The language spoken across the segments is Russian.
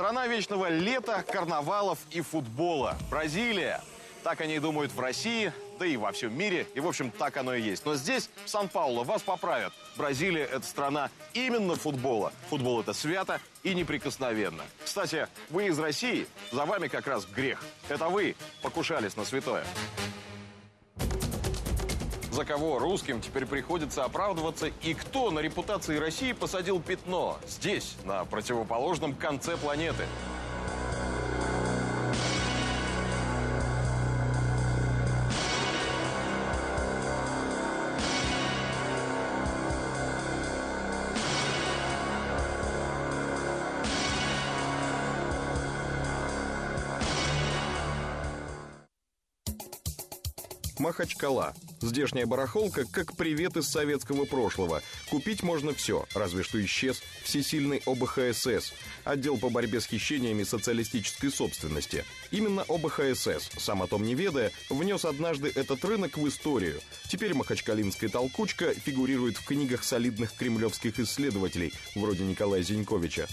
Страна вечного лета, карнавалов и футбола. Бразилия. Так они и думают в России, да и во всем мире. И, в общем, так оно и есть. Но здесь, в Сан-Пауло, вас поправят. Бразилия – это страна именно футбола. Футбол – это свято и неприкосновенно. Кстати, вы из России, за вами как раз грех. Это вы покушались на святое. За кого русским теперь приходится оправдываться и кто на репутации России посадил пятно здесь, на противоположном конце планеты? Махачкала. Здешняя барахолка как привет из советского прошлого. Купить можно все, разве что исчез всесильный ОБХСС, отдел по борьбе с хищениями социалистической собственности. Именно ОБХСС, сам о том не ведая, внес однажды этот рынок в историю. Теперь махачкалинская толкучка фигурирует в книгах солидных кремлевских исследователей, вроде Николая Зиньковича.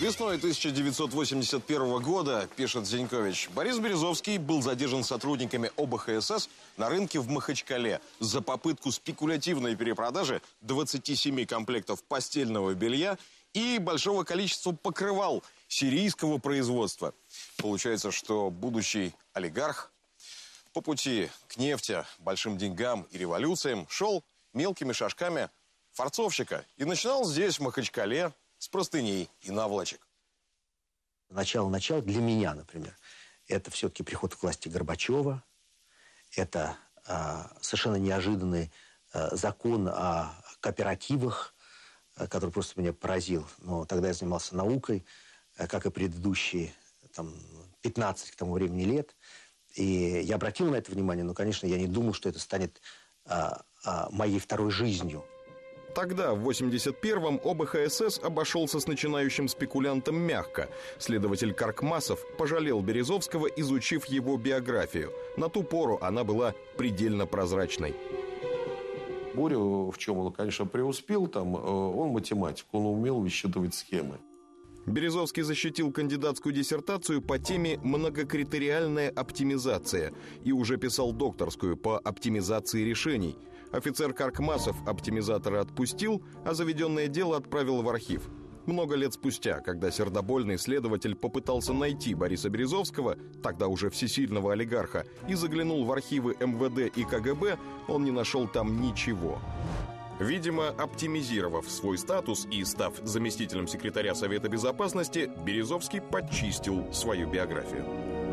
Весной 1981 года, пишет Зинькович, Борис Березовский был задержан сотрудниками ОБХСС на рынке в Махачкале за попытку спекулятивной перепродажи 27 комплектов постельного белья и большого количества покрывал сирийского производства. Получается, что будущий олигарх по пути к нефти, большим деньгам и революциям шел мелкими шажками форцовщика и начинал здесь, в Махачкале, с простыней и наволочек. Начало-начало для меня, например, это все-таки приход к власти Горбачева, это э, совершенно неожиданный э, закон о кооперативах, э, который просто меня поразил. Но тогда я занимался наукой, э, как и предыдущие там, 15 к тому времени лет. И я обратил на это внимание, но, конечно, я не думал, что это станет э, э, моей второй жизнью. Тогда, в 81-м, ОБХСС обошелся с начинающим спекулянтом мягко. Следователь Каркмасов пожалел Березовского, изучив его биографию. На ту пору она была предельно прозрачной. Боря, в чем он, конечно, преуспел, там, э, он математик, он умел высчитывать схемы. Березовский защитил кандидатскую диссертацию по теме «Многокритериальная оптимизация» и уже писал докторскую по оптимизации решений – Офицер Каркмасов оптимизатора отпустил, а заведенное дело отправил в архив. Много лет спустя, когда сердобольный следователь попытался найти Бориса Березовского, тогда уже всесильного олигарха, и заглянул в архивы МВД и КГБ, он не нашел там ничего. Видимо, оптимизировав свой статус и став заместителем секретаря Совета Безопасности, Березовский подчистил свою биографию.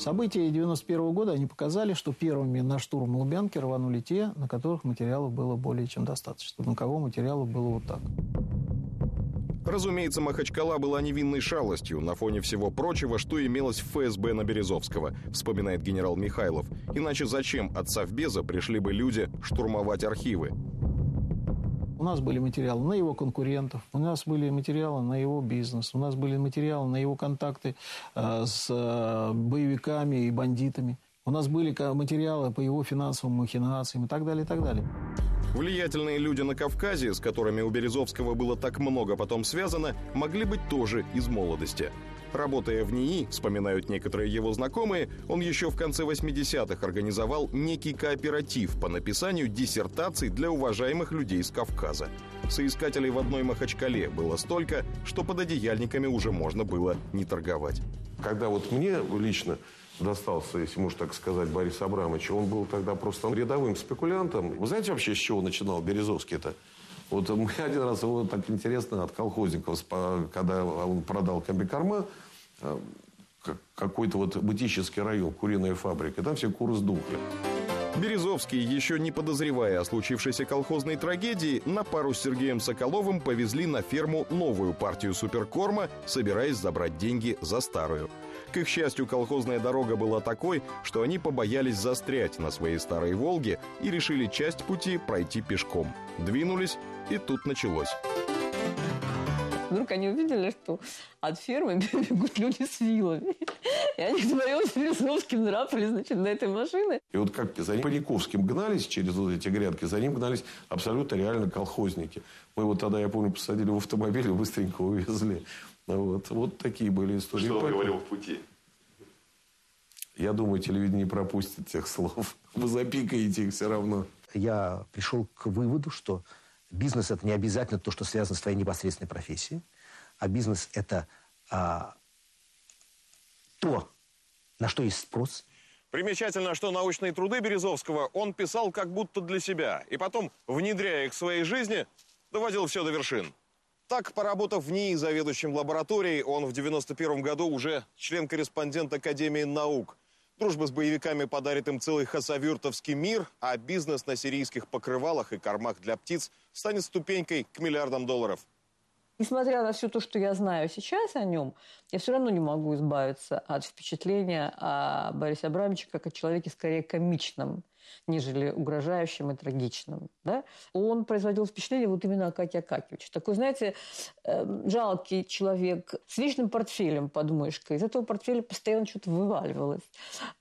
События 91 года, они показали, что первыми на штурм Лубянки рванули те, на которых материалов было более чем достаточно. На кого материалов было вот так. Разумеется, Махачкала была невинной шалостью на фоне всего прочего, что имелось в ФСБ на Березовского, вспоминает генерал Михайлов. Иначе зачем от Совбеза пришли бы люди штурмовать архивы? У нас были материалы на его конкурентов, у нас были материалы на его бизнес, у нас были материалы на его контакты э, с э, боевиками и бандитами. У нас были материалы по его финансовым махинациям и так далее, и так далее. Влиятельные люди на Кавказе, с которыми у Березовского было так много потом связано, могли быть тоже из молодости. Работая в НИИ, вспоминают некоторые его знакомые, он еще в конце 80-х организовал некий кооператив по написанию диссертаций для уважаемых людей с Кавказа. Соискателей в одной Махачкале было столько, что под одеяльниками уже можно было не торговать. Когда вот мне лично достался, если можно так сказать, Борис Абрамович, он был тогда просто рядовым спекулянтом. Вы знаете вообще, с чего начинал Березовский-то? Вот мы один раз его так интересно от колхозников, когда он продал комбикорма, э, какой-то вот бытический район, куриная фабрика, там все куры сдохли. Березовский, еще не подозревая о случившейся колхозной трагедии, на пару с Сергеем Соколовым повезли на ферму новую партию суперкорма, собираясь забрать деньги за старую. К их счастью, колхозная дорога была такой, что они побоялись застрять на своей старой «Волге» и решили часть пути пройти пешком. Двинулись и тут началось. Вдруг они увидели, что от фермы бегут люди с вилами. И они вдвоем с Березовским драпали, значит, на этой машине. И вот как за Паниковским гнались через вот эти грядки, за ним гнались абсолютно реально колхозники. Мы вот тогда, я помню, посадили в автомобиль и быстренько увезли. Вот, вот такие были истории. Что он говорил в пути? Я думаю, телевидение не пропустит тех слов. Вы запикаете их все равно. Я пришел к выводу, что бизнес – это не обязательно то, что связано с твоей непосредственной профессией, а бизнес – это а, то, на что есть спрос. Примечательно, что научные труды Березовского он писал как будто для себя, и потом, внедряя их в своей жизни, доводил все до вершин. Так, поработав в НИИ заведующим лабораторией, он в 91 году уже член-корреспондент Академии наук. Дружба с боевиками подарит им целый хасавюртовский мир, а бизнес на сирийских покрывалах и кормах для птиц станет ступенькой к миллиардам долларов. Несмотря на все то, что я знаю сейчас о нем, я все равно не могу избавиться от впечатления о Борисе Абрамовиче как о человеке скорее комичном, нежели угрожающим и трагичным. Да? Он производил впечатление вот именно Акакия Акакевича. Такой, знаете, э, жалкий человек с вечным портфелем под мышкой. Из этого портфеля постоянно что-то вываливалось.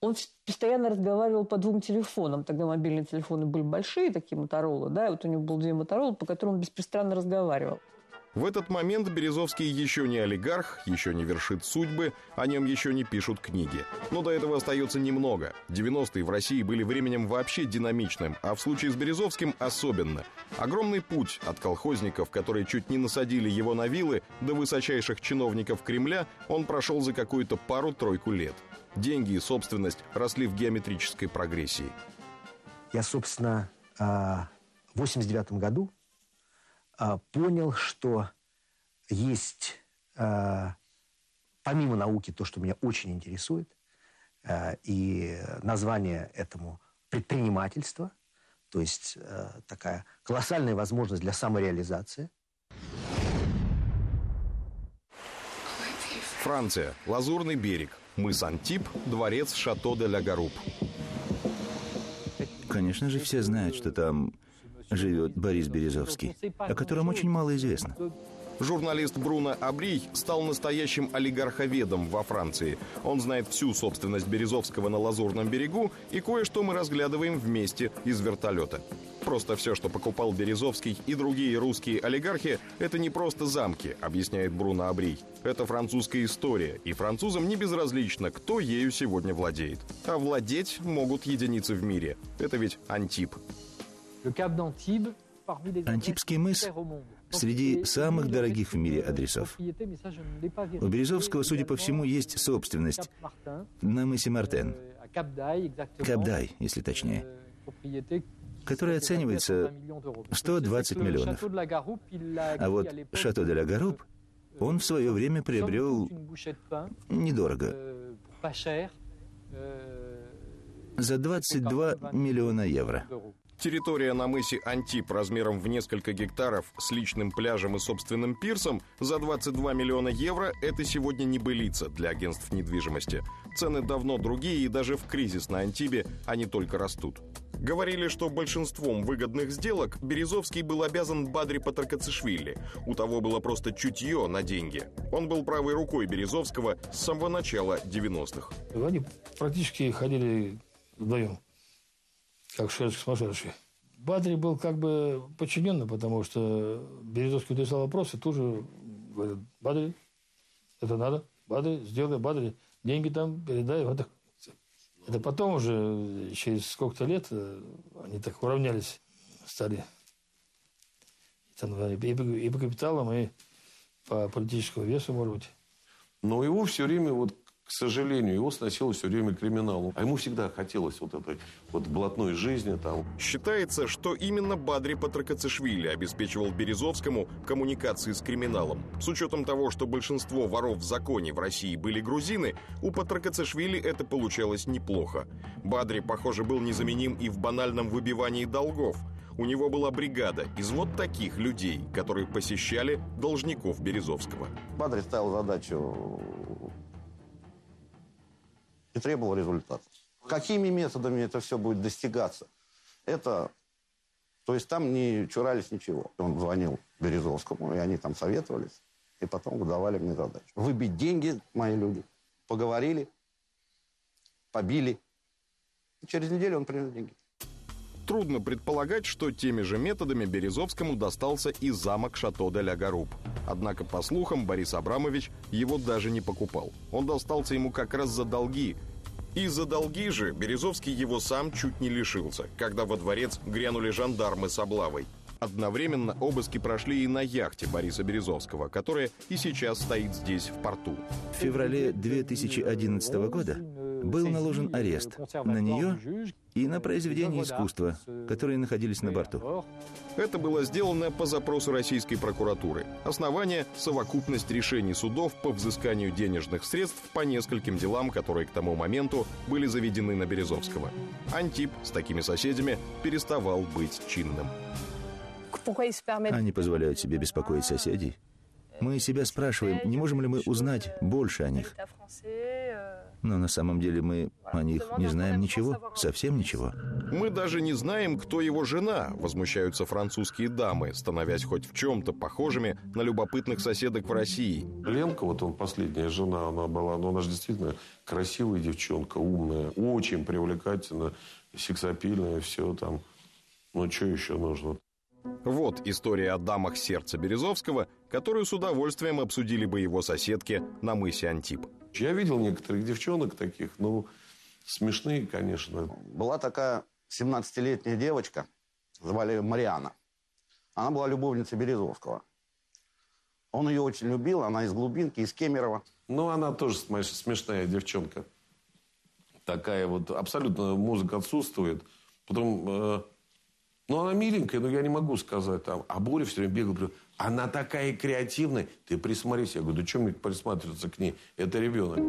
Он постоянно разговаривал по двум телефонам. Тогда мобильные телефоны были большие, такие Моторолы. Да? И вот у него было две Моторолы, по которым он беспрестанно разговаривал. В этот момент Березовский еще не олигарх, еще не вершит судьбы, о нем еще не пишут книги. Но до этого остается немного. 90-е в России были временем вообще динамичным, а в случае с Березовским особенно. Огромный путь от колхозников, которые чуть не насадили его на вилы, до высочайших чиновников Кремля он прошел за какую-то пару-тройку лет. Деньги и собственность росли в геометрической прогрессии. Я, собственно, а, в 89 году понял, что есть а, помимо науки то, что меня очень интересует, а, и название этому предпринимательство, то есть такая колоссальная возможность для самореализации. Франция. Лазурный берег. Мыс Антип. Дворец Шато де ля Гаруб. Конечно же, все знают, что там живет Борис Березовский, о котором очень мало известно. Журналист Бруно Абрий стал настоящим олигарховедом во Франции. Он знает всю собственность Березовского на Лазурном берегу, и кое-что мы разглядываем вместе из вертолета. Просто все, что покупал Березовский и другие русские олигархи, это не просто замки, объясняет Бруно Абрий. Это французская история, и французам не безразлично, кто ею сегодня владеет. А владеть могут единицы в мире. Это ведь Антип. Антипский мыс среди самых дорогих в мире адресов. У Березовского, судя по всему, есть собственность на мысе Мартен. Кабдай, если точнее которая оценивается в 120 миллионов. А вот Шато де ла Гаруб он в свое время приобрел недорого. За 22 миллиона евро. Территория на мысе Антип размером в несколько гектаров с личным пляжем и собственным пирсом за 22 миллиона евро – это сегодня не былица для агентств недвижимости. Цены давно другие, и даже в кризис на Антибе они только растут. Говорили, что большинством выгодных сделок Березовский был обязан Бадре Патракацишвили. У того было просто чутье на деньги. Он был правой рукой Березовского с самого начала 90-х. Они практически ходили вдвоем как шерсть сумасшедший. Бадри был как бы подчиненным, потому что Березовский уточнял вопросы, тут же говорит, Бадри, это надо, Бадри, сделай, Бадри, деньги там передай. Вот так. Это потом уже, через сколько-то лет, э, они так уравнялись, стали там, и, по, и по капиталам, и по политическому весу, может быть. Но его все время вот к сожалению, его сносило все время криминалом. А ему всегда хотелось вот этой вот блатной жизни там. Считается, что именно Бадри Патракацишвили обеспечивал Березовскому коммуникации с криминалом. С учетом того, что большинство воров в законе в России были грузины, у Патракацишвили это получалось неплохо. Бадри, похоже, был незаменим и в банальном выбивании долгов. У него была бригада из вот таких людей, которые посещали должников Березовского. Бадри ставил задачу и требовал результата. Какими методами это все будет достигаться? Это, то есть там не чурались ничего. Он звонил Березовскому, и они там советовались. И потом выдавали мне задачу. Выбить деньги, мои люди. Поговорили, побили. И через неделю он принес деньги. Трудно предполагать, что теми же методами Березовскому достался и замок Шато де ля Гаруб. Однако, по слухам, Борис Абрамович его даже не покупал. Он достался ему как раз за долги. И за долги же Березовский его сам чуть не лишился, когда во дворец грянули жандармы с облавой. Одновременно обыски прошли и на яхте Бориса Березовского, которая и сейчас стоит здесь, в порту. В феврале 2011 года был наложен арест на нее и на произведения искусства, которые находились на борту. Это было сделано по запросу российской прокуратуры. Основание – совокупность решений судов по взысканию денежных средств по нескольким делам, которые к тому моменту были заведены на Березовского. Антип с такими соседями переставал быть чинным. Они позволяют себе беспокоить соседей. Мы себя спрашиваем, не можем ли мы узнать больше о них. Но на самом деле мы о них не знаем ничего, совсем ничего. Мы даже не знаем, кто его жена, возмущаются французские дамы, становясь хоть в чем-то похожими на любопытных соседок в России. Ленка, вот он последняя жена, она была, но она же действительно красивая девчонка, умная, очень привлекательная, сексапильная, все там. Ну, что еще нужно? Вот история о дамах сердца Березовского, которую с удовольствием обсудили бы его соседки на мысе Антип. Я видел некоторых девчонок таких, ну, смешные, конечно. Была такая 17-летняя девочка, звали ее Мариана. Она была любовницей Березовского. Он ее очень любил, она из глубинки, из Кемерово. Ну, она тоже смешная девчонка. Такая вот, абсолютно музыка отсутствует. Потом э, ну, она миленькая, но я не могу сказать там. А Боря все время бегал, говорил, она такая креативная. Ты присмотрись. Я говорю, да чем мне присматриваться к ней? Это ребенок.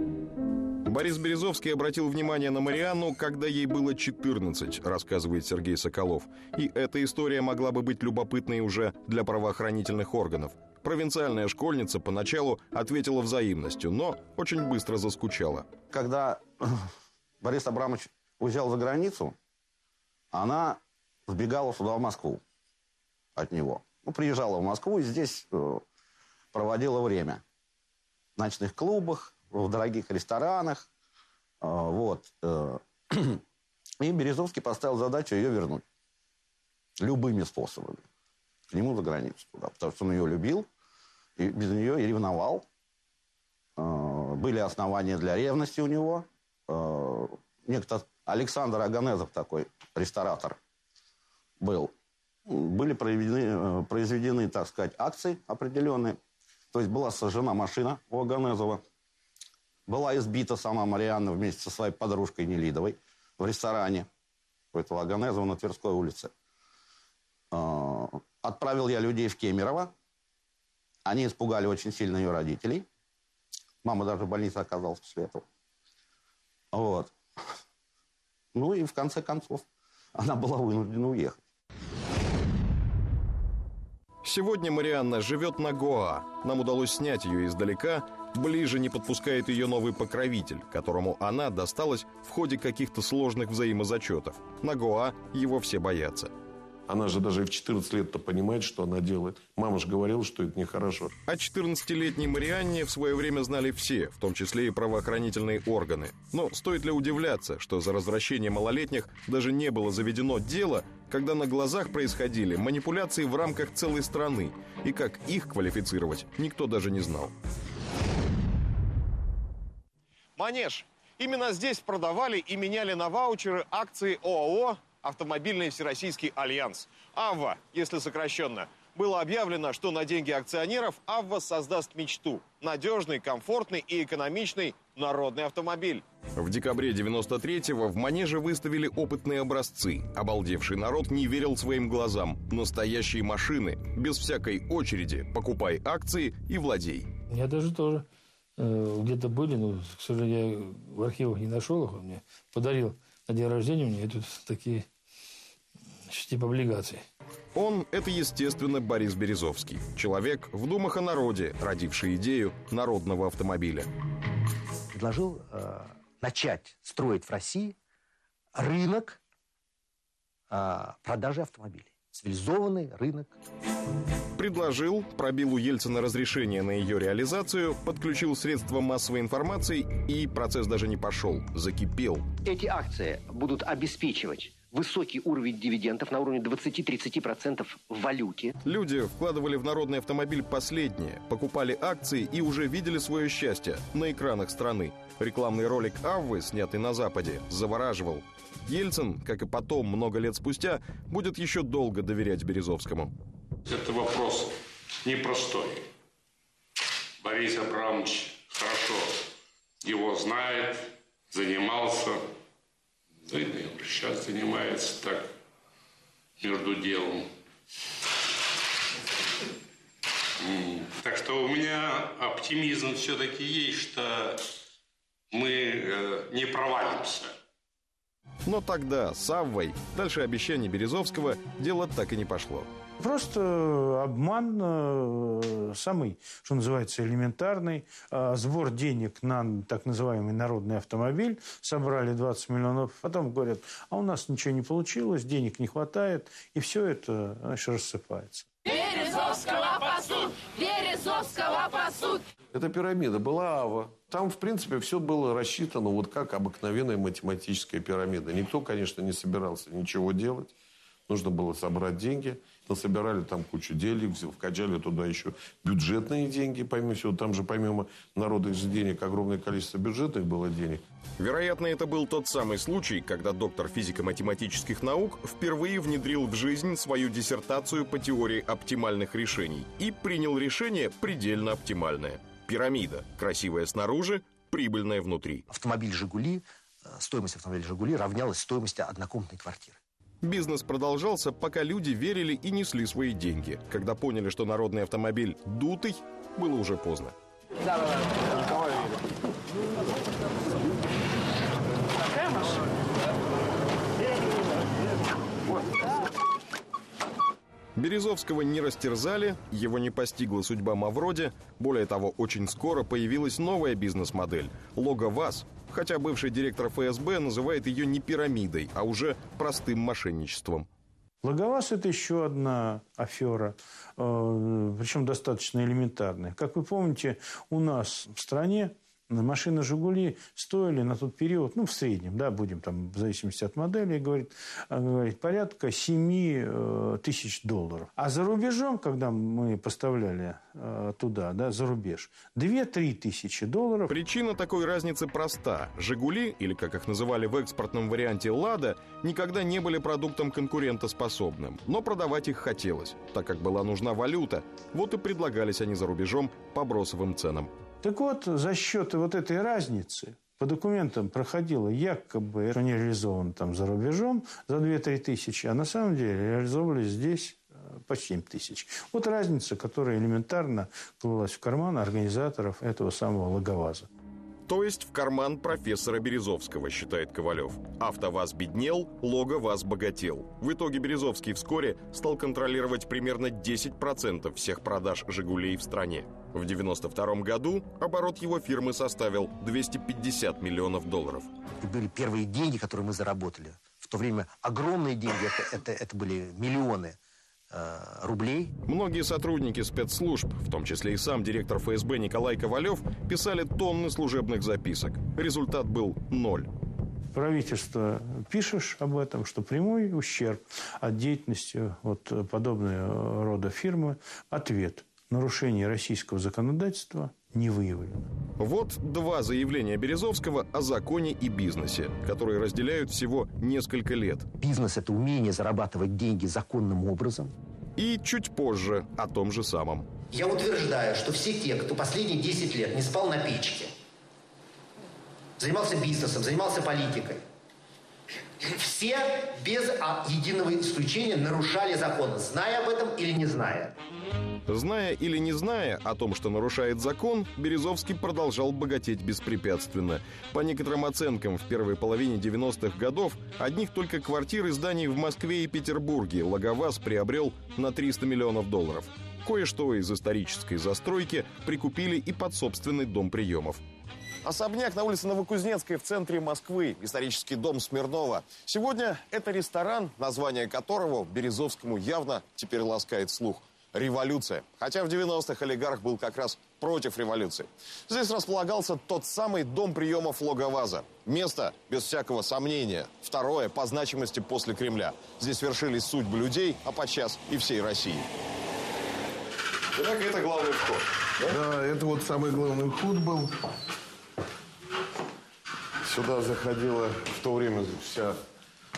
Борис Березовский обратил внимание на Марианну, когда ей было 14, рассказывает Сергей Соколов. И эта история могла бы быть любопытной уже для правоохранительных органов. Провинциальная школьница поначалу ответила взаимностью, но очень быстро заскучала. Когда Борис Абрамович уезжал за границу, она сбегала сюда, в Москву от него. Ну, приезжала в Москву и здесь э, проводила время. В ночных клубах, в дорогих ресторанах. Э, вот. Э, и Березовский поставил задачу ее вернуть. Любыми способами. К нему за границу туда. Потому что он ее любил. И без нее и ревновал. Были основания для ревности у него. Некто Александр Аганезов такой, ресторатор – был, были проведены, э, произведены, так сказать, акции определенные. То есть была сожжена машина у Аганезова. Была избита сама Марианна вместе со своей подружкой Нелидовой в ресторане у этого Аганезова на Тверской улице. Э, отправил я людей в Кемерово. Они испугали очень сильно ее родителей. Мама даже в больнице оказалась после этого. Вот. Ну и в конце концов она была вынуждена уехать. Сегодня Марианна живет на Гоа. Нам удалось снять ее издалека. Ближе не подпускает ее новый покровитель, которому она досталась в ходе каких-то сложных взаимозачетов. На Гоа его все боятся. Она же даже в 14 лет-то понимает, что она делает. Мама же говорила, что это нехорошо. О 14-летней Марианне в свое время знали все, в том числе и правоохранительные органы. Но стоит ли удивляться, что за развращение малолетних даже не было заведено дело, когда на глазах происходили манипуляции в рамках целой страны, и как их квалифицировать никто даже не знал. Манеж. Именно здесь продавали и меняли на ваучеры акции ОАО Автомобильный Всероссийский Альянс. АВВА, если сокращенно. Было объявлено, что на деньги акционеров АВВА создаст мечту. Надежный, комфортный и экономичный народный автомобиль. В декабре 93-го в Манеже выставили опытные образцы. Обалдевший народ не верил своим глазам. Настоящие машины, без всякой очереди. Покупай акции и владей. Я даже тоже э, где-то были, но, к сожалению, я в архивах не нашел их. Он мне подарил на день рождения у меня тут такие типа облигаций. Он – это, естественно, Борис Березовский. Человек в думах о народе, родивший идею народного автомобиля. Предложил э, начать строить в России рынок э, продажи автомобилей. цивилизованный рынок. Предложил, пробил у Ельцина разрешение на ее реализацию, подключил средства массовой информации, и процесс даже не пошел, закипел. Эти акции будут обеспечивать высокий уровень дивидендов на уровне 20-30% в валюте. Люди вкладывали в народный автомобиль последнее, покупали акции и уже видели свое счастье на экранах страны. Рекламный ролик Аввы, снятый на Западе, завораживал. Ельцин, как и потом, много лет спустя, будет еще долго доверять Березовскому. Это вопрос непростой. Борис Абрамович хорошо его знает, занимался, да сейчас занимается так между делом. Так что у меня оптимизм все-таки есть, что мы э, не провалимся. Но тогда с Аввой, дальше обещаний Березовского, дело так и не пошло. Просто обман э, самый, что называется, элементарный. Э, сбор денег на так называемый народный автомобиль. Собрали 20 миллионов. Потом говорят, а у нас ничего не получилось, денег не хватает. И все это, значит, рассыпается. Березовского посуд! Березовского посуд! Эта пирамида была Ава. Там, в принципе, все было рассчитано вот как обыкновенная математическая пирамида. Никто, конечно, не собирался ничего делать. Нужно было собрать деньги. Насобирали там кучу денег, вкачали туда еще бюджетные деньги, помимо всего. Там же помимо народных же денег огромное количество бюджетных было денег. Вероятно, это был тот самый случай, когда доктор физико-математических наук впервые внедрил в жизнь свою диссертацию по теории оптимальных решений и принял решение предельно оптимальное. Пирамида. Красивая снаружи, прибыльная внутри. Автомобиль «Жигули», э, стоимость автомобиля «Жигули» равнялась стоимости однокомнатной квартиры. Бизнес продолжался, пока люди верили и несли свои деньги. Когда поняли, что народный автомобиль дутый, было уже поздно. Березовского не растерзали, его не постигла судьба Мавроди. Более того, очень скоро появилась новая бизнес-модель – «Лого ВАЗ», хотя бывший директор ФСБ называет ее не пирамидой, а уже простым мошенничеством. Логоваз – это еще одна афера, э, причем достаточно элементарная. Как вы помните, у нас в стране Машины «Жигули» стоили на тот период, ну, в среднем, да, будем там, в зависимости от модели, говорит, э, говорит порядка 7 э, тысяч долларов. А за рубежом, когда мы поставляли э, туда, да, за рубеж, 2-3 тысячи долларов. Причина такой разницы проста. «Жигули», или, как их называли в экспортном варианте «Лада», никогда не были продуктом конкурентоспособным. Но продавать их хотелось, так как была нужна валюта. Вот и предлагались они за рубежом по бросовым ценам. Так вот, за счет вот этой разницы по документам проходило якобы не реализовано там за рубежом за 2-3 тысячи, а на самом деле реализовывались здесь э, по 7 тысяч. Вот разница, которая элементарно плылась в карман организаторов этого самого логоваза. То есть в карман профессора Березовского, считает Ковалев. АвтоВАЗ беднел, Логоваз богател. В итоге Березовский вскоре стал контролировать примерно 10% всех продаж «Жигулей» в стране. В 1992 году оборот его фирмы составил 250 миллионов долларов. Это были первые деньги, которые мы заработали. В то время огромные деньги, это, это, это были миллионы рублей. Многие сотрудники спецслужб, в том числе и сам директор ФСБ Николай Ковалев, писали тонны служебных записок. Результат был ноль. Правительство пишешь об этом, что прямой ущерб от деятельности вот подобного рода фирмы. Ответ. Нарушение российского законодательства не выявлено. Вот два заявления Березовского о законе и бизнесе, которые разделяют всего несколько лет. Бизнес – это умение зарабатывать деньги законным образом. И чуть позже о том же самом. Я утверждаю, что все те, кто последние 10 лет не спал на печке, занимался бизнесом, занимался политикой, все без а, единого исключения нарушали закон, зная об этом или не зная. Зная или не зная о том, что нарушает закон, Березовский продолжал богатеть беспрепятственно. По некоторым оценкам, в первой половине 90-х годов одних только квартир и зданий в Москве и Петербурге Логоваз приобрел на 300 миллионов долларов. Кое-что из исторической застройки прикупили и под собственный дом приемов. Особняк на улице Новокузнецкой в центре Москвы. Исторический дом Смирнова. Сегодня это ресторан, название которого Березовскому явно теперь ласкает слух. Революция. Хотя в 90-х олигарх был как раз против революции. Здесь располагался тот самый дом приемов Логоваза. Место, без всякого сомнения. Второе по значимости после Кремля. Здесь вершились судьбы людей, а подчас и всей России. Итак, это главный вход. Да? да, это вот самый главный вход был. Сюда заходила в то время вся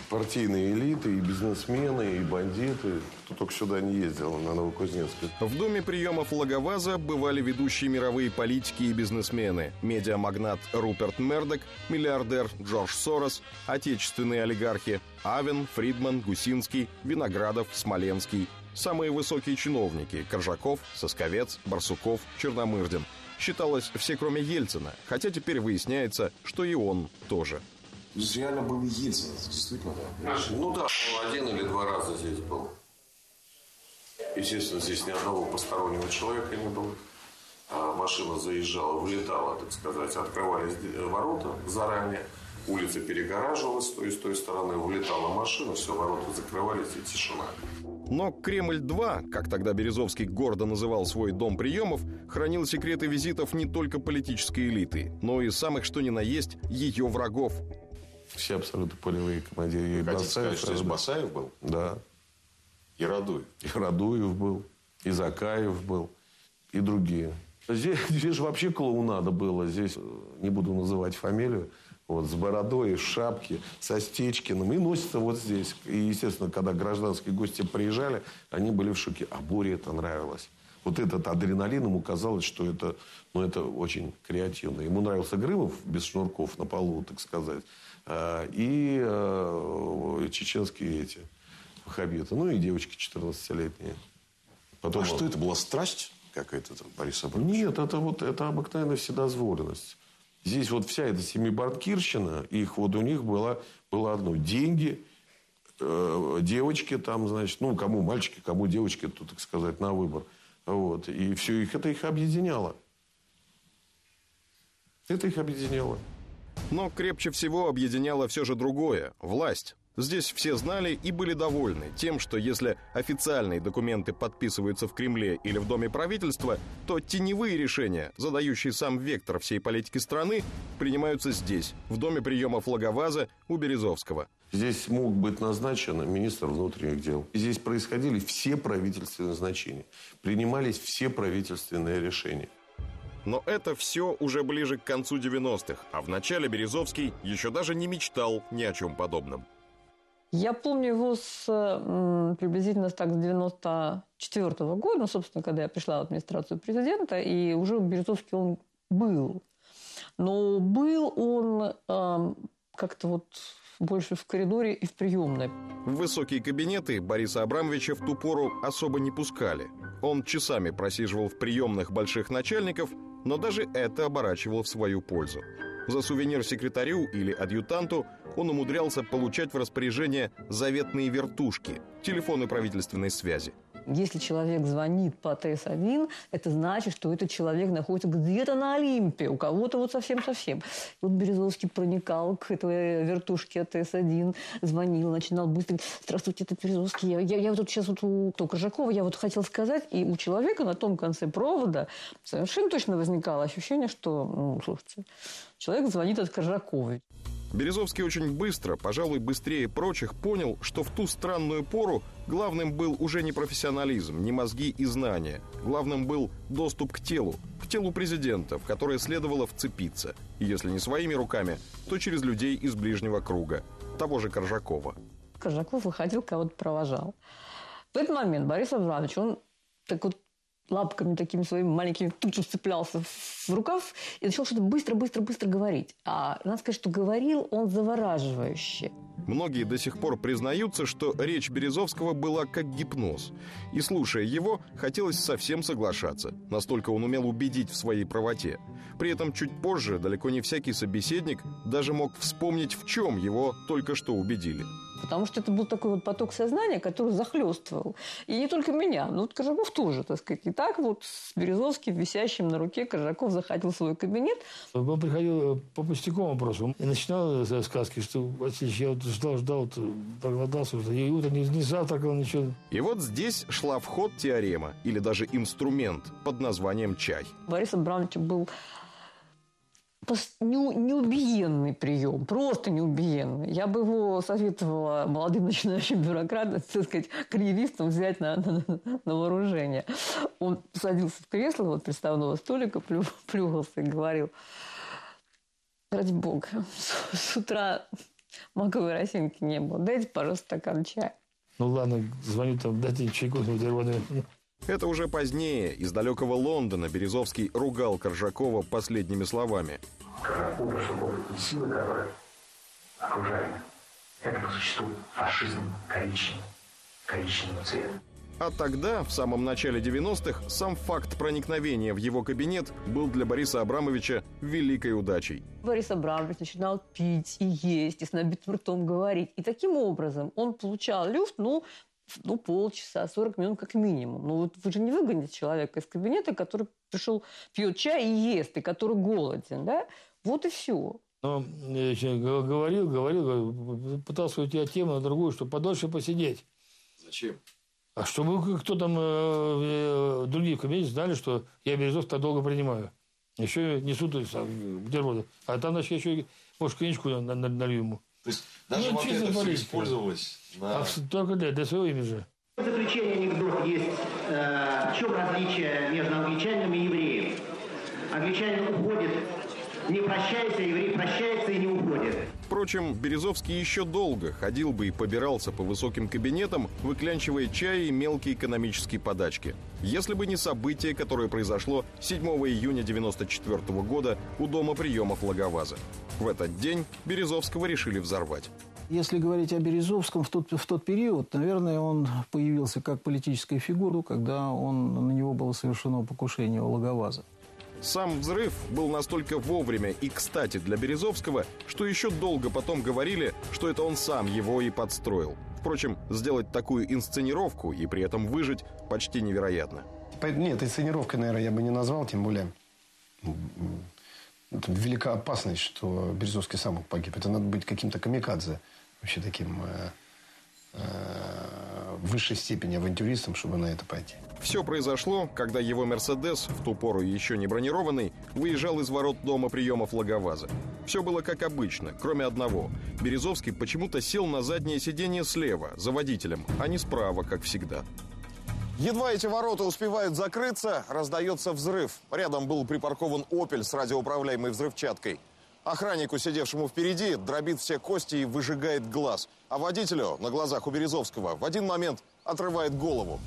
партийные элиты, и бизнесмены, и бандиты. Кто только сюда не ездил, на Новокузнецкую. В доме приемов Логоваза бывали ведущие мировые политики и бизнесмены. Медиамагнат Руперт Мердок, миллиардер Джордж Сорос, отечественные олигархи Авен, Фридман, Гусинский, Виноградов, Смоленский. Самые высокие чиновники – Коржаков, Сосковец, Барсуков, Черномырдин. Считалось все, кроме Ельцина, хотя теперь выясняется, что и он тоже – Здесь реально был Ельцин, действительно, да? Ну да, один или два раза здесь был. Естественно, здесь ни одного постороннего человека не было. А машина заезжала, вылетала, так сказать, открывались ворота заранее, улица перегораживалась с той и с той стороны, вылетала машина, все, ворота закрывались и тишина. Но Кремль-2, как тогда Березовский гордо называл свой дом приемов, хранил секреты визитов не только политической элиты, но и самых что ни на есть ее врагов все абсолютно полевые командиры. И Хотите сказать, что здесь Басаев был? Да. И Радуев? И Радуев был, и Закаев был, и другие. Здесь, здесь же вообще клоунада было. Здесь, э, не буду называть фамилию, вот, с бородой, в шапке, со Стечкиным. И носится вот здесь. И, естественно, когда гражданские гости приезжали, они были в шоке. А Боре это нравилось. Вот этот адреналин ему казалось, что это, ну, это очень креативно. Ему нравился Грымов без шнурков на полу, так сказать. А, и э, чеченские эти хабиты. Ну и девочки 14-летние. Потом... А что это была страсть какая-то, Борис Абрамович? Нет, это вот это обыкновенная вседозволенность. Здесь вот вся эта семибанкирщина, их вот у них было, было одно. Деньги, э, девочки там, значит, ну, кому мальчики, кому девочки, тут, так сказать, на выбор. Вот. И все их, это их объединяло. Это их объединяло. Но крепче всего объединяло все же другое – власть. Здесь все знали и были довольны тем, что если официальные документы подписываются в Кремле или в Доме правительства, то теневые решения, задающие сам вектор всей политики страны, принимаются здесь, в Доме приема флаговаза у Березовского. Здесь мог быть назначен министр внутренних дел. Здесь происходили все правительственные назначения. Принимались все правительственные решения. Но это все уже ближе к концу 90-х, а в начале Березовский еще даже не мечтал ни о чем подобном. Я помню его с, приблизительно так, с 94 -го года, ну, собственно, когда я пришла в администрацию президента, и уже Березовский он был. Но был он э, как-то вот больше в коридоре и в приемной. В высокие кабинеты Бориса Абрамовича в ту пору особо не пускали. Он часами просиживал в приемных больших начальников, но даже это оборачивало в свою пользу. За сувенир секретарю или адъютанту он умудрялся получать в распоряжение заветные вертушки, телефоны правительственной связи – если человек звонит по ТС-1, это значит, что этот человек находится где-то на Олимпе, у кого-то вот совсем-совсем. Вот Березовский проникал к этой вертушке ТС-1, звонил, начинал быстро. Здравствуйте, это Березовский. Я, я, я вот сейчас вот у кто, Коржакова, я вот хотел сказать, и у человека на том конце провода совершенно точно возникало ощущение, что, ну, слушайте, человек звонит от Коржаковой. Березовский очень быстро, пожалуй, быстрее прочих, понял, что в ту странную пору главным был уже не профессионализм, не мозги и знания. Главным был доступ к телу, к телу президента, в которое следовало вцепиться. И если не своими руками, то через людей из ближнего круга, того же Коржакова. Коржаков выходил, кого-то провожал. В этот момент Борис Абрамович, он так вот лапками такими своими маленькими тут же вцеплялся в рукав и начал что-то быстро-быстро-быстро говорить. А надо сказать, что говорил он завораживающе. Многие до сих пор признаются, что речь Березовского была как гипноз. И слушая его, хотелось совсем соглашаться. Настолько он умел убедить в своей правоте. При этом чуть позже далеко не всякий собеседник даже мог вспомнить, в чем его только что убедили. Потому что это был такой вот поток сознания, который захлестывал. И не только меня, но вот Коржаков тоже, так сказать. И так вот с Березовским, висящим на руке, Коржаков заходил в свой кабинет. Он приходил по пустяковому вопросу и начинал сказки, что Васильевич, я вот ждал, ждал, вот, проголодался, и утром не, не завтракал, ничего. И вот здесь шла в ход теорема, или даже инструмент под названием «чай». Борис Абрамович был неубиенный прием, просто неубиенный. Я бы его советовала молодым начинающим бюрократам, так сказать, карьеристам взять на, на, на вооружение. Он садился в кресло вот приставного столика, плю, плюгался и говорил, ради бога, с, с утра маковой росинки не было, дайте, пожалуйста, стакан чая. Ну ладно, звоню там, дайте чайку с бутербродами. Это уже позднее, из далекого Лондона, Березовский ругал Коржакова последними словами. Коржаков большой силы, которые окружали. Это по существу фашизм коричневый, коричневого цвета. А тогда, в самом начале 90-х, сам факт проникновения в его кабинет был для Бориса Абрамовича великой удачей. Борис Абрамович начинал пить и есть, и с набитым ртом говорить. И таким образом он получал люфт, ну, ну, полчаса, 40 минут как минимум. Ну, вот вы же не выгоните человека из кабинета, который пришел, пьет чай и ест, и который голоден, да? Вот и все. Но я говорил, говорил, пытался уйти от темы на другую, чтобы подольше посидеть. Зачем? А чтобы кто там, э, другие в кабинете знали, что я Березов так долго принимаю. Еще несут бутерброды. А там, значит, еще, может, коньячку налью ему. То есть даже ну, вот это все использовалось на... А только для, для своего имиджа. В заключение анекдот есть. Э, в чем различие между англичанином и евреем? Англичанин уходит, не прощаясь, а еврей прощается и не уходит. Впрочем, Березовский еще долго ходил бы и побирался по высоким кабинетам, выклянчивая чай и мелкие экономические подачки. Если бы не событие, которое произошло 7 июня 1994 года у дома приемов Логоваза. В этот день Березовского решили взорвать. Если говорить о Березовском в тот, в тот период, наверное, он появился как политическая фигура, когда он, на него было совершено покушение у Логоваза. Сам взрыв был настолько вовремя и кстати для Березовского, что еще долго потом говорили, что это он сам его и подстроил. Впрочем, сделать такую инсценировку и при этом выжить почти невероятно. Нет, инсценировкой, наверное, я бы не назвал, тем более это велика опасность, что Березовский сам погиб. Это надо быть каким-то камикадзе, вообще таким э, в высшей степени авантюристом, чтобы на это пойти. Все произошло, когда его «Мерседес», в ту пору еще не бронированный, выезжал из ворот дома приемов Логоваза. Все было как обычно, кроме одного. Березовский почему-то сел на заднее сиденье слева, за водителем, а не справа, как всегда. Едва эти ворота успевают закрыться, раздается взрыв. Рядом был припаркован «Опель» с радиоуправляемой взрывчаткой. Охраннику, сидевшему впереди, дробит все кости и выжигает глаз. А водителю, на глазах у Березовского, в один момент отрывает голову.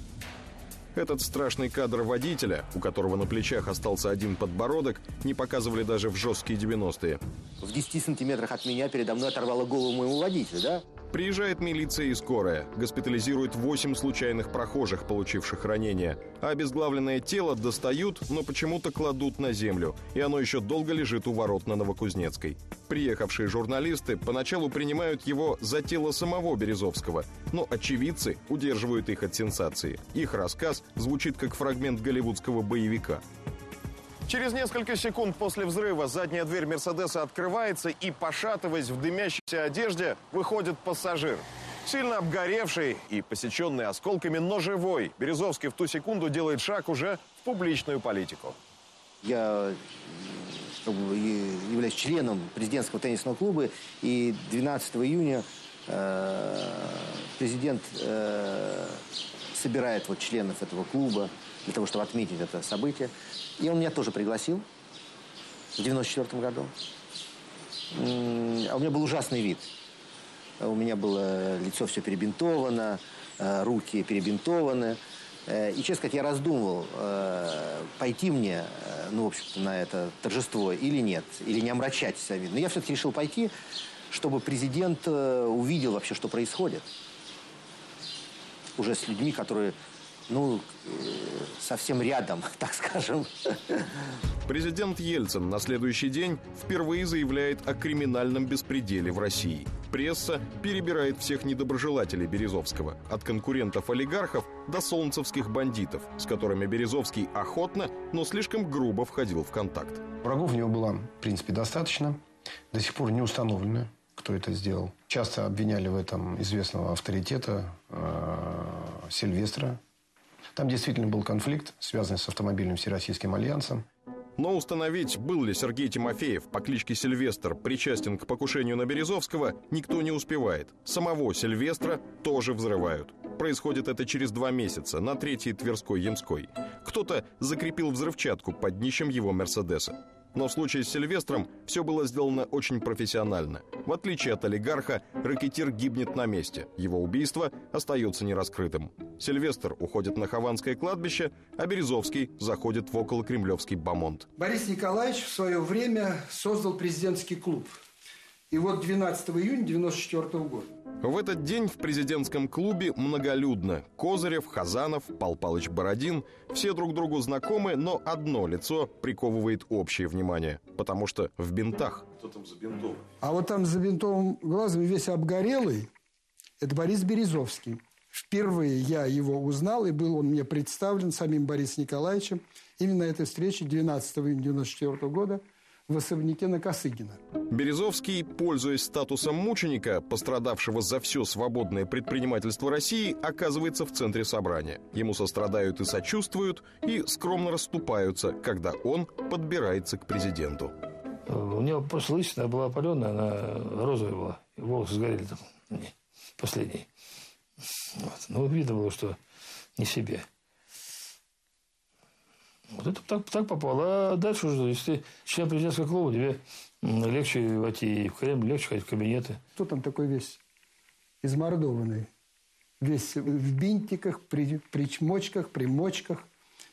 Этот страшный кадр водителя, у которого на плечах остался один подбородок, не показывали даже в жесткие 90-е. В 10 сантиметрах от меня передо мной оторвало голову моему водителю, да? Приезжает милиция и скорая. Госпитализирует 8 случайных прохожих, получивших ранения. А обезглавленное тело достают, но почему-то кладут на землю. И оно еще долго лежит у ворот на Новокузнецкой. Приехавшие журналисты поначалу принимают его за тело самого Березовского. Но очевидцы удерживают их от сенсации. Их рассказ звучит как фрагмент голливудского боевика. Через несколько секунд после взрыва задняя дверь Мерседеса открывается и, пошатываясь в дымящейся одежде, выходит пассажир. Сильно обгоревший и посеченный осколками, но живой. Березовский в ту секунду делает шаг уже в публичную политику. Я являюсь членом президентского теннисного клуба, и 12 июня э, президент э, собирает вот членов этого клуба для того, чтобы отметить это событие. И он меня тоже пригласил в 94 году. А у меня был ужасный вид. У меня было лицо все перебинтовано, э, руки перебинтованы. Э, и, честно сказать, я раздумывал, э, пойти мне, ну, в общем-то, на это торжество или нет, или не омрачать себя вид. Но я все-таки решил пойти, чтобы президент увидел вообще, что происходит. Уже с людьми, которые ну, совсем рядом, так скажем. Президент Ельцин на следующий день впервые заявляет о криминальном беспределе в России. Пресса перебирает всех недоброжелателей Березовского, от конкурентов-олигархов до солнцевских бандитов, с которыми Березовский охотно, но слишком грубо входил в контакт. Врагов у него было, в принципе, достаточно. До сих пор не установлено, кто это сделал. Часто обвиняли в этом известного авторитета э, Сильвестра. Там действительно был конфликт, связанный с автомобильным Всероссийским альянсом. Но установить, был ли Сергей Тимофеев по кличке Сильвестр причастен к покушению на Березовского, никто не успевает. Самого Сильвестра тоже взрывают. Происходит это через два месяца, на третьей Тверской Ямской. Кто-то закрепил взрывчатку под днищем его Мерседеса. Но в случае с Сильвестром все было сделано очень профессионально. В отличие от олигарха, ракетир гибнет на месте. Его убийство остается нераскрытым. Сильвестр уходит на Хованское кладбище, а Березовский заходит в околокремлевский бомонд. Борис Николаевич в свое время создал президентский клуб. И вот 12 июня 1994 года в этот день в президентском клубе многолюдно. Козырев, Хазанов, Пал Палыч Бородин – все друг другу знакомы, но одно лицо приковывает общее внимание, потому что в бинтах. Кто там за бинтом? А вот там за бинтовым глазом весь обгорелый – это Борис Березовский. Впервые я его узнал, и был он мне представлен самим Борисом Николаевичем именно на этой встрече 12 июня 1994 года – в особняке на Косыгина. Березовский, пользуясь статусом мученика, пострадавшего за все свободное предпринимательство России, оказывается в центре собрания. Ему сострадают и сочувствуют, и скромно расступаются, когда он подбирается к президенту. У него просто лысина была опаленная, она розовая была. И волосы сгорели там. Последний. Вот. Ну, видно было, что не себе. Вот это так, так попало. А дальше уже, если ты член президентского клуба, тебе легче войти в Кремль, легче ходить в кабинеты. Кто там такой весь измордованный? Весь в бинтиках, при, при чмочках, примочках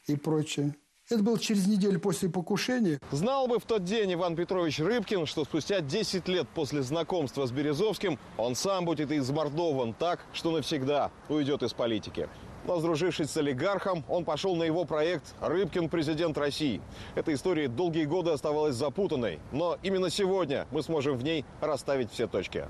и прочее. Это было через неделю после покушения. Знал бы в тот день Иван Петрович Рыбкин, что спустя 10 лет после знакомства с Березовским он сам будет измордован так, что навсегда уйдет из политики. Но, сдружившись с олигархом, он пошел на его проект «Рыбкин – президент России». Эта история долгие годы оставалась запутанной, но именно сегодня мы сможем в ней расставить все точки.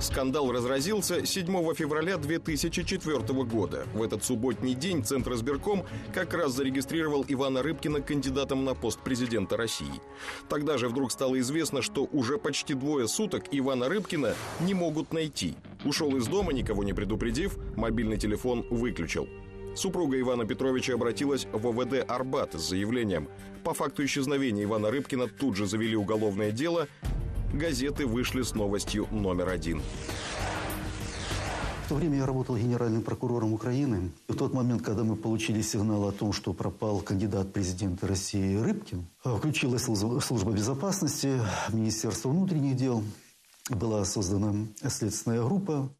Скандал разразился 7 февраля 2004 года. В этот субботний день Центр избирком как раз зарегистрировал Ивана Рыбкина кандидатом на пост президента России. Тогда же вдруг стало известно, что уже почти двое суток Ивана Рыбкина не могут найти. Ушел из дома, никого не предупредив, мобильный телефон выключил. Супруга Ивана Петровича обратилась в ОВД «Арбат» с заявлением. По факту исчезновения Ивана Рыбкина тут же завели уголовное дело, газеты вышли с новостью номер один. В то время я работал генеральным прокурором Украины. В тот момент, когда мы получили сигнал о том, что пропал кандидат президента России Рыбкин, включилась служба безопасности, Министерство внутренних дел, была создана следственная группа.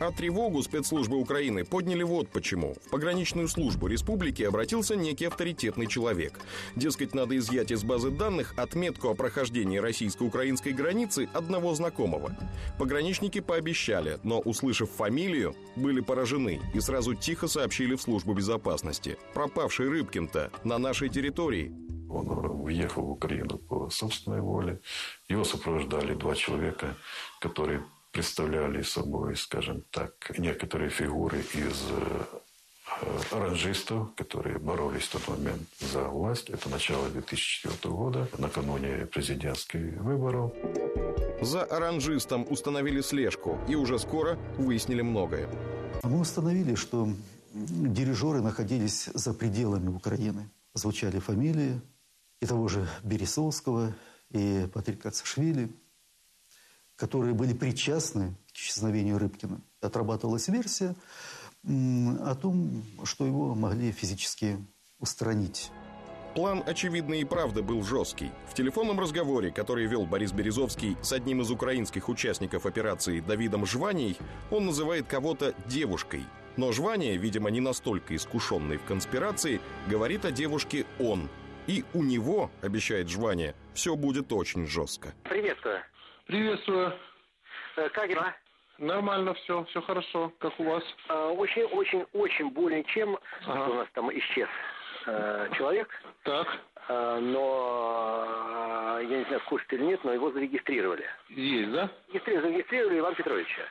А тревогу спецслужбы Украины подняли вот почему. В пограничную службу республики обратился некий авторитетный человек. Дескать, надо изъять из базы данных отметку о прохождении российско-украинской границы одного знакомого. Пограничники пообещали, но, услышав фамилию, были поражены и сразу тихо сообщили в службу безопасности. Пропавший Рыбкин-то на нашей территории. Он уехал в Украину по собственной воле. Его сопровождали два человека, которые представляли собой, скажем так, некоторые фигуры из э, оранжистов, которые боролись в тот момент за власть. Это начало 2004 года, накануне президентских выборов. За оранжистом установили слежку и уже скоро выяснили многое. Мы установили, что дирижеры находились за пределами Украины. Звучали фамилии и того же Бересовского, и Патрика Цашвили – которые были причастны к исчезновению Рыбкина. Отрабатывалась версия о том, что его могли физически устранить. План, очевидно и правда, был жесткий. В телефонном разговоре, который вел Борис Березовский с одним из украинских участников операции Давидом Жванией, он называет кого-то «девушкой». Но Жвания, видимо, не настолько искушенный в конспирации, говорит о девушке «он». И у него, обещает Жвания, все будет очень жестко. Приветствую. Приветствую. Э, как дела? Нормально все, все хорошо. Как у вас? Очень-очень-очень более чем, ага. что у нас там исчез э, человек. Так. э, но я не знаю, в курсе или нет, но его зарегистрировали. Есть, да? Зарегистрировали, зарегистрировали Ивана Петровича.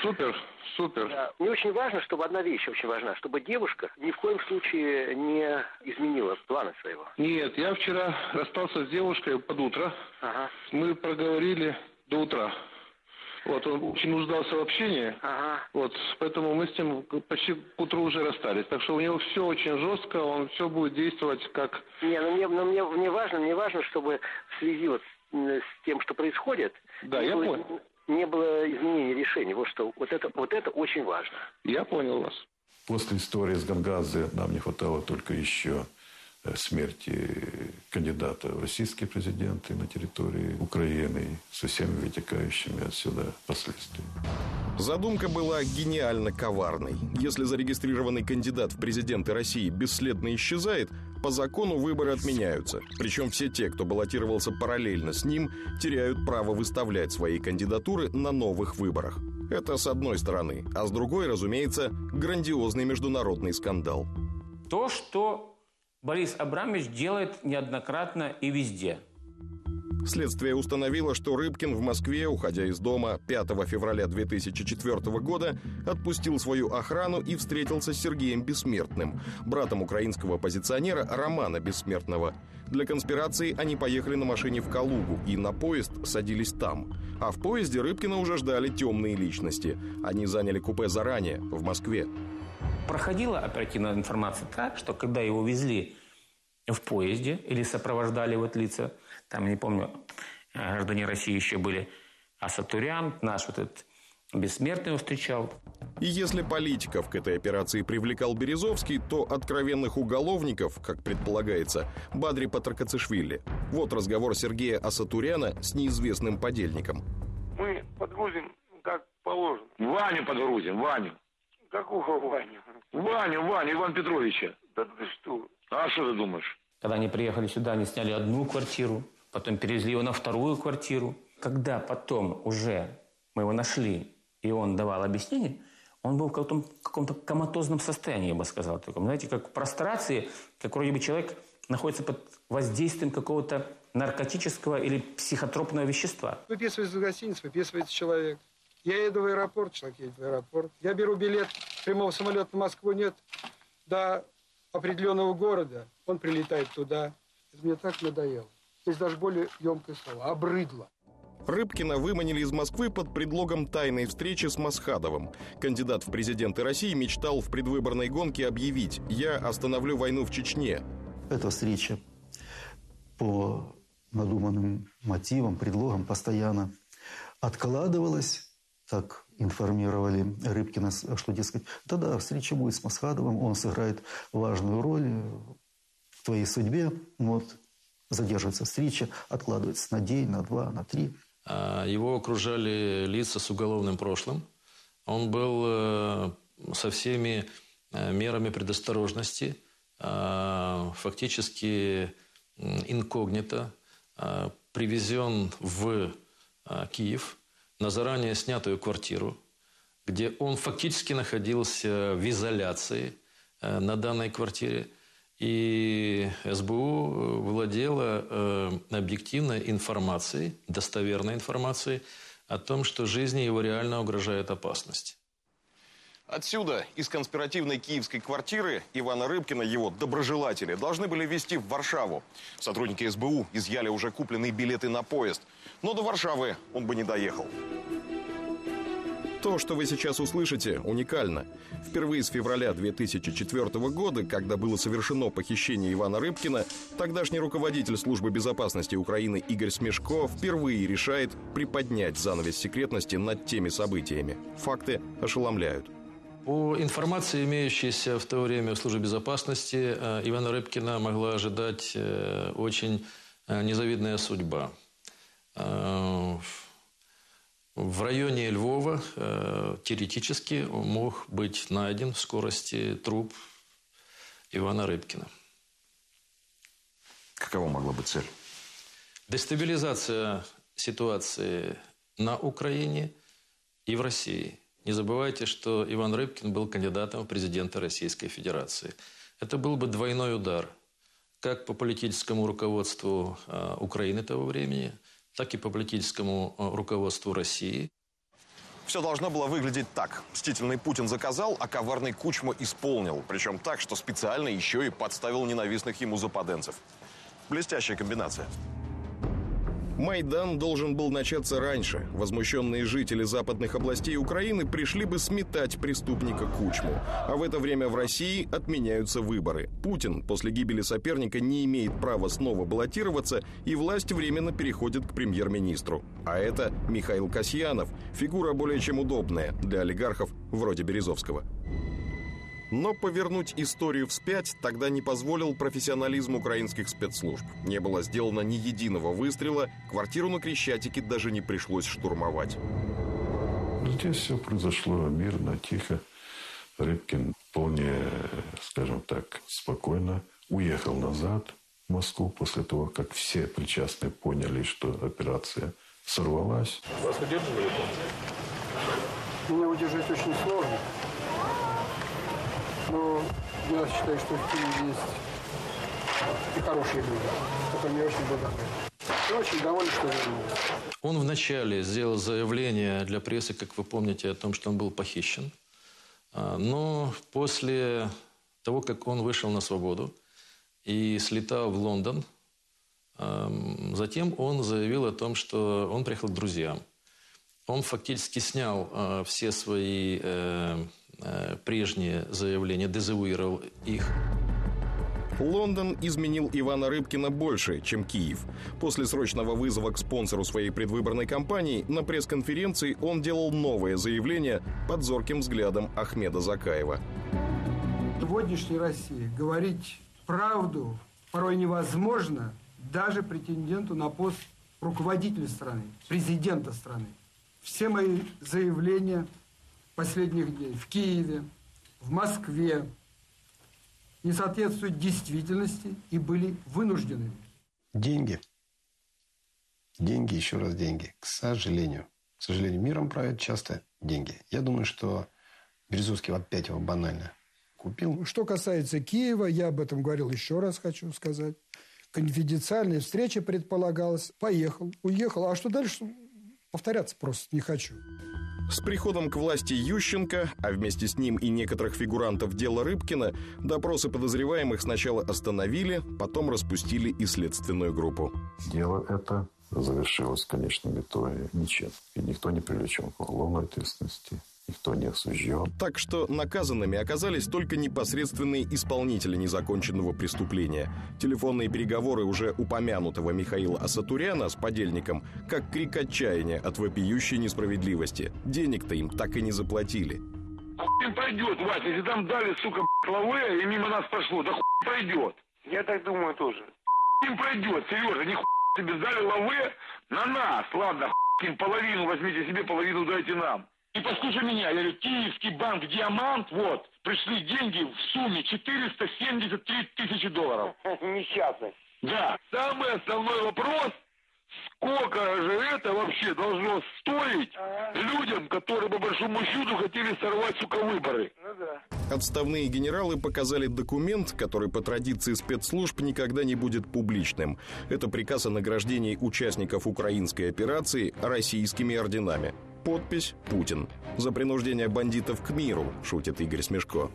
Супер, супер. Да. Мне очень важно, чтобы одна вещь очень важна, чтобы девушка ни в коем случае не изменила планы своего. Нет, я вчера расстался с девушкой под утро. Ага. Мы проговорили до утра. Вот, он очень нуждался в общении. Ага. Вот, поэтому мы с ним почти к утру уже расстались. Так что у него все очень жестко, он все будет действовать как... Не, ну мне, ну мне, мне важно, мне важно, чтобы в связи вот с, с тем, что происходит, Да, не я было, понял. не было изменения решений. Вот что, вот это, вот это очень важно. Я понял вас. После истории с Гангадзе нам не хватало только еще смерти кандидата в российские президенты на территории Украины со всеми вытекающими отсюда последствиями. Задумка была гениально коварной. Если зарегистрированный кандидат в президенты России бесследно исчезает, по закону выборы отменяются. Причем все те, кто баллотировался параллельно с ним, теряют право выставлять свои кандидатуры на новых выборах. Это с одной стороны. А с другой, разумеется, грандиозный международный скандал. То, что Борис Абрамович делает неоднократно и везде. Следствие установило, что Рыбкин в Москве, уходя из дома 5 февраля 2004 года, отпустил свою охрану и встретился с Сергеем Бессмертным, братом украинского оппозиционера Романа Бессмертного. Для конспирации они поехали на машине в Калугу и на поезд садились там. А в поезде Рыбкина уже ждали темные личности. Они заняли купе заранее, в Москве. Проходила оперативная информация так, что когда его везли в поезде или сопровождали вот лица, там, не помню, э, граждане России еще были, а Сатурян, наш вот этот бессмертный его встречал. И если политиков к этой операции привлекал Березовский, то откровенных уголовников, как предполагается, Бадри Патракацишвили. Вот разговор Сергея Асатуряна с неизвестным подельником. Мы подгрузим как положено. Ваню подгрузим, Ваню. Какого Ваню? Ваню, Ваню, Иван Петровича. Да ты что? А что ты думаешь? Когда они приехали сюда, они сняли одну квартиру, потом перевезли его на вторую квартиру. Когда потом уже мы его нашли, и он давал объяснение, он был в каком-то, каком-то коматозном состоянии, я бы сказал. Таком, знаете, как в прострации, как вроде бы человек находится под воздействием какого-то наркотического или психотропного вещества. Выписывается в гостиницу, выписывается человек. Я еду в аэропорт, человек едет в аэропорт. Я беру билет прямого самолета в Москву, нет, до определенного города. Он прилетает туда. Это мне так надоело. Здесь даже более емкое слово. Обрыдло. Рыбкина выманили из Москвы под предлогом тайной встречи с Масхадовым. Кандидат в президенты России мечтал в предвыборной гонке объявить «Я остановлю войну в Чечне». Эта встреча по надуманным мотивам, предлогам постоянно откладывалась. Так информировали Рыбкина, что, дескать, да-да, встреча будет с Масхадовым, он сыграет важную роль в твоей судьбе. Вот, задерживается встреча, откладывается на день, на два, на три. А, Его окружали лица с уголовным прошлым. Он был э, со всеми э, мерами предосторожности, э, фактически инкогнито, привезен в Киев на заранее снятую квартиру, где он фактически находился в изоляции э, на данной квартире. И СБУ владела э, объективной информацией, достоверной информацией о том, что жизни его реально угрожает опасность. Отсюда, из конспиративной киевской квартиры, Ивана Рыбкина его доброжелатели должны были везти в Варшаву. Сотрудники СБУ изъяли уже купленные билеты на поезд. Но до Варшавы он бы не доехал. То, что вы сейчас услышите, уникально. Впервые с февраля 2004 года, когда было совершено похищение Ивана Рыбкина, тогдашний руководитель службы безопасности Украины Игорь Смешко впервые решает приподнять занавес секретности над теми событиями. Факты ошеломляют. По информации, имеющейся в то время в службе безопасности, э, Ивана Рыбкина могла ожидать э, очень э, незавидная судьба. Э, В районе Львова э, теоретически мог быть найден в скорости труп Ивана Рыбкина. Какова могла быть цель? Дестабилизация ситуации на Украине и в России. Не забывайте, что Иван Рыбкин был кандидатом в президенты Российской Федерации. Это был бы двойной удар. как по политическому руководству э, Украины того времени, так и по политическому э, руководству России. Все должно было выглядеть так. Мстительный Путин заказал, а коварный Кучма исполнил. Причем так, что специально еще и подставил ненавистных ему западенцев. Блестящая комбинация. Майдан должен был начаться раньше. Возмущенные жители западных областей Украины пришли бы сметать преступника Кучму. А в это время в России отменяются выборы. Путин после гибели соперника не имеет права снова баллотироваться, и власть временно переходит к премьер-министру. А это Михаил Касьянов, фигура более чем удобная для олигархов вроде Березовского. Но повернуть историю вспять тогда не позволил профессионализм украинских спецслужб. Не было сделано ни единого выстрела, квартиру на Крещатике даже не пришлось штурмовать. Здесь все произошло мирно, тихо. Рыбкин вполне, скажем так, спокойно уехал назад в Москву после того, как все причастные поняли, что операция сорвалась. Вас удерживали? Меня удержать очень сложно. Но я считаю, что в Киеве есть и хорошие люди, которым я очень благодарен. Я очень доволен, что вернулся. Он вначале сделал заявление для прессы, как вы помните, о том, что он был похищен. А, Но после того, как он вышел на свободу и слетал в Лондон, затем он заявил о том, что он приехал к друзьям. Он фактически снял а, все свои э, прежние заявления, дезавуировал их. Лондон изменил Ивана Рыбкина больше, чем Киев. После срочного вызова к спонсору своей предвыборной кампании на пресс-конференции он делал новое заявление под зорким взглядом Ахмеда Закаева. В сегодняшней России говорить правду порой невозможно даже претенденту на пост руководителя страны, президента страны. Все мои заявления последних дней в Киеве, в Москве не соответствуют действительности и были вынуждены. Деньги. Деньги, еще раз деньги. К сожалению. К сожалению, миром правят часто деньги. Я думаю, что Березовский опять его банально купил. Что касается Киева, я об этом говорил еще раз, хочу сказать. Конфиденциальная встреча предполагалась. Поехал, уехал. А что дальше? Повторяться просто не хочу. С приходом к власти Ющенко, а вместе с ним и некоторых фигурантов дела Рыбкина, допросы подозреваемых сначала остановили, потом распустили и следственную группу. Дело это завершилось в конечном итоге ничем. И никто не привлечен к уголовной ответственности, никто не осужден. Так что наказанными оказались только непосредственные исполнители незаконченного преступления. Телефонные переговоры уже упомянутого Михаила Асатуряна с подельником как крик отчаяния от вопиющей несправедливости. Денег-то им так и не заплатили. Хуй им пройдет, Вася, если там дали, сука, лаве, и мимо нас прошло, да хуй пройдет. Я так думаю тоже. Хуй им пройдет, Сережа, не хуй тебе дали лаве на нас. Ладно, хуй им половину возьмите себе, половину дайте нам. И послушай меня, я говорю, Киевский банк «Диамант», вот, пришли деньги в сумме 473 тысячи долларов. Несчастный. Да. Самый основной вопрос, сколько же это вообще должно стоить людям, которые по большому счету хотели сорвать, сука, выборы? Ну да. Отставные генералы показали документ, который по традиции спецслужб никогда не будет публичным. Это приказ о награждении участников украинской операции российскими орденами. Подпись «Путин». За принуждение бандитов к миру, шутит Игорь Смешко.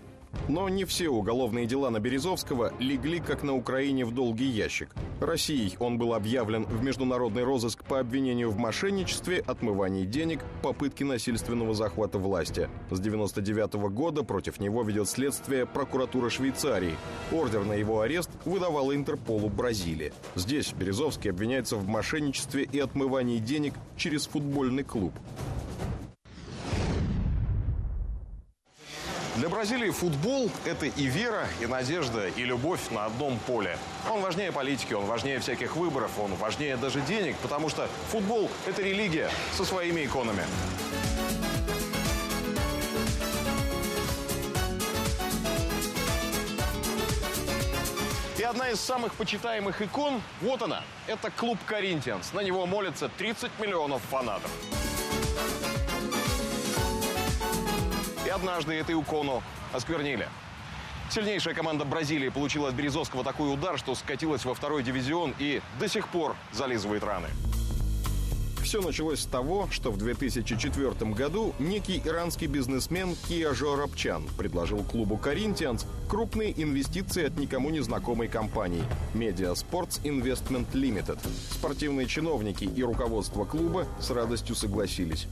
Но не все уголовные дела на Березовского легли, как на Украине, в долгий ящик. Россией он был объявлен в международный розыск по обвинению в мошенничестве, отмывании денег, попытке насильственного захвата власти. С 99 года против него ведет следствие прокуратура Швейцарии. Ордер на его арест выдавала Интерполу Бразилия. Здесь Березовский обвиняется в мошенничестве и отмывании денег через футбольный клуб. Для Бразилии футбол – это и вера, и надежда, и любовь на одном поле. Он важнее политики, он важнее всяких выборов, он важнее даже денег, потому что футбол – это религия со своими иконами. И одна из самых почитаемых икон, вот она, это клуб «Коринтианс». На него молятся 30 миллионов фанатов. Однажды эту икону осквернили. Сильнейшая команда Бразилии получила от Березовского такой удар, что скатилась во второй дивизион и до сих пор зализывает раны. Все началось с того, что в 2004 году некий иранский бизнесмен Киажо Рабчан предложил клубу «Коринтианс» крупные инвестиции от никому не знакомой компании «Media Sports Investment Limited». Спортивные чиновники и руководство клуба с радостью согласились.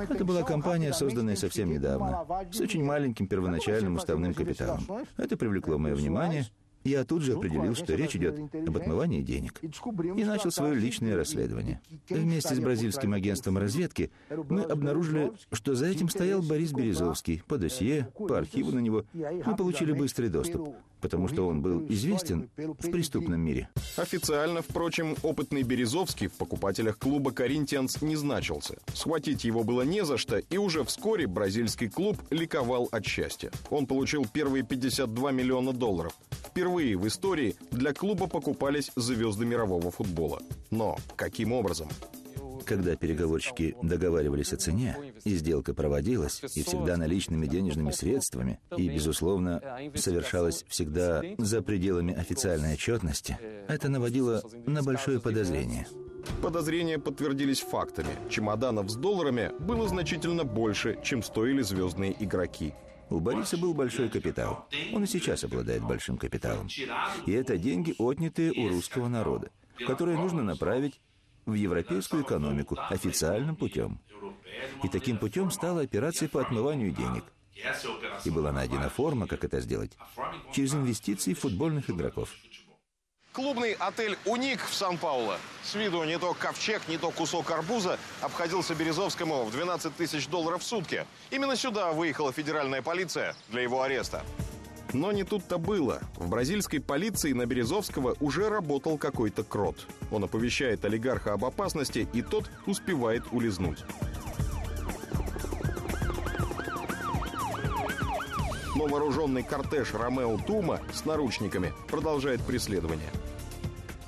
Это была компания, созданная совсем недавно, с очень маленьким первоначальным уставным капиталом. Это привлекло мое внимание, я тут же определил, что речь идет об отмывании денег. И начал свое личное расследование. Вместе с бразильским агентством разведки мы обнаружили, что за этим стоял Борис Березовский. По досье, по архиву на него мы получили быстрый доступ потому что он был известен в преступном мире. Официально, впрочем, опытный Березовский в покупателях клуба «Коринтианс» не значился. Схватить его было не за что, и уже вскоре бразильский клуб ликовал от счастья. Он получил первые 52 миллиона долларов. Впервые в истории для клуба покупались звезды мирового футбола. Но каким образом? Когда переговорщики договаривались о цене, и сделка проводилась, и всегда наличными денежными средствами, и, безусловно, совершалась всегда за пределами официальной отчетности, это наводило на большое подозрение. Подозрения подтвердились фактами. Чемоданов с долларами было значительно больше, чем стоили звездные игроки. У Бориса был большой капитал. Он и сейчас обладает большим капиталом. И это деньги, отнятые у русского народа, которые нужно направить в европейскую экономику официальным путем. И таким путем стала операция по отмыванию денег. И была найдена форма, как это сделать, через инвестиции футбольных игроков. Клубный отель «Уник» в Сан-Пауло. С виду не то ковчег, не то кусок арбуза обходился Березовскому в 12 тысяч долларов в сутки. Именно сюда выехала федеральная полиция для его ареста. Но не тут-то было. В бразильской полиции на Березовского уже работал какой-то крот. Он оповещает олигарха об опасности, и тот успевает улизнуть. Но вооруженный кортеж Ромео Тума с наручниками продолжает преследование.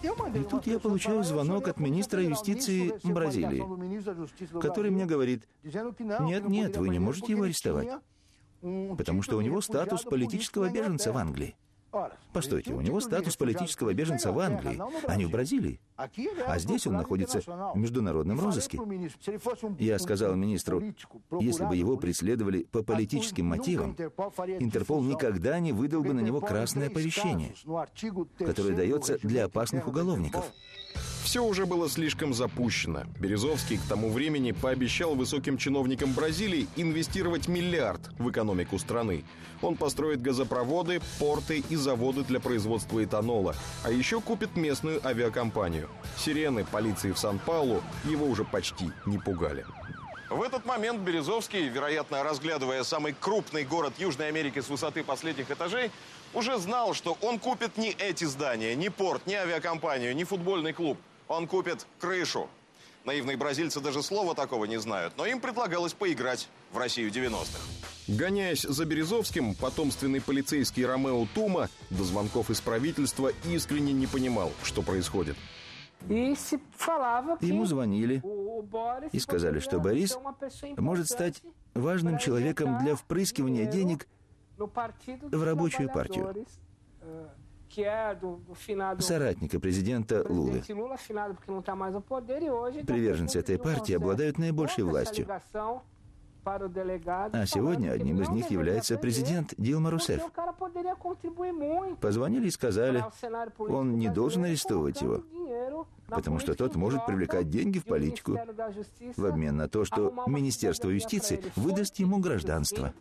И тут я получаю звонок от министра юстиции Бразилии, который мне говорит, нет-нет, вы не можете его арестовать потому что у него статус политического беженца в Англии. Постойте, у него статус политического беженца в Англии, а не в Бразилии. А здесь он находится в международном розыске. Я сказал министру, если бы его преследовали по политическим мотивам, Интерпол никогда не выдал бы на него красное оповещение, которое дается для опасных уголовников. Все уже было слишком запущено. Березовский к тому времени пообещал высоким чиновникам Бразилии инвестировать миллиард в экономику страны. Он построит газопроводы, порты и заводы для производства этанола, а еще купит местную авиакомпанию. Сирены полиции в Сан-Паулу его уже почти не пугали. В этот момент Березовский, вероятно, разглядывая самый крупный город Южной Америки с высоты последних этажей, уже знал, что он купит не эти здания, не порт, не авиакомпанию, не футбольный клуб – он купит крышу. Наивные бразильцы даже слова такого не знают, но им предлагалось поиграть в Россию 90-х. Гоняясь за Березовским, потомственный полицейский Ромео Тума до звонков из правительства искренне не понимал, что происходит. Ему звонили и сказали, что Борис может стать важным человеком для впрыскивания денег в рабочую партию. Соратника президента Лулы. Приверженцы этой партии обладают наибольшей властью. А сегодня одним из них является президент Дилма Русеф. Позвонили и сказали, он не должен арестовывать его, потому что тот может привлекать деньги в политику в обмен на то, что Министерство юстиции выдаст ему гражданство.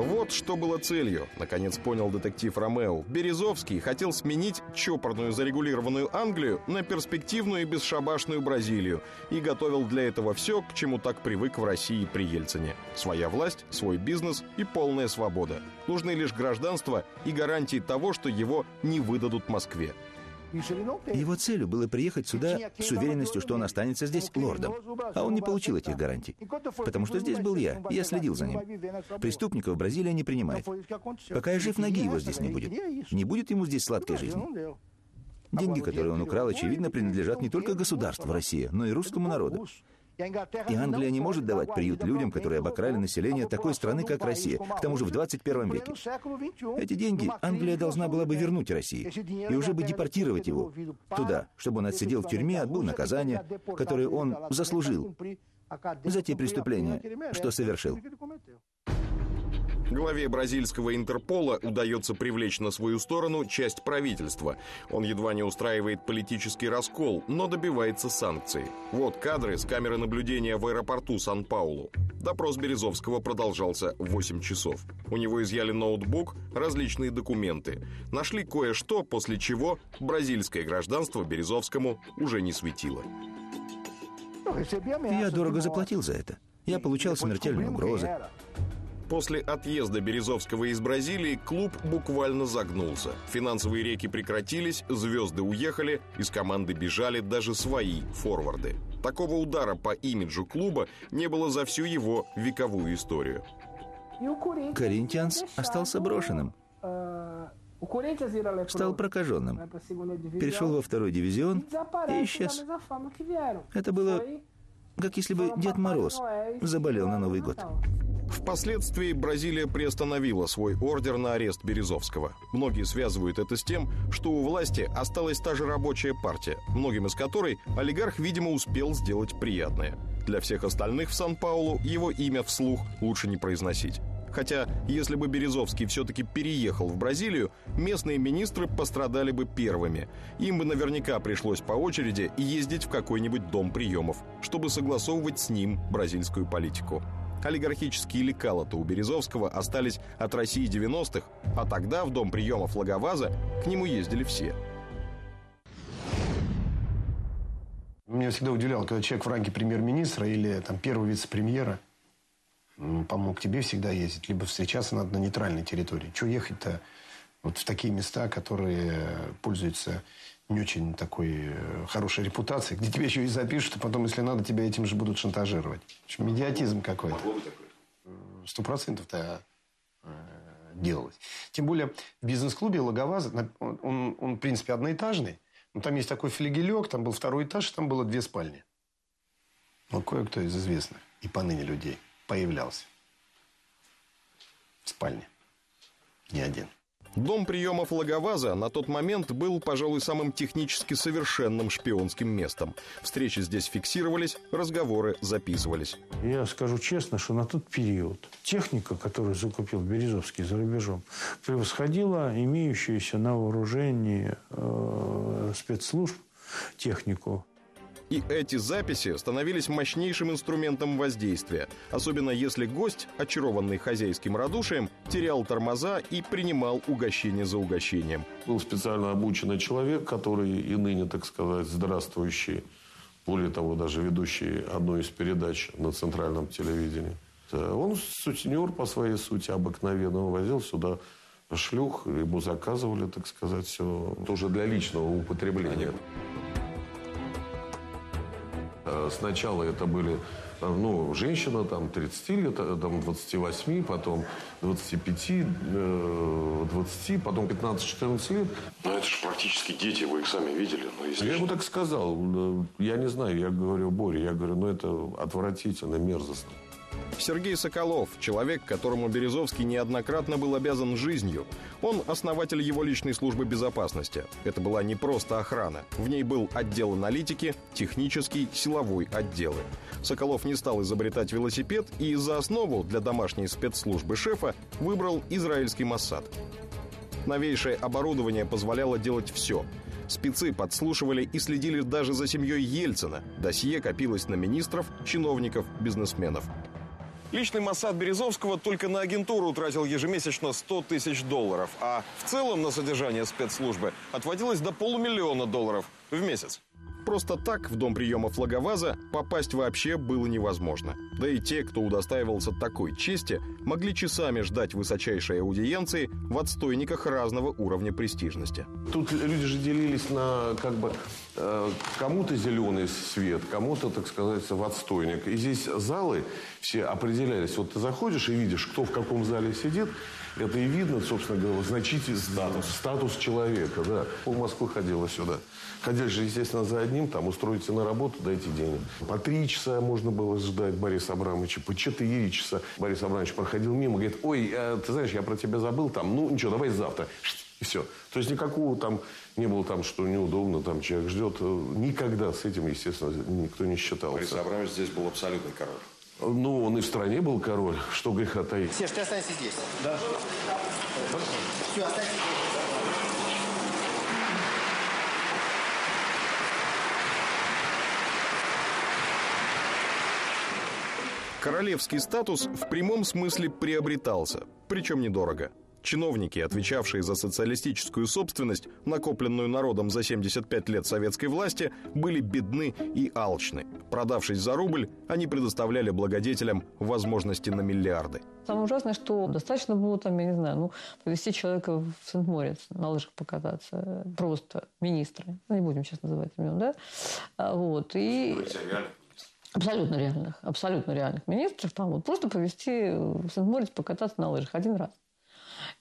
Вот что было целью, наконец понял детектив Ромео. Березовский хотел сменить чопорную зарегулированную Англию на перспективную и бесшабашную Бразилию и готовил для этого все, к чему так привык в России при Ельцине. Своя власть, свой бизнес и полная свобода. Нужны лишь гражданство и гарантии того, что его не выдадут Москве. Его целью было приехать сюда с уверенностью, что он останется здесь лордом. А он не получил этих гарантий. Потому что здесь был я, я следил за ним. Преступников Бразилия не принимает. Пока я жив, ноги его здесь не будет. Не будет ему здесь сладкой жизни. Деньги, которые он украл, очевидно, принадлежат не только государству России, но и русскому народу. И Англия не может давать приют людям, которые обокрали население такой страны, как Россия, к тому же в 21 веке. Эти деньги Англия должна была бы вернуть России и уже бы депортировать его туда, чтобы он отсидел в тюрьме, отбыл наказание, которое он заслужил за те преступления, что совершил. Главе бразильского Интерпола удается привлечь на свою сторону часть правительства. Он едва не устраивает политический раскол, но добивается санкций. Вот кадры с камеры наблюдения в аэропорту Сан-Паулу. Допрос Березовского продолжался 8 часов. У него изъяли ноутбук, различные документы. Нашли кое-что, после чего бразильское гражданство Березовскому уже не светило. Я дорого заплатил за это. Я получал смертельные угрозы. После отъезда Березовского из Бразилии клуб буквально загнулся. Финансовые реки прекратились, звезды уехали, из команды бежали даже свои форварды. Такого удара по имиджу клуба не было за всю его вековую историю. Коринтианс остался брошенным. Стал прокаженным. Перешел во второй дивизион и исчез. Это было как если бы Дед Мороз заболел на Новый год. Впоследствии Бразилия приостановила свой ордер на арест Березовского. Многие связывают это с тем, что у власти осталась та же рабочая партия, многим из которой олигарх, видимо, успел сделать приятное. Для всех остальных в Сан-Паулу его имя вслух лучше не произносить. Хотя, если бы Березовский все-таки переехал в Бразилию, местные министры пострадали бы первыми. Им бы наверняка пришлось по очереди ездить в какой-нибудь дом приемов, чтобы согласовывать с ним бразильскую политику. Олигархические лекала-то у Березовского остались от России 90-х, а тогда в дом приемов Лаговаза к нему ездили все. Меня всегда удивляло, когда человек в ранге премьер-министра или там, первого вице-премьера, по-моему, к тебе всегда ездить, либо встречаться надо на нейтральной территории. Чего ехать-то вот в такие места, которые пользуются не очень такой э, хорошей репутацией, где тебя еще и запишут, а потом, если надо, тебя этим же будут шантажировать. Общем, медиатизм какой-то. Сто процентов-то э, делалось. Тем более в бизнес-клубе Логоваза, он, он, он, в принципе, одноэтажный. Но там есть такой флигелек, там был второй этаж, там было две спальни. Но кое-кто из известных и поныне людей появлялся в спальне. Не один. Дом приемов Лаговаза на тот момент был, пожалуй, самым технически совершенным шпионским местом. Встречи здесь фиксировались, разговоры записывались. Я скажу честно, что на тот период техника, которую закупил Березовский за рубежом, превосходила имеющуюся на вооружении э, спецслужб технику. И эти записи становились мощнейшим инструментом воздействия, особенно если гость, очарованный хозяйским радушием, терял тормоза и принимал угощение за угощением. Был специально обученный человек, который и ныне, так сказать, здравствующий, более того, даже ведущий одной из передач на центральном телевидении. Он сутенер по своей сути обыкновенный, он возил сюда шлюх, ему заказывали, так сказать, все тоже для личного употребления. Э, сначала это были э, ну, женщина там 30 лет, э, там 28, потом 25, 20, потом 15-14 лет. Ну, это же практически дети, вы их сами видели. Ну, если я ему так сказал. Я не знаю, я говорю, Боря, я говорю, ну, это отвратительно, мерзостно. Сергей Соколов – человек, которому Березовский неоднократно был обязан жизнью. Он – основатель его личной службы безопасности. Это была не просто охрана. В ней был отдел аналитики, технический, силовой отделы. Соколов не стал изобретать велосипед и за основу для домашней спецслужбы шефа выбрал израильский Моссад. Новейшее оборудование позволяло делать все. Спецы подслушивали и следили даже за семьей Ельцина. Досье копилось на министров, чиновников, бизнесменов. Личный Моссад Березовского только на агентуру тратил ежемесячно 100 тысяч долларов, а в целом на содержание спецслужбы отводилось до полумиллиона долларов в месяц. Просто так в дом приема флаговаза попасть вообще было невозможно. Да и те, кто удостаивался такой чести, могли часами ждать высочайшей аудиенции в отстойниках разного уровня престижности. Тут люди же делились на как бы э, кому-то зеленый свет, кому-то, так сказать, в отстойник. И здесь залы все определялись. Вот ты заходишь и видишь, кто в каком зале сидит, Это и видно, собственно говоря, значительный статус, статус человека, да. Пол Москвы ходила сюда. Ходили же, естественно, за одним, там, устроите на работу, дайте денег. По три часа можно было ждать Бориса Абрамовича, по четыре часа. Борис Абрамович проходил мимо, говорит, ой, э, ты знаешь, я про тебя забыл, там, ну, ничего, давай завтра. И все. То есть никакого там не было там, что неудобно, там человек ждет. Никогда с этим, естественно, никто не считался. Борис Абрамович здесь был абсолютный король. Ну, он и в стране был король, что греха таить. Серж, ты останься здесь. Да. Все, останься здесь. Королевский статус в прямом смысле приобретался, причем недорого. Чиновники, отвечавшие за социалистическую собственность, накопленную народом за 75 лет советской власти, были бедны и алчны. Продавшись за рубль, они предоставляли благодетелям возможности на миллиарды. Самое ужасное, что достаточно было там, я не знаю, ну, повезти человека в Сент-Морец, на лыжах покататься, просто министры, ну, не будем сейчас называть имен, да, А, вот, и... Абсолютно реальных, абсолютно реальных министров, там вот просто повезти в Сент-Морец покататься на лыжах один раз.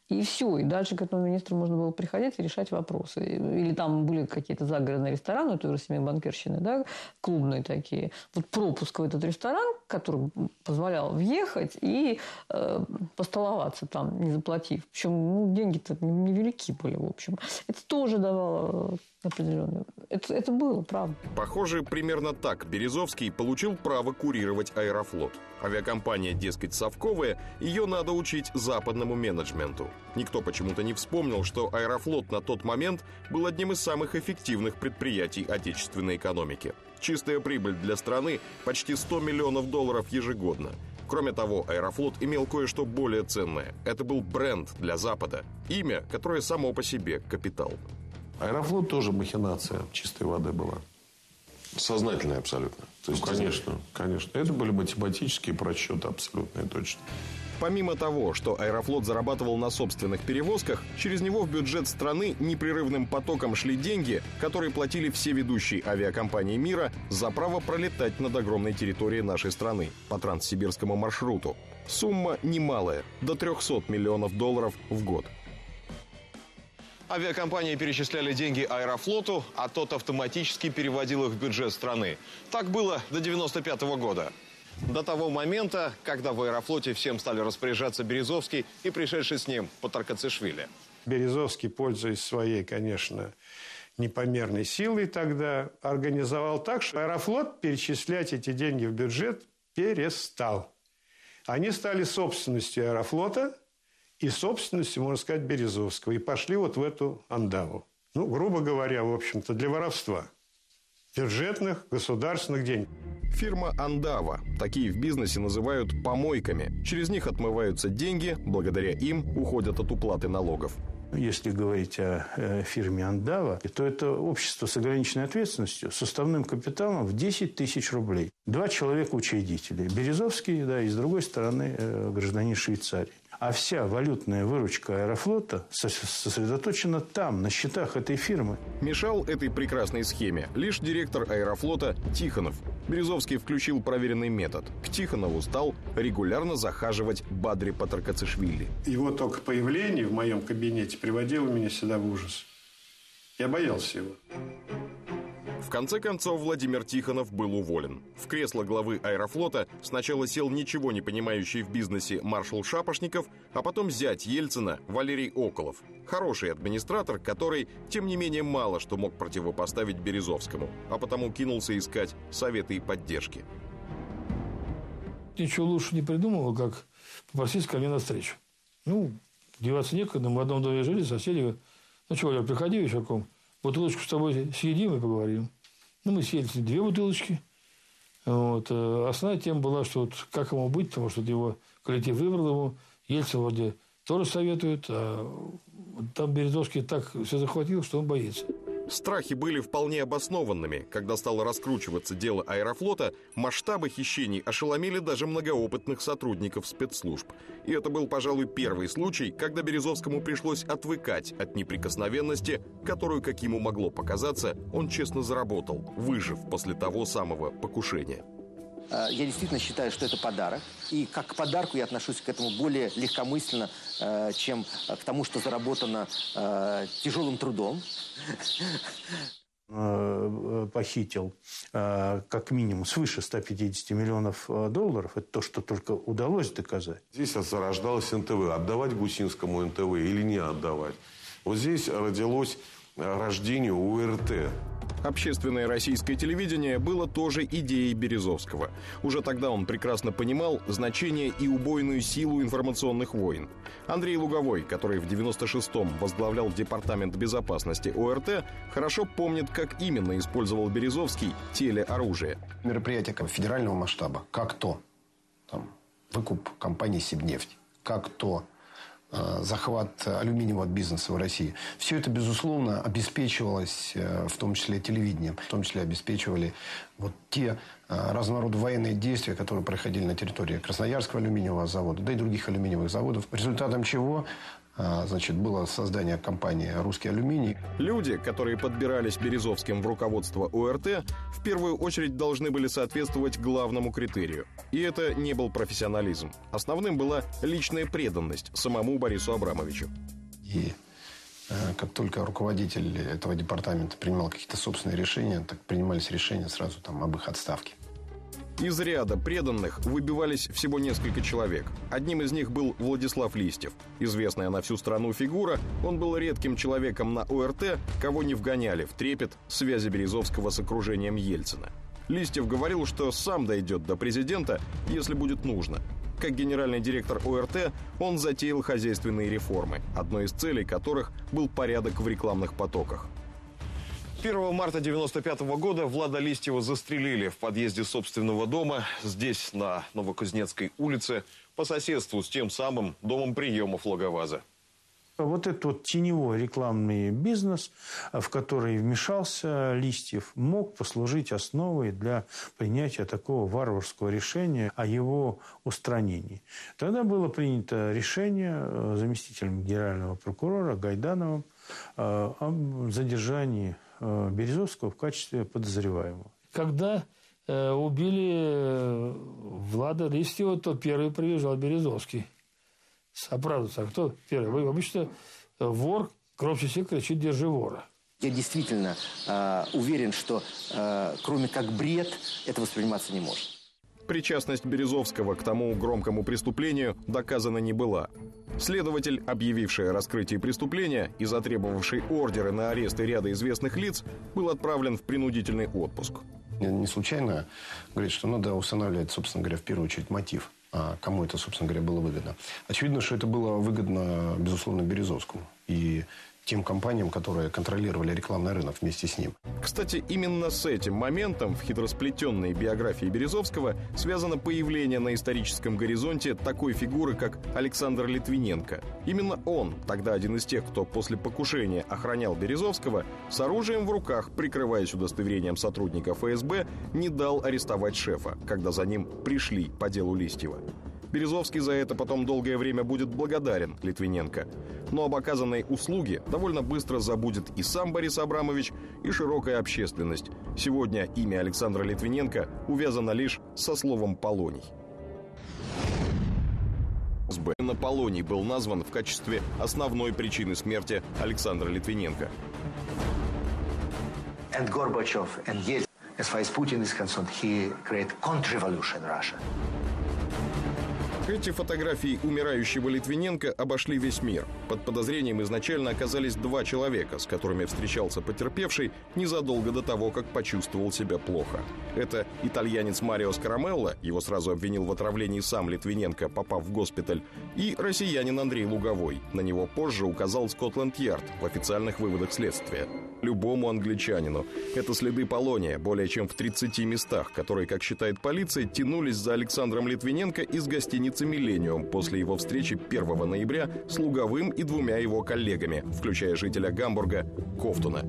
И все. И дальше к этому министру можно было приходить и решать вопросы. Или там были какие-то загородные рестораны, это уже семей банкирщины, да, клубные такие. Вот пропуск в этот ресторан, который позволял въехать и э, постоловаться там, не заплатив. Причем ну, деньги-то невелики были, в общем. Это тоже давало определенную... Это, это было, правда. Похоже, примерно так Березовский получил право курировать аэрофлот. Авиакомпания, дескать, совковая, ее надо учить западному менеджменту. Никто почему-то не вспомнил, что аэрофлот на тот момент был одним из самых эффективных предприятий отечественной экономики. Чистая прибыль для страны почти 100 миллионов долларов ежегодно. Кроме того, Аэрофлот имел кое-что более ценное. Это был бренд для Запада. Имя, которое само по себе капитал. Аэрофлот тоже махинация чистой воды была. Сознательная абсолютно. То есть, ну, конечно, конечно. Это были математические просчеты абсолютные точно. Помимо того, что Аэрофлот зарабатывал на собственных перевозках, через него в бюджет страны непрерывным потоком шли деньги, которые платили все ведущие авиакомпании мира за право пролетать над огромной территорией нашей страны по транссибирскому маршруту. Сумма немалая, до 300 миллионов долларов в год. Авиакомпании перечисляли деньги Аэрофлоту, а тот автоматически переводил их в бюджет страны. Так было до 95 года. До того момента, когда в Аэрофлоте всем стали распоряжаться Березовский и пришедший с ним Потаркацишвили. Березовский, пользуясь своей, конечно, непомерной силой тогда, организовал так, что Аэрофлот перечислять эти деньги в бюджет перестал. Они стали собственностью Аэрофлота и собственностью, можно сказать, Березовского. И пошли вот в эту андаву. Ну, грубо говоря, в общем-то, для воровства бюджетных государственных денег. Фирма «Андава». Такие в бизнесе называют помойками. Через них отмываются деньги, благодаря им уходят от уплаты налогов. Если говорить о э, фирме «Андава», то это общество с ограниченной ответственностью с уставным капиталом в 10 тысяч рублей. Два человека учредители. Березовский, да, и с другой стороны э, гражданин Швейцарии. А вся валютная выручка Аэрофлота сосредоточена там, на счетах этой фирмы. Мешал этой прекрасной схеме лишь директор Аэрофлота Тихонов. Березовский включил проверенный метод. К Тихонову стал регулярно захаживать Бадри Патракацишвили. Его только появление в моем кабинете приводило меня сюда в ужас. Я боялся его. В конце концов, Владимир Тихонов был уволен. В кресло главы Аэрофлота сначала сел ничего не понимающий в бизнесе маршал Шапошников, а потом зять Ельцина Валерий Околов. Хороший администратор, который, тем не менее, мало что мог противопоставить Березовскому, а потому кинулся искать советы и поддержки. Ничего лучше не придумал, как попросить ко мне навстречу. Ну, деваться некогда, мы в одном доме жили, соседи ну что, Валя, приходи вечерком, бутылочку с тобой съедим и поговорим. Ну, мы съели две бутылочки. Вот. Э, основная тема была, что вот как ему быть, потому что его коллектив выбрал ему. Ельцин вроде тоже советует, а там Березовский так все захватил, что он боится. Страхи были вполне обоснованными. Когда стало раскручиваться дело аэрофлота, масштабы хищений ошеломили даже многоопытных сотрудников спецслужб. И это был, пожалуй, первый случай, когда Березовскому пришлось отвыкать от неприкосновенности, которую, как ему могло показаться, он честно заработал, выжив после того самого покушения. Э, я действительно считаю, что это подарок. И как к подарку я отношусь к этому более легкомысленно, э, чем к тому, что заработано тяжелым трудом. Похитил как минимум свыше 150 миллионов долларов. Это то, что только удалось доказать. Здесь зарождалось НТВ. Отдавать Гусинскому НТВ или не отдавать. Вот здесь родилось рождение УРТ. Общественное российское телевидение было тоже идеей Березовского. Уже тогда он прекрасно понимал значение и убойную силу информационных войн. Андрей Луговой, который в 96-м возглавлял Департамент безопасности ОРТ, хорошо помнит, как именно использовал Березовский телеоружие. Мероприятие федерального масштаба, как то там, выкуп компании «Сибнефть», как то захват алюминиевого бизнеса в России. Все это, безусловно, обеспечивалось, э, в том числе телевидением, в том числе обеспечивали вот те э, разного рода военные действия, которые проходили на территории Красноярского алюминиевого завода, да и других алюминиевых заводов, результатом чего значит, было создание компании «Русский алюминий». Люди, которые подбирались Березовским в руководство ОРТ, в первую очередь должны были соответствовать главному критерию. И это не был профессионализм. Основным была личная преданность самому Борису Абрамовичу. И э, как только руководитель этого департамента принимал какие-то собственные решения, так принимались решения сразу там об их отставке. Из ряда преданных выбивались всего несколько человек. Одним из них был Владислав Листьев. Известная на всю страну фигура, он был редким человеком на ОРТ, кого не вгоняли в трепет связи Березовского с окружением Ельцина. Листьев говорил, что сам дойдет до президента, если будет нужно. Как генеральный директор ОРТ, он затеял хозяйственные реформы, одной из целей которых был порядок в рекламных потоках. 1 марта 95 года Влада Листьева застрелили в подъезде собственного дома здесь, на Новокузнецкой улице, по соседству с тем самым домом приемов Логоваза. Вот этот вот теневой рекламный бизнес, в который вмешался Листьев, мог послужить основой для принятия такого варварского решения о его устранении. Тогда было принято решение э, заместителем генерального прокурора Гайдановым э, о задержании Березовского в качестве подозреваемого. Когда э, убили э, Влада Листьева, то первый приезжал Березовский. Оправдываться. А кто первый? Вы обычно вор громче всех кричит «держи вора». Я действительно э, уверен, что э, кроме как бред это восприниматься не может. Причастность Березовского к тому громкому преступлению доказана не была. Следователь, объявивший о раскрытии преступления и затребовавший ордеры на аресты ряда известных лиц, был отправлен в принудительный отпуск. Не случайно говорит, что надо устанавливать, собственно говоря, в первую очередь мотив. А кому это, собственно говоря, было выгодно. Очевидно, что это было выгодно, безусловно, Березовскому. И тем компаниям, которые контролировали рекламный рынок вместе с ним. Кстати, именно с этим моментом в хитросплетенной биографии Березовского связано появление на историческом горизонте такой фигуры, как Александр Литвиненко. Именно он, тогда один из тех, кто после покушения охранял Березовского, с оружием в руках, прикрываясь удостоверением сотрудника ФСБ, не дал арестовать шефа, когда за ним пришли по делу Листьева. Березовский за это потом долгое время будет благодарен Литвиненко. Но об оказанной услуге довольно быстро забудет и сам Борис Абрамович, и широкая общественность. Сегодня имя Александра Литвиненко увязано лишь со словом «полоний». На полоний был назван в качестве основной причины смерти Александра Литвиненко. And Gorbachev and Yeltsin, as far as Putin is concerned, he created contra-revolution Russia. Эти фотографии умирающего Литвиненко обошли весь мир. Под подозрением изначально оказались два человека, с которыми встречался потерпевший незадолго до того, как почувствовал себя плохо. Это итальянец Марио Скарамелло, его сразу обвинил в отравлении сам Литвиненко, попав в госпиталь, и россиянин Андрей Луговой. На него позже указал Скотланд-Ярд в официальных выводах следствия. Любому англичанину. Это следы полония, более чем в 30 местах, которые, как считает полиция, тянулись за Александром Литвиненко из гостиницы гостинице «Миллениум» после его встречи 1 ноября с Луговым и двумя его коллегами, включая жителя Гамбурга Кофтуна.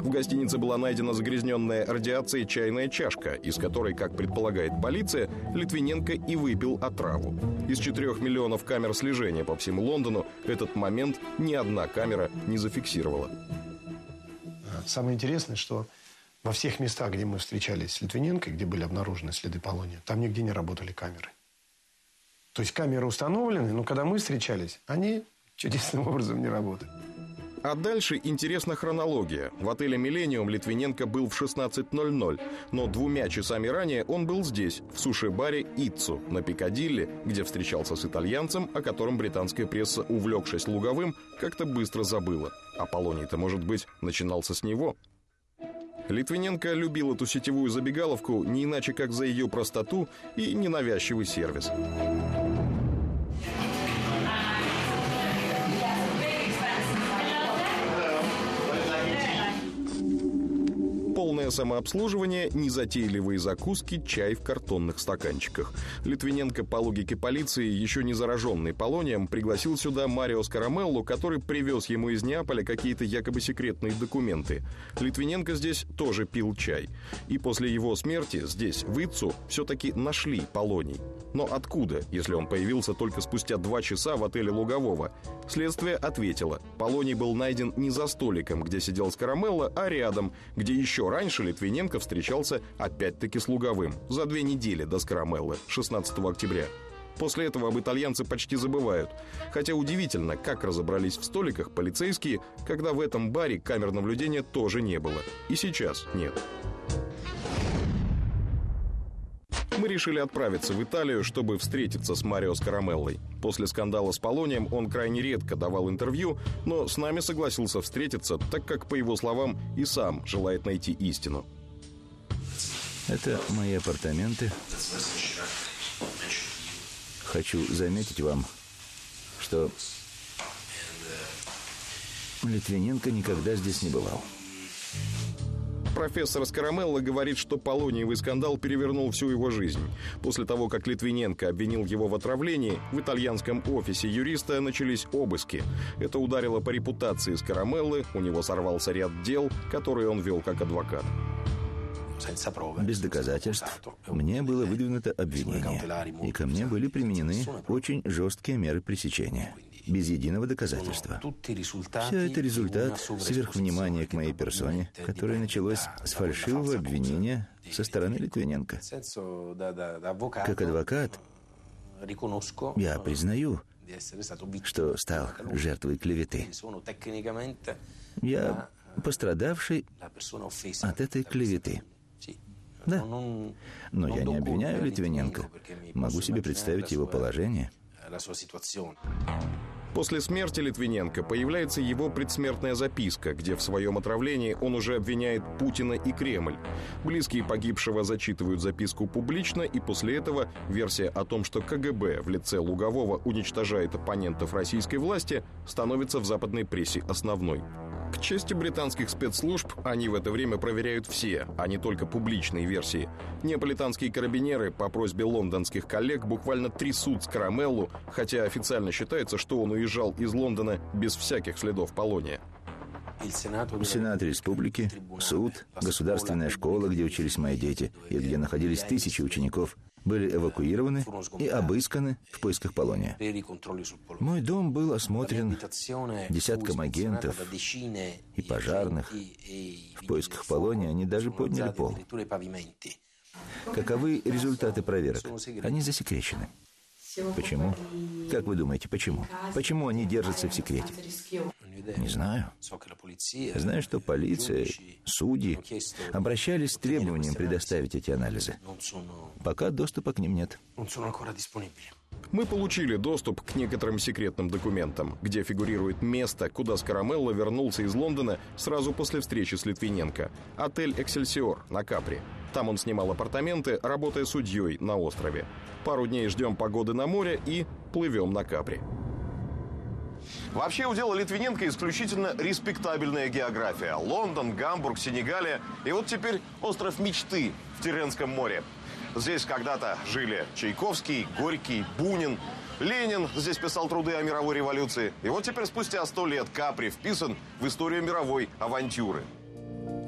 В гостинице была найдена загрязненная радиацией чайная чашка, из которой, как предполагает полиция, Литвиненко и выпил отраву. Из 4 миллионов камер слежения по всему Лондону этот момент ни одна камера не зафиксировала. Самое интересное, что во всех местах, где мы встречались с Литвиненко, где были обнаружены следы полония, там нигде не работали камеры. То есть камеры установлены, но когда мы встречались, они чудесным образом не работали. А дальше интересна хронология. В отеле «Миллениум» Литвиненко был в 16.00, но двумя часами ранее он был здесь, в суши-баре «Иццу» на Пикадилли, где встречался с итальянцем, о котором британская пресса, увлекшись луговым, как-то быстро забыла. А Полоний-то, может быть, начинался с него? Литвиненко любил эту сетевую забегаловку не иначе, как за ее простоту и ненавязчивый сервис. Полное самообслуживание, незатейливые закуски, чай в картонных стаканчиках. Литвиненко, по логике полиции, еще не зараженный полонием, пригласил сюда Марио Скарамеллу, который привез ему из Неаполя какие-то якобы секретные документы. Литвиненко здесь тоже пил чай. И после его смерти здесь, в Иццу, все-таки нашли полоний. Но откуда, если он появился только спустя два часа в отеле Лугового? Следствие ответило. Полоний был найден не за столиком, где сидел Скарамелла, а рядом, где еще раньше Литвиненко встречался опять-таки с Луговым за две недели до Скарамеллы, 16 октября. После этого об итальянце почти забывают. Хотя удивительно, как разобрались в столиках полицейские, когда в этом баре камер наблюдения тоже не было. И сейчас нет. Мы решили отправиться в Италию, чтобы встретиться с Марио Скарамеллой. После скандала с Полонием он крайне редко давал интервью, но с нами согласился встретиться, так как, по его словам, и сам желает найти истину. Это мои апартаменты. Хочу заметить вам, что Литвиненко никогда здесь не бывал. Профессор Скарамелло говорит, что полониевый скандал перевернул всю его жизнь. После того, как Литвиненко обвинил его в отравлении, в итальянском офисе юриста начались обыски. Это ударило по репутации Скарамеллы, у него сорвался ряд дел, которые он вел как адвокат. Без доказательств мне было выдвинуто обвинение, и ко мне были применены очень жесткие меры пресечения без единого доказательства. Все это результат сверхвнимания к моей персоне, которое началось с фальшивого обвинения со стороны Литвиненко. Как адвокат, я признаю, что стал жертвой клеветы. Я пострадавший от этой клеветы. Да. Но я не обвиняю Литвиненко. Могу себе представить его положение. После смерти Литвиненко появляется его предсмертная записка, где в своем отравлении он уже обвиняет Путина и Кремль. Близкие погибшего зачитывают записку публично, и после этого версия о том, что КГБ в лице Лугового уничтожает оппонентов российской власти, становится в западной прессе основной. К чести британских спецслужб, они в это время проверяют все, а не только публичные версии. Неаполитанские карабинеры по просьбе лондонских коллег буквально трясут Скарамеллу, хотя официально считается, что он уезжал из Лондона без всяких следов полония. Сенат республики, суд, государственная школа, где учились мои дети, и где находились тысячи учеников, были эвакуированы и обысканы в поисках полония. Мой дом был осмотрен десятком агентов и пожарных. В поисках полония они даже подняли пол. Каковы результаты проверок? Они засекречены. Почему? Как вы думаете, почему? Почему они держатся в секрете? Не знаю. Знаю, что полиция, судьи обращались с требованием предоставить эти анализы. Пока доступа к ним нет. Мы получили доступ к некоторым секретным документам, где фигурирует место, куда Скарамелло вернулся из Лондона сразу после встречи с Литвиненко. Отель «Эксельсиор» на Капри. Там он снимал апартаменты, работая судьей на острове. Пару дней ждем погоды на море и плывем на Капри. Вообще у дела Литвиненко исключительно респектабельная география. Лондон, Гамбург, Сенегалия. И вот теперь остров мечты в Тиренском море. Здесь когда-то жили Чайковский, Горький, Бунин. Ленин здесь писал труды о мировой революции. И вот теперь спустя сто лет Капри вписан в историю мировой авантюры.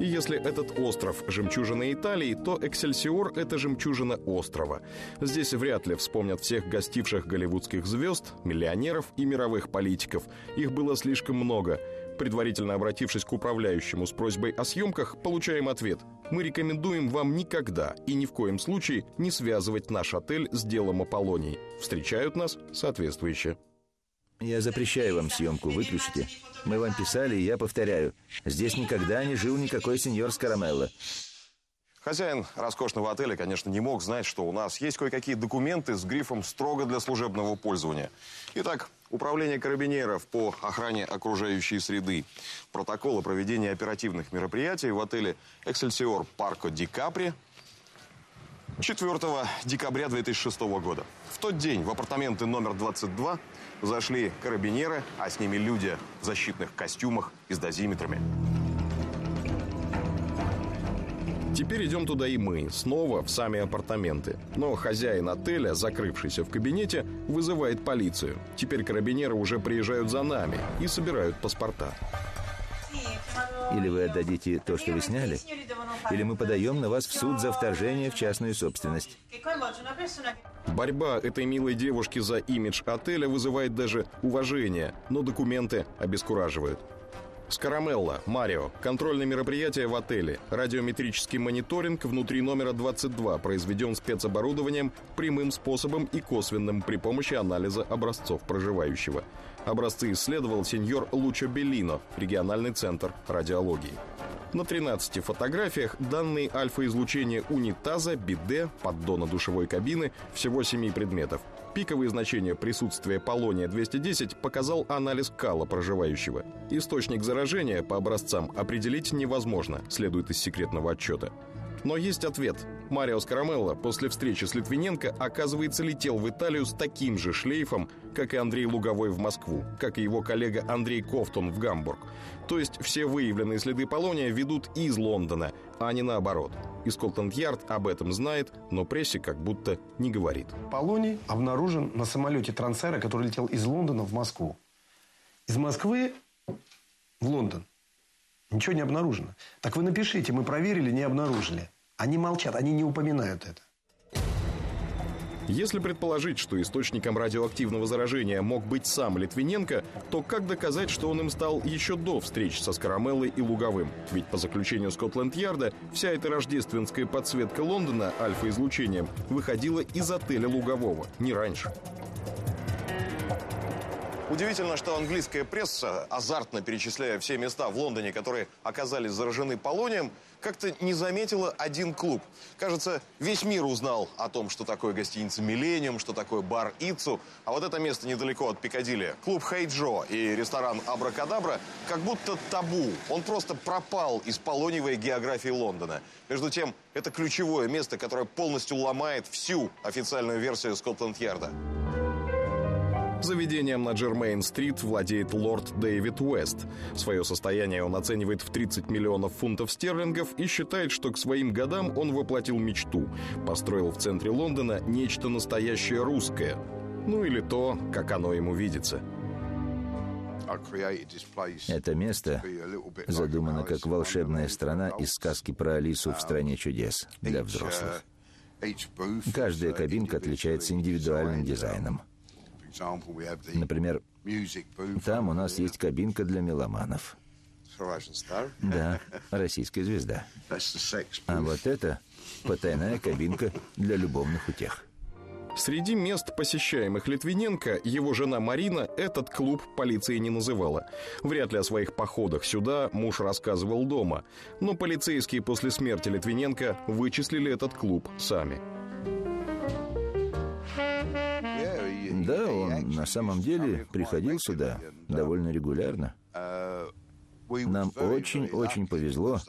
И если этот остров – жемчужина Италии, то Эксельсиор – это жемчужина острова. Здесь вряд ли вспомнят всех гостивших голливудских звезд, миллионеров и мировых политиков. Их было слишком много. Предварительно обратившись к управляющему с просьбой о съемках, получаем ответ. Мы рекомендуем вам никогда и ни в коем случае не связывать наш отель с делом Аполлонии. Встречают нас соответствующе. Я запрещаю вам съемку, выключите. Мы вам писали, и я повторяю. Здесь никогда не жил никакой сеньор Скарамелло. Хозяин роскошного отеля, конечно, не мог знать, что у нас есть кое-какие документы с грифом «строго для служебного пользования». Итак, Управление карабинеров по охране окружающей среды. Протокол о проведении оперативных мероприятий в отеле «Эксельсиор Парко Ди Капри» 4 декабря 2006 года. В тот день в апартаменты номер 22 зашли карабинеры, а с ними люди в защитных костюмах и с дозиметрами. Теперь идем туда и мы, снова в сами апартаменты. Но хозяин отеля, закрывшийся в кабинете, вызывает полицию. Теперь карабинеры уже приезжают за нами и собирают паспорта. Или вы отдадите то, что вы сняли, или мы подаем на вас в суд за вторжение в частную собственность. Борьба этой милой девушки за имидж отеля вызывает даже уважение, но документы обескураживают. Скарамелла, Марио. Контрольные мероприятия в отеле. Радиометрический мониторинг внутри номера 22 произведен спецоборудованием прямым способом и косвенным при помощи анализа образцов проживающего. Образцы исследовал сеньор Лучо Беллино, региональный центр радиологии. На 13 фотографиях данные альфа-излучения унитаза, биде, поддона душевой кабины, всего 7 предметов. Пиковые значения присутствия полония-210 показал анализ кала проживающего. Источник заражения по образцам определить невозможно, следует из секретного отчета. Но есть ответ. Марио Скарамелло после встречи с Литвиненко, оказывается, летел в Италию с таким же шлейфом, как и Андрей Луговой в Москву, как и его коллега Андрей Кофтон в Гамбург. То есть все выявленные следы полония ведут из Лондона, а не наоборот. И Скотланд-Ярд об этом знает, но прессе как будто не говорит. Полоний обнаружен на самолете Трансера, который летел из Лондона в Москву. Из Москвы в Лондон. Ничего не обнаружено. Так вы напишите, мы проверили, не обнаружили. Они молчат, они не упоминают это. Если предположить, что источником радиоактивного заражения мог быть сам Литвиненко, то как доказать, что он им стал еще до встреч со Скарамеллой и Луговым? Ведь по заключению Скотланд-Ярда вся эта рождественская подсветка Лондона альфа-излучением выходила из отеля Лугового, не раньше. Удивительно, что английская пресса, азартно перечисляя все места в Лондоне, которые оказались заражены полонием, как-то не заметила один клуб. Кажется, весь мир узнал о том, что такое гостиница «Миллениум», что такое бар «Ицу». А вот это место недалеко от Пикадилли. Клуб «Хейджо» и ресторан «Абракадабра» как будто табу. Он просто пропал из полониевой географии Лондона. Между тем, это ключевое место, которое полностью ломает всю официальную версию Скотланд-Ярда. Заведением на Джермейн-стрит владеет лорд Дэвид Уэст. Свое состояние он оценивает в 30 миллионов фунтов стерлингов и считает, что к своим годам он воплотил мечту. Построил в центре Лондона нечто настоящее русское. Ну или то, как оно ему видится. Это место задумано как волшебная страна из сказки про Алису в «Стране чудес» для взрослых. Каждая кабинка отличается индивидуальным дизайном. Например, там у нас есть кабинка для меломанов. Да, российская звезда. А вот это потайная кабинка для любовных утех. Среди мест, посещаемых Литвиненко, его жена Марина этот клуб полиции не называла. Вряд ли о своих походах сюда муж рассказывал дома. Но полицейские после смерти Литвиненко вычислили этот клуб сами. Да, он на самом деле приходил сюда довольно регулярно. Нам очень-очень повезло,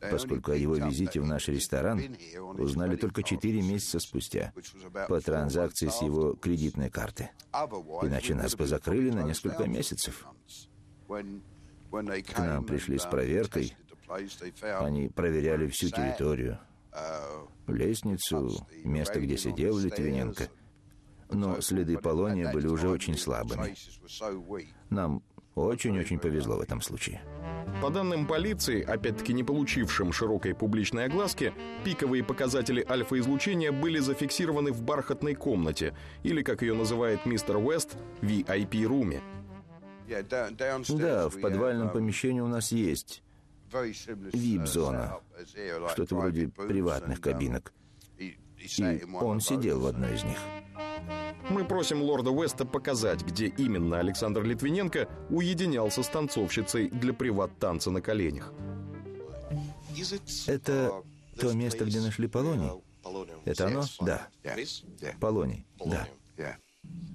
поскольку о его визите в наш ресторан узнали только четыре месяца спустя по транзакции с его кредитной карты. Иначе нас бы закрыли на несколько месяцев. К нам пришли с проверкой. Они проверяли всю территорию. Лестницу, место, где сидел Литвиненко — но следы полония были уже очень слабыми. Нам очень-очень повезло в этом случае. По данным полиции, опять-таки не получившим широкой публичной огласки, пиковые показатели альфа-излучения были зафиксированы в бархатной комнате, или, как ее называет мистер Уэст, VIP-руме. Да, в подвальном помещении у нас есть вип-зона, что-то вроде приватных кабинок. И он сидел в одной из них. Мы просим лорда Уэста показать, где именно Александр Литвиненко уединялся с танцовщицей для приват-танца на коленях. Это то место, где нашли Полоний? Это оно? Да. Полоний, да.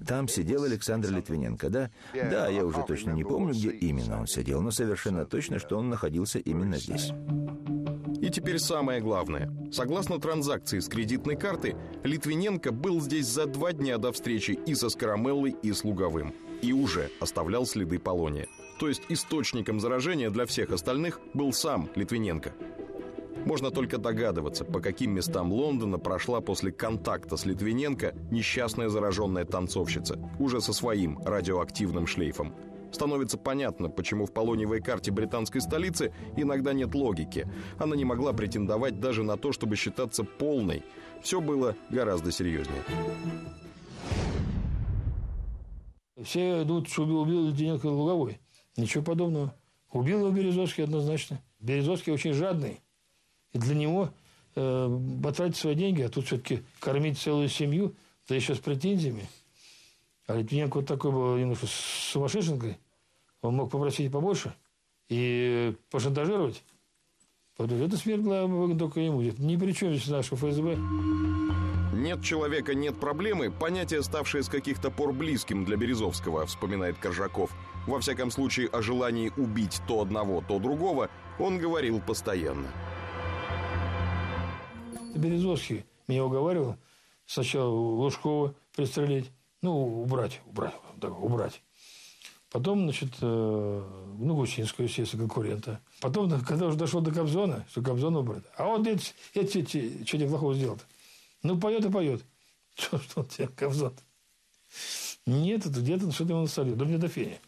Там сидел Александр Литвиненко, да? Да, я уже точно не помню, где именно он сидел, но совершенно точно, что он находился именно здесь. И теперь самое главное. Согласно транзакции с кредитной карты, Литвиненко был здесь за два дня до встречи и со Скоромеллой, и с Луговым. И уже оставлял следы полония. То есть источником заражения для всех остальных был сам Литвиненко. Можно только догадываться, по каким местам Лондона прошла после контакта с Литвиненко несчастная зараженная танцовщица, уже со своим радиоактивным шлейфом. Становится понятно, почему в полониевой карте британской столицы иногда нет логики. Она не могла претендовать даже на то, чтобы считаться полной. Все было гораздо серьезнее. Все идут, что убил, убил Литвиненко Луговой. Ничего подобного. Убил его Березовский однозначно. Березовский очень жадный. И для него э, потратить свои деньги, а тут все-таки кормить целую семью, да еще с претензиями. А Литвиненко вот такой был немножко сумасшедшенкой. Он мог попросить побольше и пошантажировать. Это смерть выгодна только ему. Ни при чем здесь нашего ФСБ. «Нет человека, нет проблемы» – понятие, ставшее с каких-то пор близким для Березовского, вспоминает Коржаков. Во всяком случае, о желании убить то одного, то другого он говорил постоянно. Березовский меня уговаривал сначала Лужкова пристрелить, ну, убрать, убрать, так, убрать. Потом, значит, э, ну, Гусинскую, естественно, конкурента. Потом, когда уже дошел до Кобзона, что Кобзона убрать. А вот эти, эти, эти что тебе плохого сделал-то? Ну, поет и поет. Что, что он тебе, Кобзон? Нет, это где-то что-то ему насолил. Да мне до фени.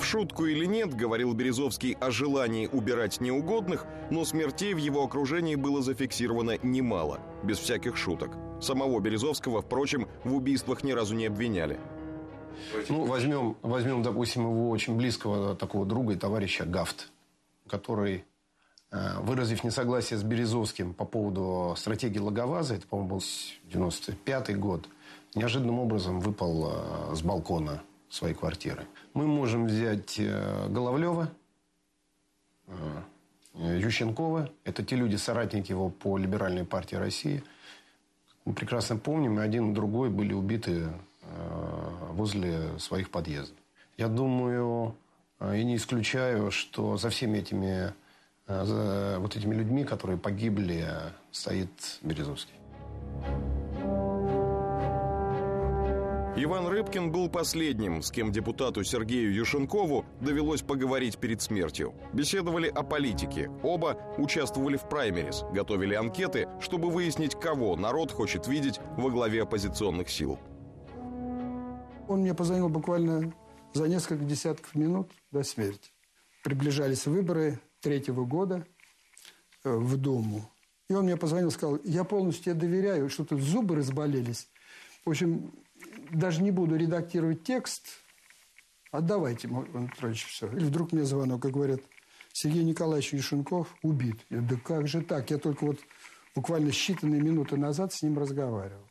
В шутку или нет, говорил Березовский о желании убирать неугодных, но смертей в его окружении было зафиксировано немало, без всяких шуток. Самого Березовского, впрочем, в убийствах ни разу не обвиняли. Ну, возьмем, возьмем, допустим, его очень близкого такого друга и товарища Гафт, который, э, выразив несогласие с Березовским по поводу стратегии Логоваза, это, по-моему, был 95 год, неожиданным образом выпал э, с балкона своей квартиры. Мы можем взять э, Головлева, Ющенкова. Это те люди, соратники его по либеральной партии России. Мы прекрасно помним, и один и другой были убиты возле своих подъездов. Я думаю и не исключаю, что за всеми этими, за вот этими людьми, которые погибли, стоит Березовский. Иван Рыбкин был последним, с кем депутату Сергею Юшенкову довелось поговорить перед смертью. Беседовали о политике. Оба участвовали в праймерис, готовили анкеты, чтобы выяснить, кого народ хочет видеть во главе оппозиционных сил. Он мне позвонил буквально за несколько десятков минут до смерти. Приближались выборы третьего года э, в Думу. И он мне позвонил, сказал, я полностью тебе доверяю, что тут зубы разболелись. В общем, даже не буду редактировать текст. Отдавайте, Иван Петрович, все. Или вдруг мне звонок и говорят, Сергей Николаевич Юшенков убит. Я, да как же так? Я только вот буквально считанные минуты назад с ним разговаривал.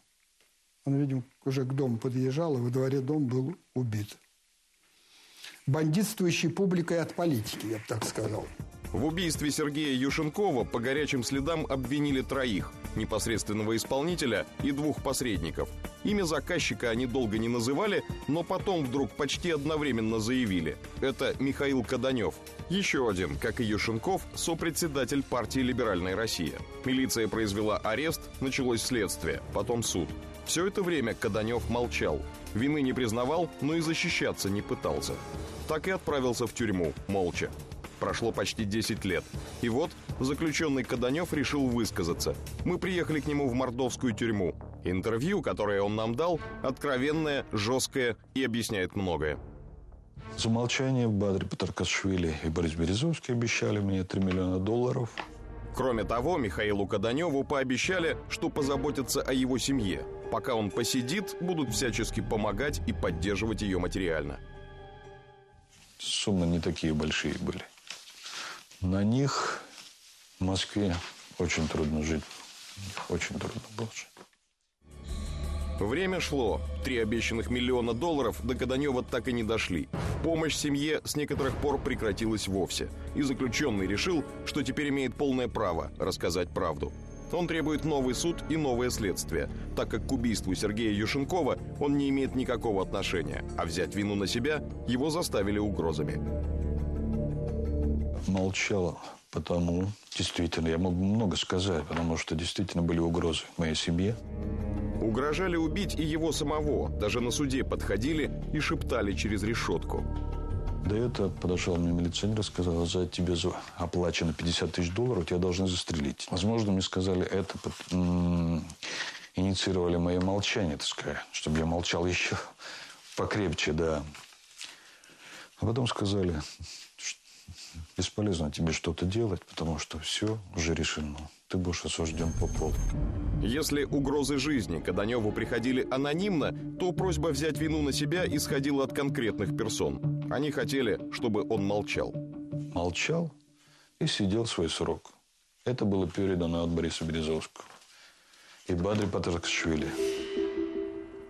Он, видимо, уже к дому подъезжал, и во дворе дом был убит. Бандитствующей публикой от политики, я бы так сказал. В убийстве Сергея Юшенкова по горячим следам обвинили троих – непосредственного исполнителя и двух посредников. Имя заказчика они долго не называли, но потом вдруг почти одновременно заявили – это Михаил Каданев. Еще один, как и Юшенков, сопредседатель партии «Либеральная Россия». Милиция произвела арест, началось следствие, потом суд. Все это время Каданев молчал. Вины не признавал, но и защищаться не пытался. Так и отправился в тюрьму, молча. Прошло почти 10 лет. И вот заключенный Каданев решил высказаться. Мы приехали к нему в мордовскую тюрьму. Интервью, которое он нам дал, откровенное, жесткое и объясняет многое. За молчание Бадри Патаркашвили и Борис Березовский обещали мне 3 миллиона долларов. Кроме того, Михаилу Каданеву пообещали, что позаботятся о его семье. Пока он посидит, будут всячески помогать и поддерживать ее материально. Суммы не такие большие были. На них в Москве очень трудно жить. Очень трудно было жить. Время шло. Три обещанных миллиона долларов до Каданева так и не дошли. Помощь семье с некоторых пор прекратилась вовсе. И заключенный решил, что теперь имеет полное право рассказать правду. Он требует новый суд и новое следствие, так как к убийству Сергея Юшенкова он не имеет никакого отношения, а взять вину на себя его заставили угрозами. Молчал, потому действительно, я мог много сказать, потому что действительно были угрозы моей семье. Угрожали убить и его самого. Даже на суде подходили и шептали через решетку. Да это подошел мне милиционер и сказал, за тебе оплачено 50 тысяч долларов, тебя должны застрелить. Возможно, мне сказали это, инициировали мое молчание, так сказать, чтобы я молчал еще покрепче, да. А потом сказали, бесполезно тебе что-то делать, потому что все уже решено ты будешь осужден по полу. Если угрозы жизни Каданеву приходили анонимно, то просьба взять вину на себя исходила от конкретных персон. Они хотели, чтобы он молчал. Молчал и сидел свой срок. Это было передано от Бориса Березовского и Бадри Патракшвили.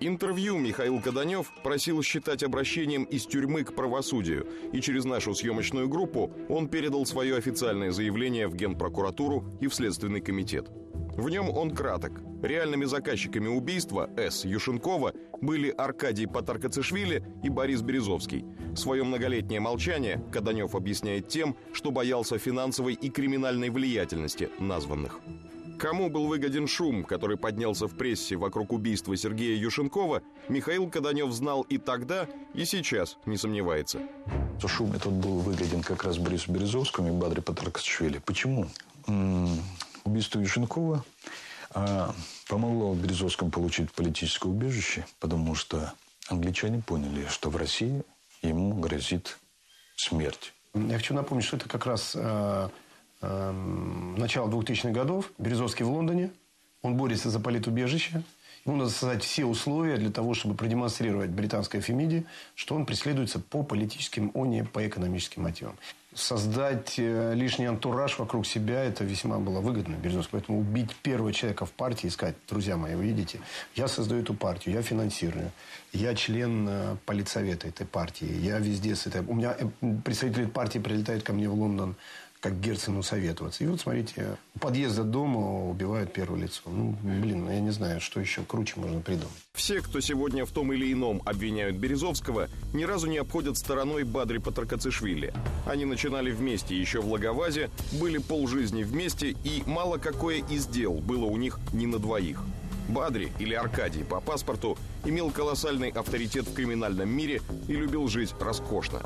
Интервью Михаил Каданев просил считать обращением из тюрьмы к правосудию, и через нашу съемочную группу он передал свое официальное заявление в Генпрокуратуру и в Следственный комитет. В нем он краток. Реальными заказчиками убийства С. Юшенкова были Аркадий Патаркацишвили и Борис Березовский. Свое многолетнее молчание Каданев объясняет тем, что боялся финансовой и криминальной влиятельности названных. Кому был выгоден шум, который поднялся в прессе вокруг убийства Сергея Юшенкова, Михаил Каданев знал и тогда, и сейчас не сомневается. Шум этот был выгоден как раз Борису Березовскому и Бадре Патракасшвили. Почему? М-м, убийство Юшенкова а, помогло Березовскому получить политическое убежище, потому что англичане поняли, что в России ему грозит смерть. Я хочу напомнить, что это как раз э, начала 2000-х годов. Березовский в Лондоне. Он борется за политубежище. Ему надо создать все условия для того, чтобы продемонстрировать британской Фемиде, что он преследуется по политическим, а не по экономическим мотивам. Создать э, лишний антураж вокруг себя, это весьма было выгодно Березовскому. Поэтому убить первого человека в партии и сказать, друзья мои, вы видите, я создаю эту партию, я финансирую, я член э, политсовета этой партии, я везде с этой... У меня э, представители партии прилетают ко мне в Лондон как Герцену советоваться. И вот, смотрите, у подъезда дома убивают первое лицо. Ну, блин, я не знаю, что еще круче можно придумать. Все, кто сегодня в том или ином обвиняют Березовского, ни разу не обходят стороной Бадри Патракацишвили. Они начинали вместе еще в Лаговазе, были полжизни вместе, и мало какое из дел было у них не на двоих. Бадри, или Аркадий по паспорту, имел колоссальный авторитет в криминальном мире и любил жить роскошно.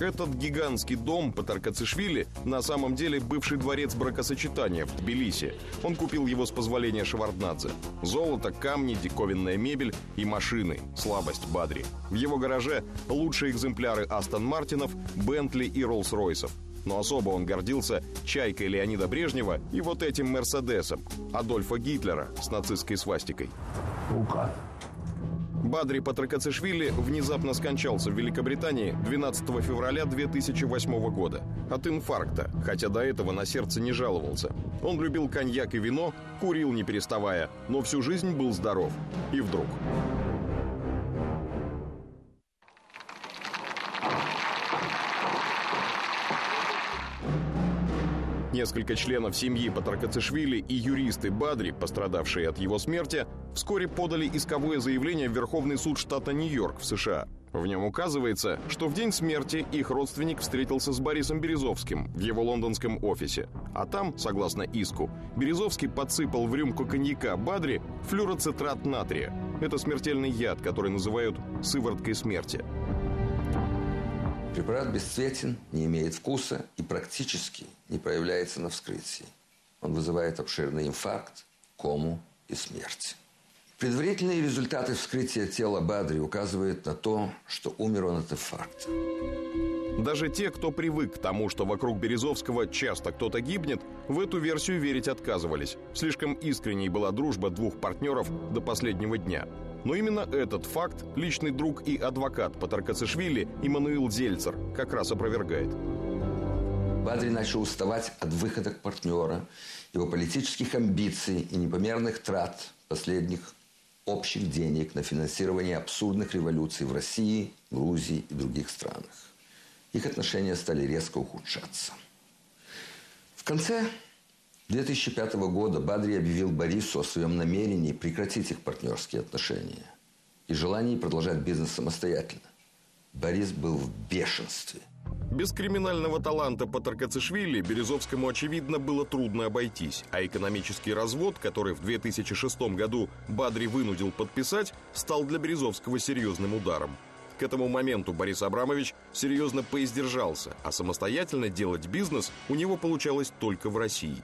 Этот гигантский дом по Таркацишвили на самом деле бывший дворец бракосочетания в Тбилиси. Он купил его с позволения Шеварднадзе. Золото, камни, диковинная мебель и машины. Слабость Бадри. В его гараже лучшие экземпляры Астон Мартинов, Бентли и Роллс-Ройсов. Но особо он гордился чайкой Леонида Брежнева и вот этим Мерседесом Адольфа Гитлера с нацистской свастикой. Рука. Бадри Патракацишвили внезапно скончался в Великобритании 12 февраля 2008 года от инфаркта, хотя до этого на сердце не жаловался. Он любил коньяк и вино, курил не переставая, но всю жизнь был здоров. И вдруг... Несколько членов семьи Патракацишвили и юристы Бадри, пострадавшие от его смерти, вскоре подали исковое заявление в Верховный суд штата Нью-Йорк в США. В нем указывается, что в день смерти их родственник встретился с Борисом Березовским в его лондонском офисе. А там, согласно иску, Березовский подсыпал в рюмку коньяка Бадри флюороцитрат натрия. Это смертельный яд, который называют сывороткой смерти. Препарат бесцветен, не имеет вкуса и практически не проявляется на вскрытии. Он вызывает обширный инфаркт, кому и смерть. Предварительные результаты вскрытия тела Бадри указывают на то, что умер он от инфаркта. Даже те, кто привык к тому, что вокруг Березовского часто кто-то гибнет, в эту версию верить отказывались. Слишком искренней была дружба двух партнеров до последнего дня. Но именно этот факт личный друг и адвокат Патаркацишвили Иммануил Зельцер как раз опровергает. Бадри начал уставать от выходок партнера, его политических амбиций и непомерных трат последних общих денег на финансирование абсурдных революций в России, Грузии и других странах. Их отношения стали резко ухудшаться. В конце 2005 года Бадри объявил Борису о своем намерении прекратить их партнерские отношения и желании продолжать бизнес самостоятельно. Борис был в бешенстве. Без криминального таланта Патаркацишвили Березовскому, очевидно, было трудно обойтись, а экономический развод, который в 2006 году Бадри вынудил подписать, стал для Березовского серьезным ударом. К этому моменту Борис Абрамович серьезно поиздержался, а самостоятельно делать бизнес у него получалось только в России.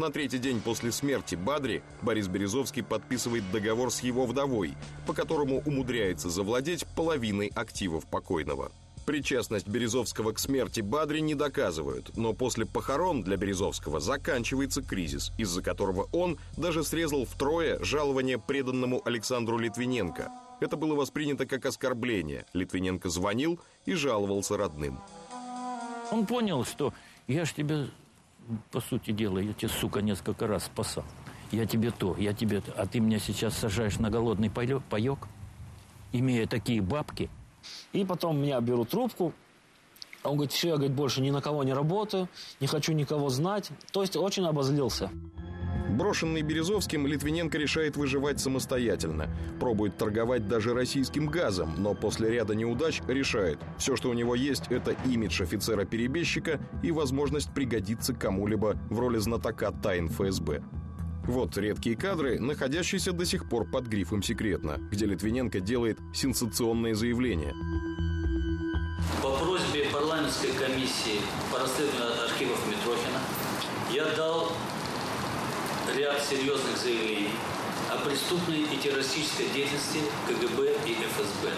На третий день после смерти Бадри Борис Березовский подписывает договор с его вдовой, по которому умудряется завладеть половиной активов покойного. Причастность Березовского к смерти Бадри не доказывают, но после похорон для Березовского заканчивается кризис, из-за которого он даже срезал втрое жалование преданному Александру Литвиненко. Это было воспринято как оскорбление. Литвиненко звонил и жаловался родным. Он понял, что я ж тебя, по сути дела, я тебя, сука, несколько раз спасал. Я тебе то, я тебе то. А ты меня сейчас сажаешь на голодный паек, имея такие бабки – и потом меня берут трубку, он говорит, все, я говорит, больше ни на кого не работаю, не хочу никого знать. То есть очень обозлился. Брошенный Березовским, Литвиненко решает выживать самостоятельно. Пробует торговать даже российским газом, но после ряда неудач решает, все, что у него есть, это имидж офицера-перебежчика и возможность пригодиться кому-либо в роли знатока тайн ФСБ. Вот редкие кадры, находящиеся до сих пор под грифом «Секретно», где Литвиненко делает сенсационные заявления. По просьбе парламентской комиссии по расследованию архивов Митрохина я дал ряд серьезных заявлений о преступной и террористической деятельности КГБ и ФСБ.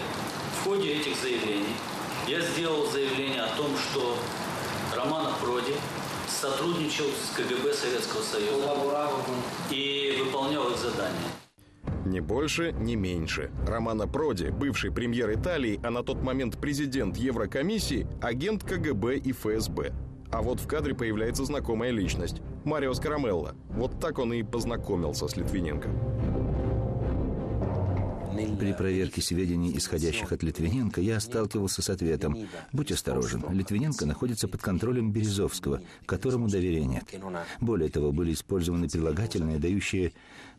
В ходе этих заявлений я сделал заявление о том, что Романа Проди сотрудничал с КГБ Советского Союза и выполнял их задания. Ни больше, ни меньше. Романо Проди, бывший премьер Италии, а на тот момент президент Еврокомиссии, агент КГБ и ФСБ. А вот в кадре появляется знакомая личность – Марио Скарамелло. Вот так он и познакомился с Литвиненко. При проверке сведений, исходящих от Литвиненко, я сталкивался с ответом «Будь осторожен, Литвиненко находится под контролем Березовского, которому доверия нет». Более того, были использованы прилагательные, дающие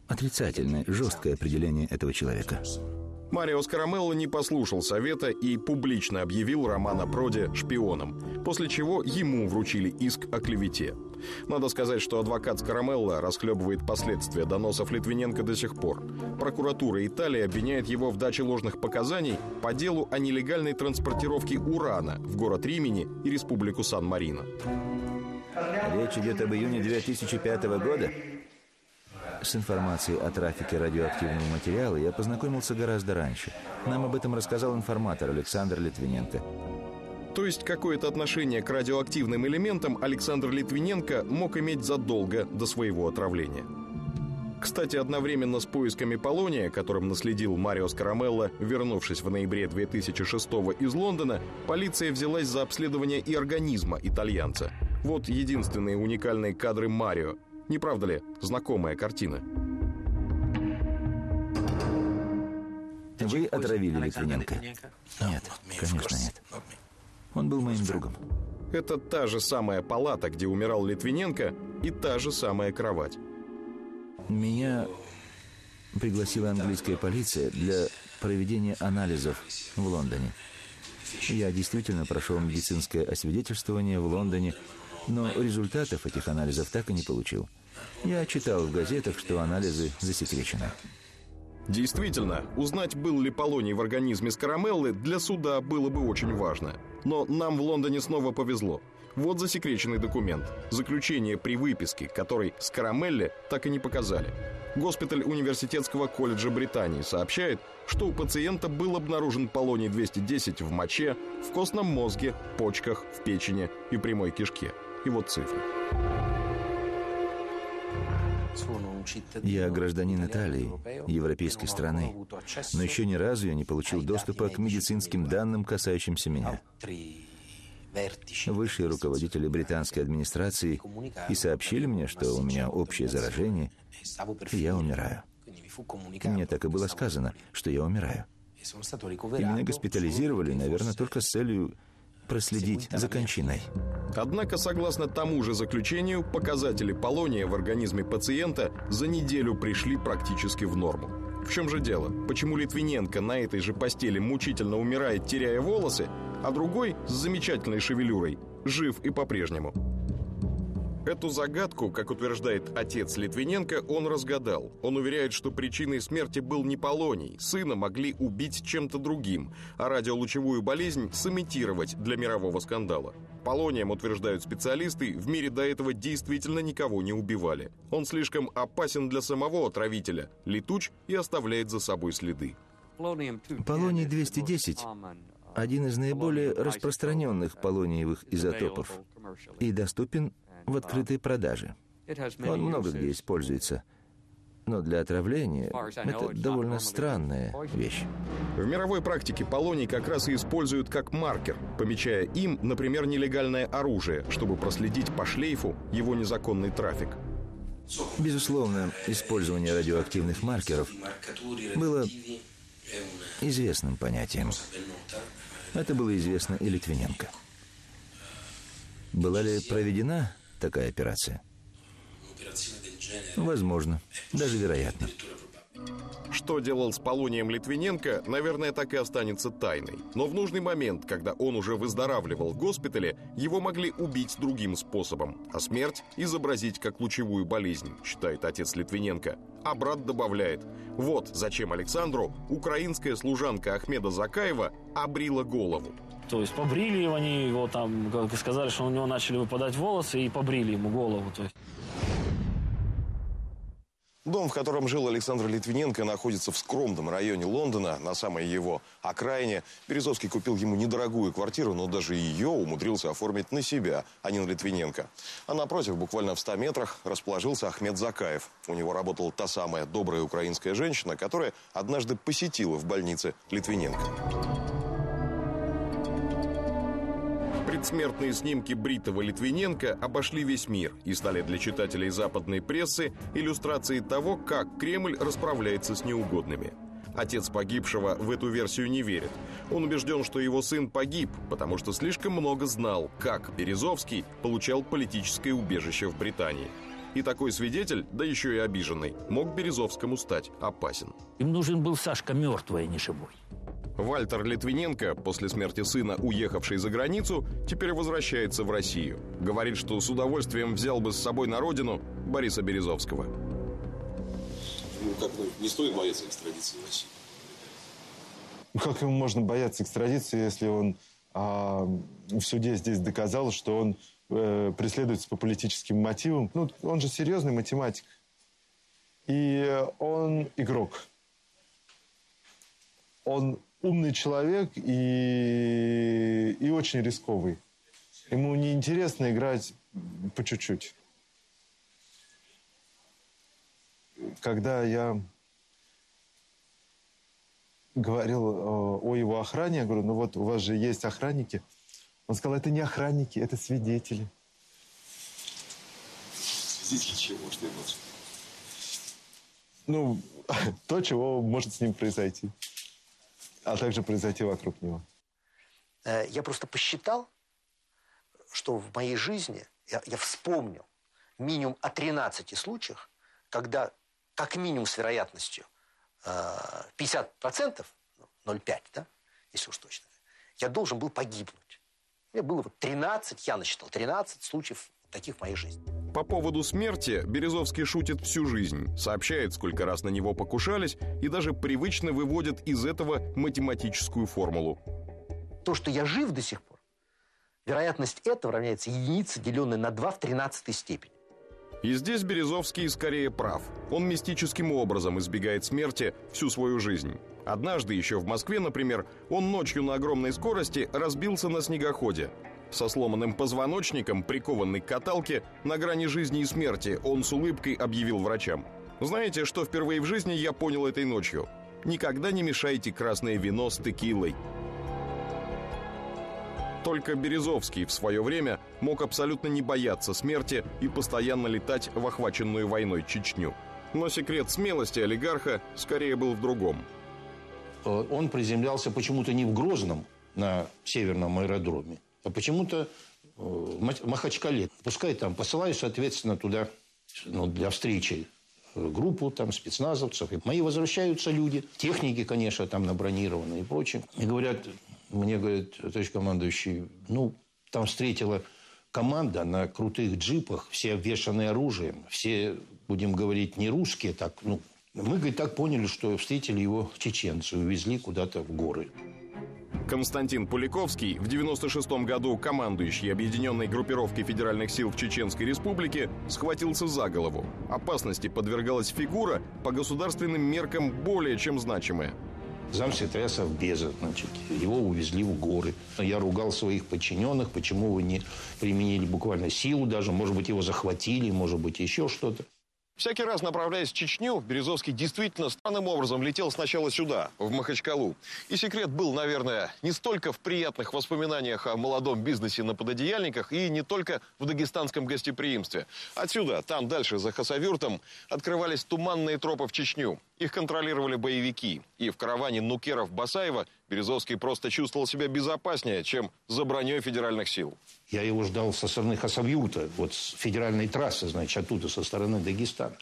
отрицательное, жесткое определение этого человека. Марио Скарамелло не послушал совета и публично объявил Романа Проди шпионом, после чего ему вручили иск о клевете. Надо сказать, что адвокат Скарамелло расхлебывает последствия доносов Литвиненко до сих пор. Прокуратура Италии обвиняет его в даче ложных показаний по делу о нелегальной транспортировке урана в город Римени и республику Сан-Марино. Речь идет об июне 2005 года. С информацией о трафике радиоактивного материала я познакомился гораздо раньше. Нам об этом рассказал информатор Александр Литвиненко. То есть какое-то отношение к радиоактивным элементам Александр Литвиненко мог иметь задолго до своего отравления. Кстати, одновременно с поисками полония, которым наследил Марио Скарамелло, вернувшись в ноябре 2006 из Лондона, полиция взялась за обследование и организма итальянца. Вот единственные уникальные кадры Марио. Не правда ли знакомая картина? Вы отравили Литвиненко? Нет, конечно нет. Он был моим другом. Это та же самая палата, где умирал Литвиненко, и та же самая кровать. Меня пригласила английская полиция для проведения анализов в Лондоне. Я действительно прошел медицинское освидетельствование в Лондоне, но результатов этих анализов так и не получил. Я читал в газетах, что анализы засекречены. Действительно, узнать, был ли полоний в организме Скарамеллы, для суда было бы очень важно. Но нам в Лондоне снова повезло. Вот засекреченный документ. Заключение при выписке, который с Карамелли так и не показали. Госпиталь Университетского колледжа Британии сообщает, что у пациента был обнаружен полоний-210 в моче, в костном мозге, почках, в печени и прямой кишке. И вот цифры. Я гражданин Италии, европейской страны, но еще ни разу я не получил доступа к медицинским данным, касающимся меня. Высшие руководители британской администрации и сообщили мне, что у меня общее заражение, и я умираю. Мне так и было сказано, что я умираю. И меня госпитализировали, наверное, только с целью проследить за кончиной. Однако, согласно тому же заключению, показатели полония в организме пациента за неделю пришли практически в норму. В чем же дело? Почему Литвиненко на этой же постели мучительно умирает, теряя волосы, а другой с замечательной шевелюрой жив и по-прежнему? Эту загадку, как утверждает отец Литвиненко, он разгадал. Он уверяет, что причиной смерти был не полоний. Сына могли убить чем-то другим, а радиолучевую болезнь сымитировать для мирового скандала. Полонием, утверждают специалисты, в мире до этого действительно никого не убивали. Он слишком опасен для самого отравителя, летуч и оставляет за собой следы. Полоний-210 – один из наиболее распространенных полониевых изотопов и доступен в открытой продаже. Он много где используется. Но для отравления это довольно странная вещь. В мировой практике полоний как раз и используют как маркер, помечая им, например, нелегальное оружие, чтобы проследить по шлейфу его незаконный трафик. Безусловно, использование радиоактивных маркеров было известным понятием. Это было известно и Литвиненко. Была ли проведена такая операция? Возможно, даже вероятно. Что делал с полонием Литвиненко, наверное, так и останется тайной. Но в нужный момент, когда он уже выздоравливал в госпитале, его могли убить другим способом, а смерть изобразить как лучевую болезнь, считает отец Литвиненко. А брат добавляет, вот зачем Александру украинская служанка Ахмеда Закаева обрила голову. То есть побрили они его там, как сказали, что у него начали выпадать волосы, и побрили ему голову. То есть. Дом, в котором жил Александр Литвиненко, находится в скромном районе Лондона, на самой его окраине. Березовский купил ему недорогую квартиру, но даже ее умудрился оформить на себя, а не на Литвиненко. А напротив, буквально в 100 метрах, расположился Ахмед Закаев. У него работала та самая добрая украинская женщина, которая однажды посетила в больнице Литвиненко. Предсмертные снимки бритого Литвиненко обошли весь мир и стали для читателей западной прессы иллюстрацией того, как Кремль расправляется с неугодными. Отец погибшего в эту версию не верит. Он убежден, что его сын погиб, потому что слишком много знал, как Березовский получал политическое убежище в Британии. И такой свидетель, да еще и обиженный, мог Березовскому стать опасен. Им нужен был Сашка мертвый, а не живой. Вальтер Литвиненко, после смерти сына, уехавший за границу, теперь возвращается в Россию. Говорит, что с удовольствием взял бы с собой на родину Бориса Березовского. Ну, как, ну, не стоит бояться экстрадиции в России? Ну, как ему можно бояться экстрадиции, если он а, в суде здесь доказал, что он э, преследуется по политическим мотивам? Ну, он же серьезный математик. И он игрок. Он умный человек и, и очень рисковый. Ему неинтересно играть по чуть-чуть. Когда я говорил о, о его охране, я говорю, ну вот у вас же есть охранники. Он сказал, это не охранники, это свидетели. Свидетели чего? Что это? Ну, то, чего может с ним произойти а также произойти вокруг него. Э, я просто посчитал, что в моей жизни я, я вспомнил минимум о 13 случаях, когда как минимум с вероятностью 50%, 0,5, ну, да, если уж точно, я должен был погибнуть. Мне было вот 13, я насчитал 13 случаев таких в моей жизни. По поводу смерти Березовский шутит всю жизнь, сообщает, сколько раз на него покушались, и даже привычно выводит из этого математическую формулу. То, что я жив до сих пор, Вероятность этого равняется единице, деленной на 2 в 13 степени. И здесь Березовский скорее прав. Он мистическим образом избегает смерти всю свою жизнь. Однажды еще в Москве, например, он ночью на огромной скорости разбился на снегоходе. Со сломанным позвоночником, прикованный к каталке, на грани жизни и смерти, он с улыбкой объявил врачам. Знаете, что впервые в жизни я понял этой ночью? Никогда не мешайте красное вино с текилой. Только Березовский в свое время мог абсолютно не бояться смерти и постоянно летать в охваченную войной Чечню. Но секрет смелости олигарха скорее был в другом. Э, он приземлялся почему-то не в Грозном, на северном аэродроме, а почему-то э, в Махачкале. Пускай там посылаю, соответственно, туда ну, для встречи э, группу там спецназовцев. И мои возвращаются люди, техники, конечно, там набронированные и прочее. И говорят, мне говорят, товарищ командующий, ну, там встретила команда на крутых джипах, все обвешаны оружием, все, будем говорить, не русские, так, ну, мы, говорит, так поняли, что встретили его чеченцы, увезли куда-то в горы. Константин Пуликовский, в 96 году командующий объединенной группировкой федеральных сил в Чеченской Республике, схватился за голову. Опасности подвергалась фигура по государственным меркам более чем значимая замсекретаря Совбеза, значит, его увезли в горы. Я ругал своих подчиненных, почему вы не применили буквально силу даже, может быть, его захватили, может быть, еще что-то. Всякий раз, направляясь в Чечню, Березовский действительно странным образом летел сначала сюда, в Махачкалу. И секрет был, наверное, не столько в приятных воспоминаниях о молодом бизнесе на пододеяльниках и не только в дагестанском гостеприимстве. Отсюда, там дальше, за Хасавюртом, открывались туманные тропы в Чечню. Их контролировали боевики. И в караване Нукеров-Басаева Березовский просто чувствовал себя безопаснее, чем за броней федеральных сил. Я его ждал со стороны Хасавюрта, вот с федеральной трассы, значит, оттуда, со стороны Дагестана.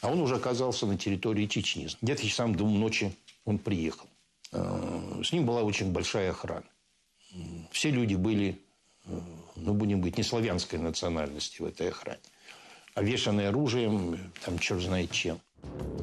А он уже оказался на территории Чечни. Где-то часам двум ночи он приехал. Э, с ним была очень большая охрана. Все люди были, э, ну, будем говорить, не славянской национальности в этой охране. Овешанные оружием, там черт знает чем.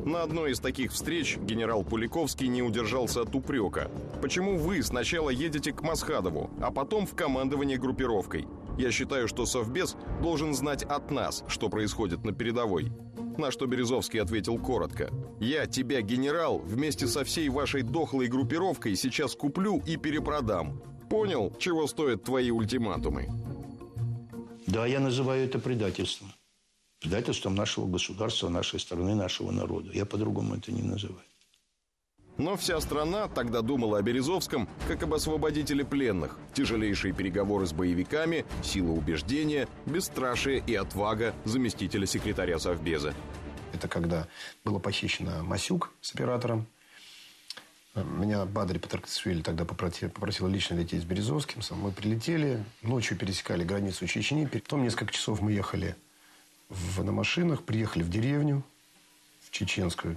На одной из таких встреч генерал Пуликовский не удержался от упрека. Почему вы сначала едете к Масхадову, а потом в командование группировкой? Я считаю, что Совбез должен знать от нас, что происходит на передовой. На что Березовский ответил коротко. «Я тебя, генерал, вместе со всей вашей дохлой группировкой сейчас куплю и перепродам. Понял, чего стоят твои ультиматумы?» Да, я называю это предательством предательством нашего государства, нашей страны, нашего народа. Я по-другому это не называю. Но вся страна тогда думала о Березовском как об освободителе пленных. Тяжелейшие переговоры с боевиками, сила убеждения, бесстрашие и отвага заместителя секретаря Совбеза. Это когда было похищено Масюк с оператором. Меня Бадри Патаркасвили тогда попросил, попросил лично лететь с Березовским. Мы прилетели, ночью пересекали границу Чечни. Потом несколько часов мы ехали в, на машинах, приехали в деревню, в Чеченскую,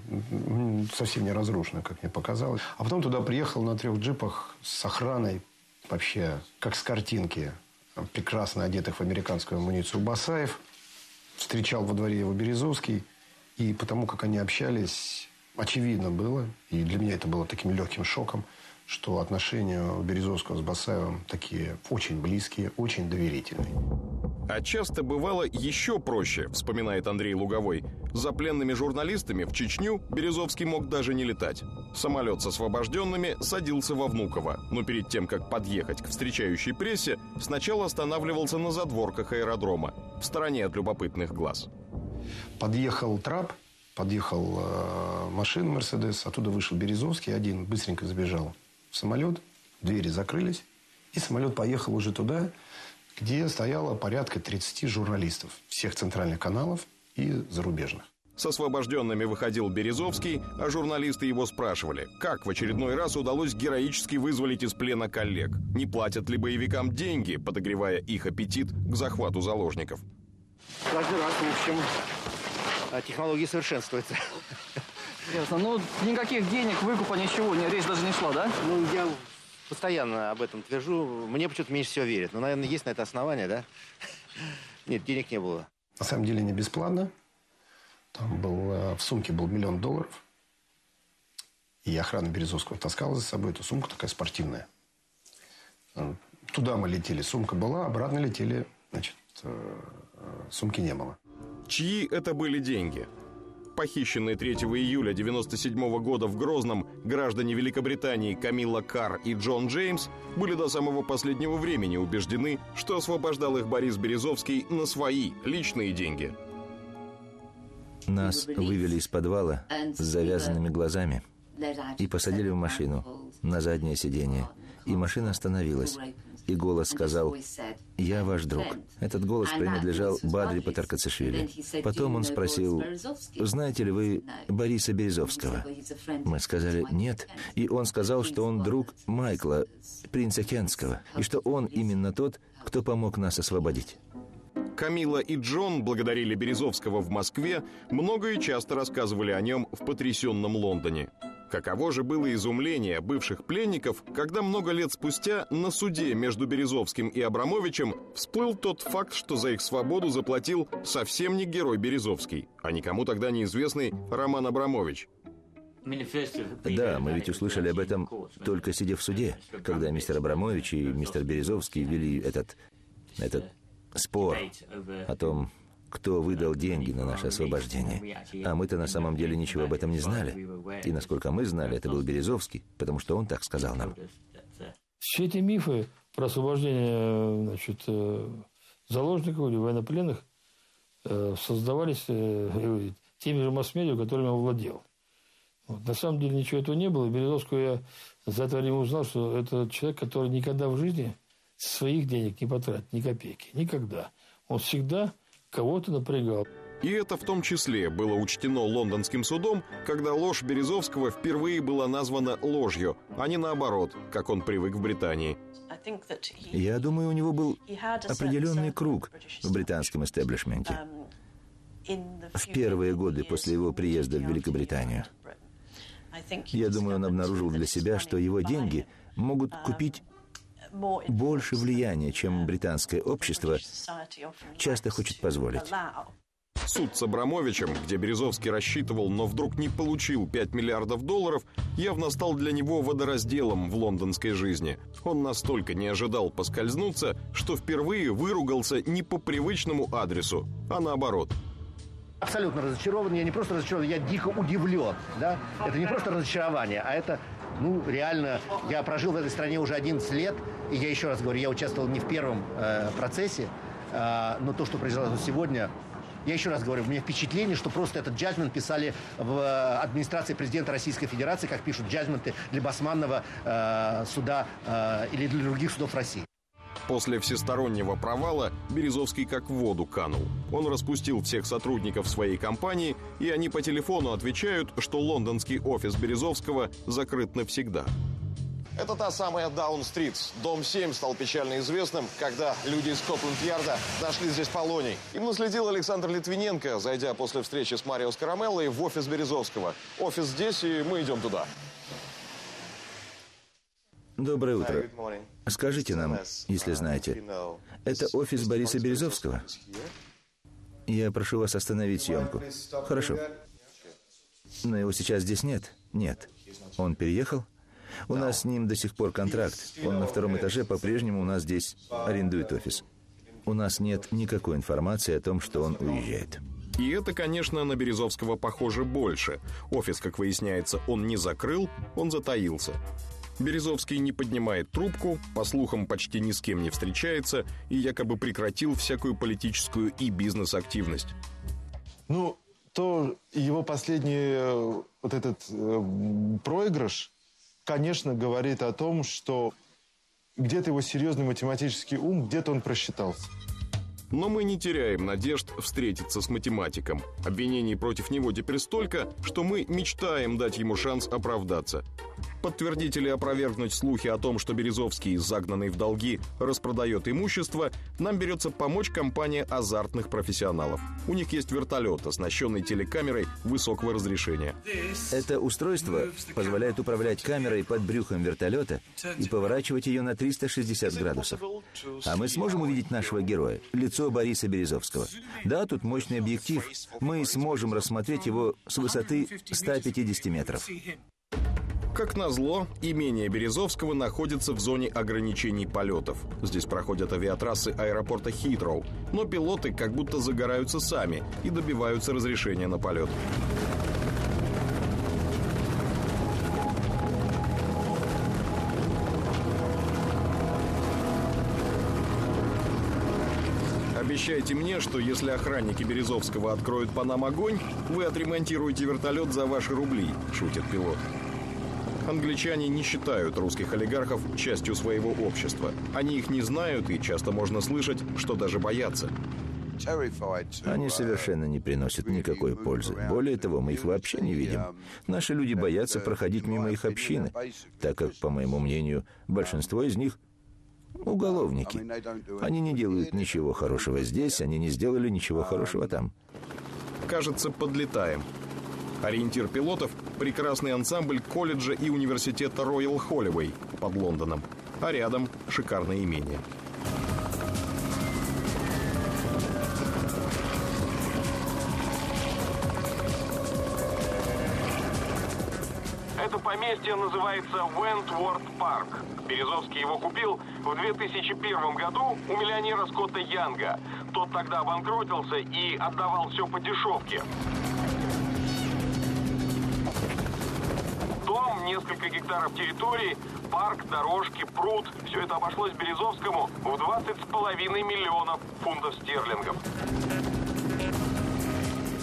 совсем не разрушенную, как мне показалось. А потом туда приехал на трех джипах с охраной, вообще, как с картинки, прекрасно одетых в американскую амуницию Басаев. Встречал во дворе его Березовский. И потому, как они общались, очевидно было, и для меня это было таким легким шоком, что отношения у Березовского с Басаевым такие очень близкие, очень доверительные. А часто бывало еще проще, вспоминает Андрей Луговой. За пленными журналистами в Чечню Березовский мог даже не летать. Самолет с освобожденными садился во Внуково, но перед тем, как подъехать к встречающей прессе, сначала останавливался на задворках аэродрома, в стороне от любопытных глаз. Подъехал трап, подъехал э, машина «Мерседес», оттуда вышел Березовский, один быстренько забежал в самолет, двери закрылись, и самолет поехал уже туда, где стояло порядка 30 журналистов всех центральных каналов и зарубежных. С освобожденными выходил Березовский, а журналисты его спрашивали, как в очередной раз удалось героически вызволить из плена коллег. Не платят ли боевикам деньги, подогревая их аппетит к захвату заложников. Каждый раз, в общем, а технологии совершенствуются. Ясно. Ну, никаких денег, выкупа, ничего, речь даже не шла, да? Ну, я постоянно об этом твержу. Мне почему-то меньше всего верят. Но, наверное, есть на это основание, да? Нет, денег не было. На самом деле не бесплатно. Там был, э, в сумке был миллион долларов. И охрана Березовского таскала за собой эту сумку, такая спортивная. Туда мы летели, сумка была, обратно летели, значит, сумки не было. Чьи это были деньги? Похищенные 3 июля 1997 года в Грозном граждане Великобритании Камила Карр и Джон Джеймс были до самого последнего времени убеждены, что освобождал их Борис Березовский на свои личные деньги. Нас вывели из подвала с завязанными глазами и посадили в машину на заднее сиденье. И машина остановилась и голос сказал «Я ваш друг». Этот голос принадлежал Бадри Патаркацишвили. Потом он спросил «Знаете ли вы Бориса Березовского?» Мы сказали «Нет». И он сказал, что он друг Майкла, принца Кентского, и что он именно тот, кто помог нас освободить. Камила и Джон благодарили Березовского в Москве, много и часто рассказывали о нем в потрясенном Лондоне. Каково же было изумление бывших пленников, когда много лет спустя на суде между Березовским и Абрамовичем всплыл тот факт, что за их свободу заплатил совсем не герой Березовский, а никому тогда неизвестный Роман Абрамович. Да, мы ведь услышали об этом только сидя в суде, когда мистер Абрамович и мистер Березовский вели этот, этот спор о том, кто выдал деньги на наше освобождение. А мы-то на самом деле ничего об этом не знали. И насколько мы знали, это был Березовский, потому что он так сказал нам. Все эти мифы про освобождение значит, э, заложников или военнопленных э, создавались э, теми же масс-медиа, которыми он владел. Вот. На самом деле ничего этого не было. Березовского я за это время узнал, что это человек, который никогда в жизни своих денег не потратит, ни копейки. Никогда. Он всегда кого-то напрягал. И это в том числе было учтено лондонским судом, когда ложь Березовского впервые была названа ложью, а не наоборот, как он привык в Британии. Я думаю, у него был определенный круг в британском истеблишменте в первые годы после его приезда в Великобританию. Я думаю, он обнаружил для себя, что его деньги могут купить больше влияния, чем британское общество часто хочет позволить. Суд с Абрамовичем, где Березовский рассчитывал, но вдруг не получил 5 миллиардов долларов, явно стал для него водоразделом в лондонской жизни. Он настолько не ожидал поскользнуться, что впервые выругался не по привычному адресу, а наоборот – абсолютно разочарован. Я не просто разочарован, я дико удивлен. Да? Это не просто разочарование, а это, ну, реально, я прожил в этой стране уже 11 лет, и я еще раз говорю, я участвовал не в первом э, процессе, э, но то, что произошло сегодня, я еще раз говорю, у меня впечатление, что просто этот джазмент писали в э, администрации президента Российской Федерации, как пишут джазменты для Басманного э, суда э, или для других судов России. После всестороннего провала Березовский как в воду канул. Он распустил всех сотрудников своей компании, и они по телефону отвечают, что лондонский офис Березовского закрыт навсегда. Это та самая Даун-стрит. Дом 7 стал печально известным, когда люди из Скотланд-Ярда нашли здесь полоний. Им наследил Александр Литвиненко, зайдя после встречи с Марио Скарамеллой в офис Березовского. Офис здесь, и мы идем туда. Доброе утро. Скажите нам, если знаете, это офис Бориса Березовского? Я прошу вас остановить съемку. Хорошо. Но его сейчас здесь нет? Нет. Он переехал? У нас с ним до сих пор контракт. Он на втором этаже по-прежнему у нас здесь арендует офис. У нас нет никакой информации о том, что он уезжает. И это, конечно, на Березовского похоже больше. Офис, как выясняется, он не закрыл, он затаился. Березовский не поднимает трубку, по слухам почти ни с кем не встречается и якобы прекратил всякую политическую и бизнес-активность. Ну, то его последний э, вот этот э, проигрыш, конечно, говорит о том, что где-то его серьезный математический ум, где-то он просчитался. Но мы не теряем надежд встретиться с математиком. Обвинений против него теперь столько, что мы мечтаем дать ему шанс оправдаться. Подтвердить или опровергнуть слухи о том, что Березовский, загнанный в долги, распродает имущество, нам берется помочь компания азартных профессионалов. У них есть вертолет, оснащенный телекамерой высокого разрешения. Это устройство позволяет управлять камерой под брюхом вертолета и поворачивать ее на 360 градусов. А мы сможем увидеть нашего героя, лицо Бориса Березовского. Да, тут мощный объектив. Мы сможем рассмотреть его с высоты 150 метров. Как назло, имение Березовского находится в зоне ограничений полетов. Здесь проходят авиатрассы аэропорта Хитроу, но пилоты как будто загораются сами и добиваются разрешения на полет. Обещайте мне, что если охранники Березовского откроют по нам огонь, вы отремонтируете вертолет за ваши рубли, шутит пилот. Англичане не считают русских олигархов частью своего общества. Они их не знают, и часто можно слышать, что даже боятся. Они совершенно не приносят никакой пользы. Более того, мы их вообще не видим. Наши люди боятся проходить мимо их общины, так как, по моему мнению, большинство из них уголовники. Они не делают ничего хорошего здесь, они не сделали ничего хорошего там. Кажется, подлетаем. Ориентир пилотов – прекрасный ансамбль колледжа и университета Royal Холливей под Лондоном. А рядом – шикарное имение. Это поместье называется Вентворд Парк. Березовский его купил в 2001 году у миллионера Скотта Янга. Тот тогда обанкротился и отдавал все по дешевке. Дом, несколько гектаров территории, парк, дорожки, пруд. Все это обошлось Березовскому в 20,5 миллионов фунтов стерлингов.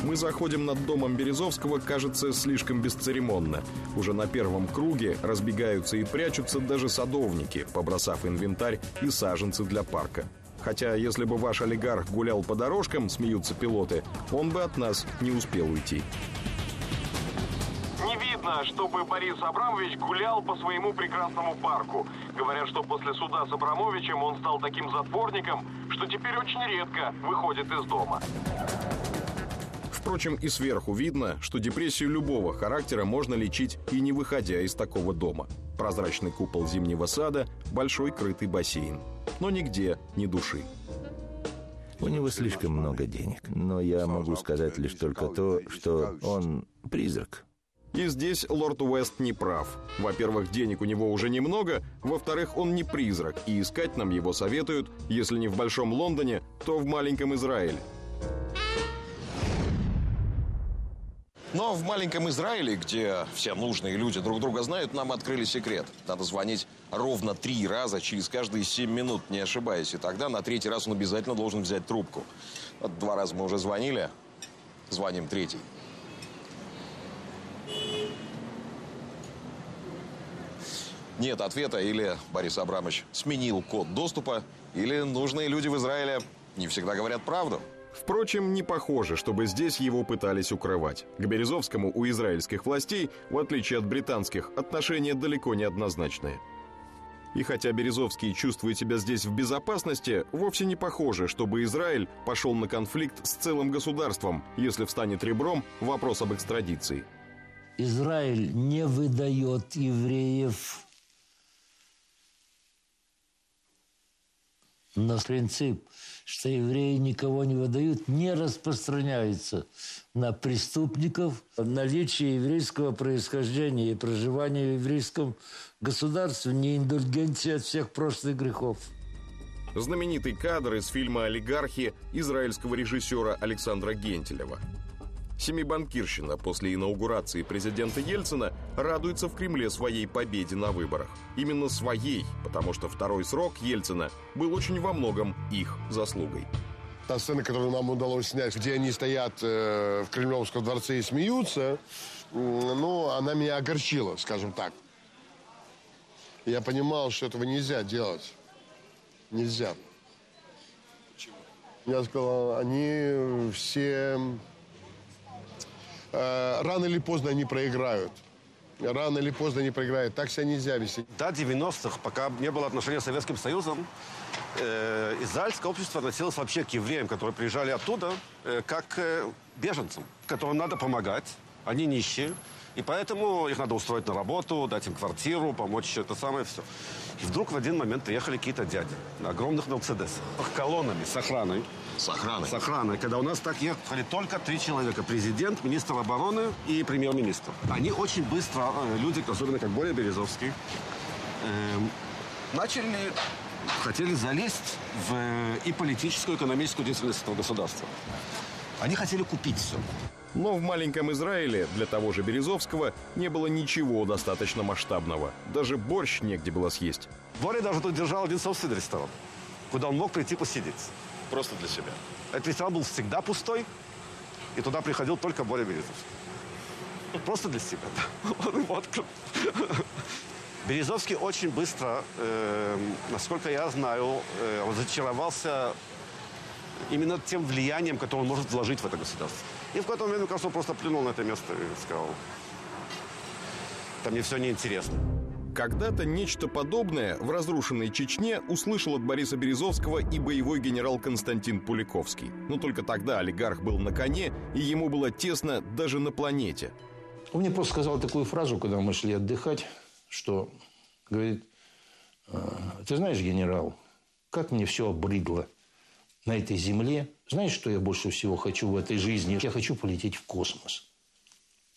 Мы заходим над домом Березовского, кажется, слишком бесцеремонно. Уже на первом круге разбегаются и прячутся даже садовники, побросав инвентарь и саженцы для парка. Хотя, если бы ваш олигарх гулял по дорожкам, смеются пилоты, он бы от нас не успел уйти. Не видно, чтобы Борис Абрамович гулял по своему прекрасному парку. Говорят, что после суда с Абрамовичем он стал таким затворником, что теперь очень редко выходит из дома. Впрочем, и сверху видно, что депрессию любого характера можно лечить и не выходя из такого дома. Прозрачный купол зимнего сада, большой крытый бассейн. Но нигде ни души. У него слишком много денег, но я могу сказать лишь только то, что он призрак. И здесь лорд Уэст не прав. Во-первых, денег у него уже немного, во-вторых, он не призрак, и искать нам его советуют, если не в Большом Лондоне, то в маленьком Израиле. Но в маленьком Израиле, где все нужные люди друг друга знают, нам открыли секрет. Надо звонить ровно три раза через каждые семь минут, не ошибаясь. И тогда на третий раз он обязательно должен взять трубку. Вот два раза мы уже звонили, звоним третий. Нет ответа или Борис Абрамович сменил код доступа, или нужные люди в Израиле не всегда говорят правду. Впрочем, не похоже, чтобы здесь его пытались укрывать. К Березовскому у израильских властей, в отличие от британских, отношения далеко не однозначные. И хотя Березовский чувствует себя здесь в безопасности, вовсе не похоже, чтобы Израиль пошел на конфликт с целым государством, если встанет ребром вопрос об экстрадиции. Израиль не выдает евреев Но принцип, что евреи никого не выдают, не распространяется на преступников. Наличие еврейского происхождения и проживание в еврейском государстве не индульгенция от всех прошлых грехов. Знаменитый кадр из фильма «Олигархи» израильского режиссера Александра Гентелева – Семибанкирщина после инаугурации президента Ельцина радуется в Кремле своей победе на выборах. Именно своей, потому что второй срок Ельцина был очень во многом их заслугой. Та сцена, которую нам удалось снять, где они стоят э, в Кремлевском дворце и смеются, э, ну, она меня огорчила, скажем так. Я понимал, что этого нельзя делать. Нельзя. Почему? Я сказал, они все рано или поздно они проиграют. Рано или поздно они проиграют. Так себя нельзя вести. До 90-х, пока не было отношения с Советским Союзом, э, израильское общество относилось вообще к евреям, которые приезжали оттуда, э, как к э, беженцам, которым надо помогать, Они нищие. И поэтому их надо устроить на работу, дать им квартиру, помочь это самое все. И вдруг в один момент приехали какие-то дяди на огромных Мерседесах. Колоннами, с охраной. С охраной? С охраной. Когда у нас так ехали только три человека. Президент, министр обороны и премьер-министр. Они очень быстро, э, люди, особенно как Боря Березовский, эм, начали, хотели залезть в э, и политическую, и экономическую деятельность этого государства. Они хотели купить все. Но в маленьком Израиле для того же Березовского не было ничего достаточно масштабного. Даже борщ негде было съесть. Боря даже тут держал один собственный ресторан, куда он мог прийти посидеть. Просто для себя. Этот ресторан был всегда пустой, и туда приходил только Боря Березовский. Просто для себя. Он его открыл. Березовский очень быстро, э, насколько я знаю, э, разочаровался именно тем влиянием, которое он может вложить в это государство. И в какой-то момент, мне кажется, он просто плюнул на это место и сказал, это мне все неинтересно. Когда-то нечто подобное в разрушенной Чечне услышал от Бориса Березовского и боевой генерал Константин Пуликовский. Но только тогда олигарх был на коне, и ему было тесно даже на планете. Он мне просто сказал такую фразу, когда мы шли отдыхать, что, говорит, «А, ты знаешь, генерал, как мне все обрыдло на этой земле. Знаешь, что я больше всего хочу в этой жизни? Я хочу полететь в космос.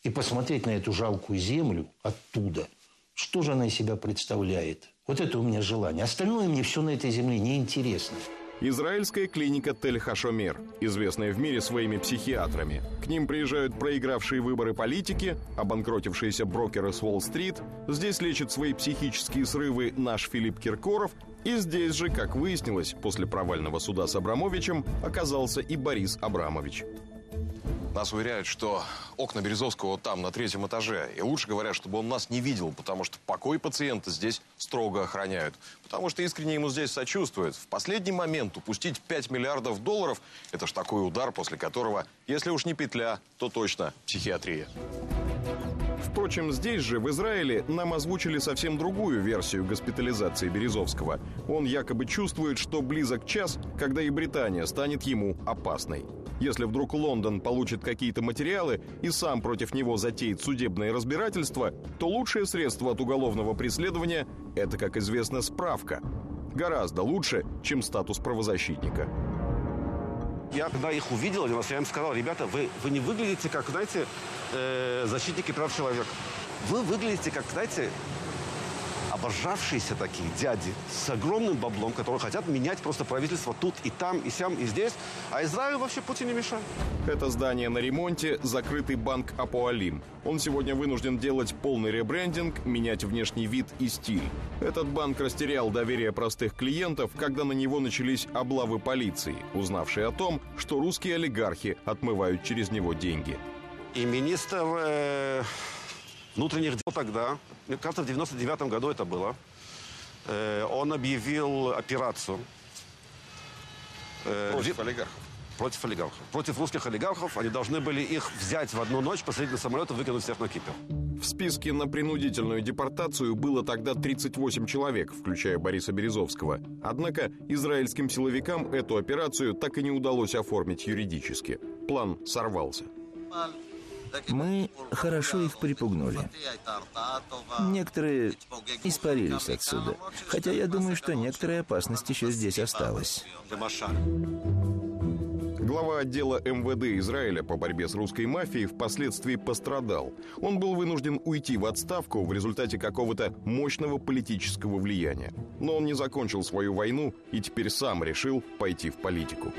И посмотреть на эту жалкую землю оттуда. Что же она из себя представляет? Вот это у меня желание. Остальное мне все на этой земле неинтересно. Израильская клиника Тель-Хашомер, известная в мире своими психиатрами. К ним приезжают проигравшие выборы политики, обанкротившиеся брокеры с Уолл-стрит. Здесь лечит свои психические срывы наш Филипп Киркоров. И здесь же, как выяснилось, после провального суда с Абрамовичем оказался и Борис Абрамович. Нас уверяют, что окна Березовского там, на третьем этаже. И лучше говорят, чтобы он нас не видел, потому что покой пациента здесь строго охраняют. Потому что искренне ему здесь сочувствуют. В последний момент упустить 5 миллиардов долларов – это ж такой удар, после которого, если уж не петля, то точно психиатрия. Впрочем, здесь же, в Израиле, нам озвучили совсем другую версию госпитализации Березовского. Он якобы чувствует, что близок час, когда и Британия станет ему опасной. Если вдруг Лондон получит какие-то материалы и сам против него затеет судебное разбирательство, то лучшее средство от уголовного преследования – это, как известно, справка. Гораздо лучше, чем статус правозащитника. Я когда их увидел я им сказал, ребята, вы, вы не выглядите как, знаете, э, защитники прав человека. Вы выглядите как, знаете, обожавшиеся такие дяди с огромным баблом, которые хотят менять просто правительство тут и там, и сям, и здесь. А Израилю вообще Путин не мешает. Это здание на ремонте, закрытый банк Апоалим. Он сегодня вынужден делать полный ребрендинг, менять внешний вид и стиль. Этот банк растерял доверие простых клиентов, когда на него начались облавы полиции, узнавшие о том, что русские олигархи отмывают через него деньги. И министр э, внутренних дел тогда, мне кажется, в 99 году это было, э, он объявил операцию. Э, Против олигархов. Против олигархов. Против русских олигархов. Они должны были их взять в одну ночь, посадить на самолет и выкинуть всех на Кипр. В списке на принудительную депортацию было тогда 38 человек, включая Бориса Березовского. Однако израильским силовикам эту операцию так и не удалось оформить юридически. План сорвался. Мы хорошо их припугнули. Некоторые испарились отсюда. Хотя я думаю, что некоторая опасность еще здесь осталась. Глава отдела МВД Израиля по борьбе с русской мафией впоследствии пострадал. Он был вынужден уйти в отставку в результате какого-то мощного политического влияния. Но он не закончил свою войну и теперь сам решил пойти в политику.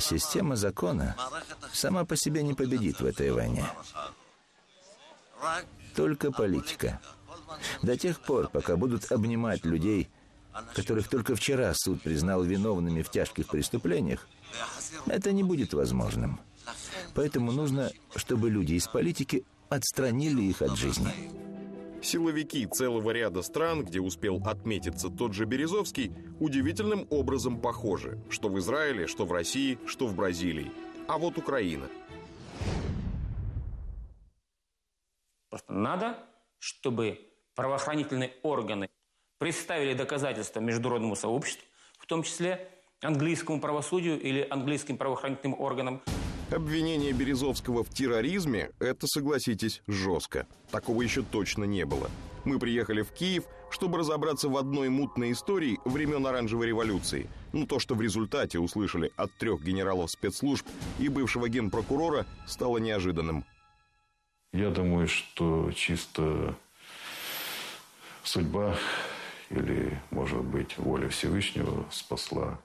Система закона сама по себе не победит в этой войне. Только политика. До тех пор, пока будут обнимать людей, которых только вчера суд признал виновными в тяжких преступлениях, это не будет возможным. Поэтому нужно, чтобы люди из политики отстранили их от жизни. Силовики целого ряда стран, где успел отметиться тот же Березовский, удивительным образом похожи. Что в Израиле, что в России, что в Бразилии. А вот Украина. Надо, чтобы правоохранительные органы представили доказательства международному сообществу, в том числе английскому правосудию или английским правоохранительным органам, Обвинение Березовского в терроризме – это, согласитесь, жестко. Такого еще точно не было. Мы приехали в Киев, чтобы разобраться в одной мутной истории времен Оранжевой революции. Но то, что в результате услышали от трех генералов спецслужб и бывшего генпрокурора, стало неожиданным. Я думаю, что чисто судьба или, может быть, воля Всевышнего спасла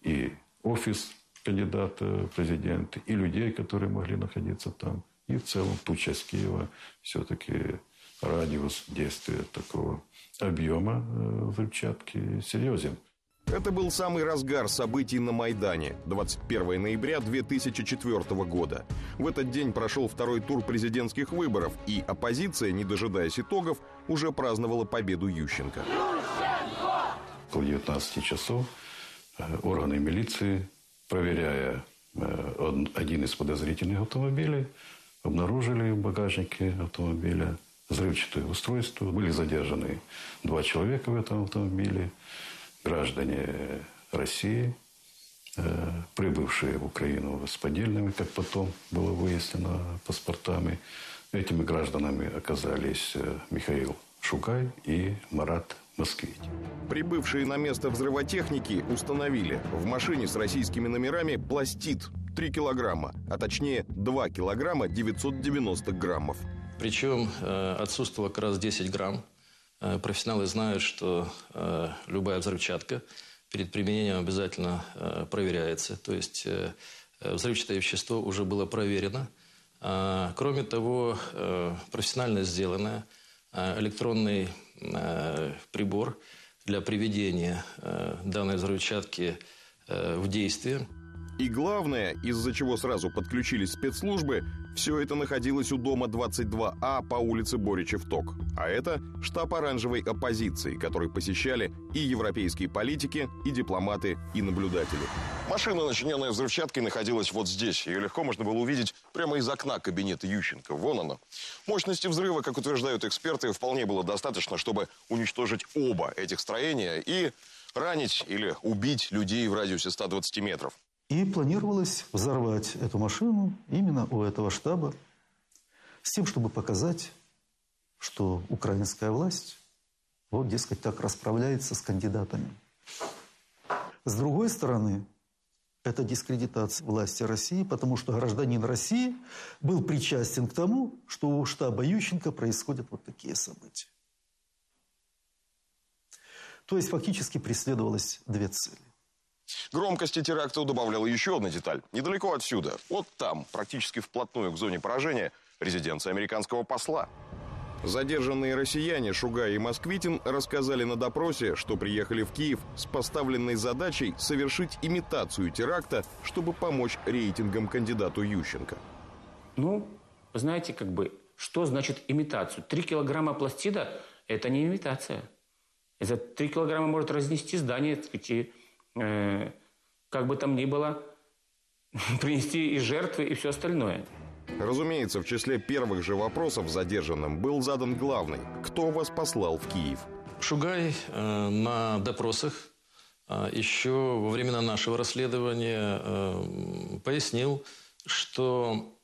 и офис кандидата в президенты, и людей, которые могли находиться там, и в целом ту часть Киева все-таки радиус действия такого объема э, взрывчатки серьезен. Это был самый разгар событий на Майдане, 21 ноября 2004 года. В этот день прошел второй тур президентских выборов, и оппозиция, не дожидаясь итогов, уже праздновала победу Ющенко. Около 19 часов э, органы милиции, проверяя один из подозрительных автомобилей, обнаружили в багажнике автомобиля взрывчатое устройство. Были задержаны два человека в этом автомобиле, граждане России, э, прибывшие в Украину с поддельными, как потом было выяснено, паспортами. Этими гражданами оказались э, Михаил Шукай и Марат Москвич. Прибывшие на место взрывотехники установили в машине с российскими номерами пластид 3 килограмма, а точнее 2 килограмма 990 граммов. Причем э, отсутствовало как раз 10 грамм. Э, профессионалы знают, что э, любая взрывчатка перед применением обязательно проверяется. То есть взрывчатое вещество уже было проверено. А, кроме того, профессионально сделанное электронный прибор для приведения данной взрывчатки в действие – и главное, из-за чего сразу подключились спецслужбы, все это находилось у дома 22А по улице Боричев-Ток. А это штаб оранжевой оппозиции, который посещали и европейские политики, и дипломаты, и наблюдатели. Машина, начиненная взрывчаткой, находилась вот здесь. Ее легко можно было увидеть прямо из окна кабинета Ющенко. Вон она. Мощности взрыва, как утверждают эксперты, вполне было достаточно, чтобы уничтожить оба этих строения и ранить или убить людей в радиусе 120 метров. И планировалось взорвать эту машину именно у этого штаба с тем, чтобы показать, что украинская власть, вот, дескать, так расправляется с кандидатами. С другой стороны, это дискредитация власти России, потому что гражданин России был причастен к тому, что у штаба Ющенко происходят вот такие события. То есть фактически преследовалось две цели. Громкости теракта добавляла еще одна деталь. Недалеко отсюда, вот там, практически вплотную к зоне поражения, резиденция американского посла. Задержанные россияне Шугай и Москвитин рассказали на допросе, что приехали в Киев с поставленной задачей совершить имитацию теракта, чтобы помочь рейтингам кандидату Ющенко. Ну, знаете, как бы, что значит имитацию? Три килограмма пластида – это не имитация. За три килограмма может разнести здание, так сказать, и э, как бы там ни было, принести и жертвы, и все остальное. Разумеется, в числе первых же вопросов задержанным был задан главный. Кто вас послал в Киев? Шугай э, на допросах э, еще во времена нашего расследования э, пояснил, что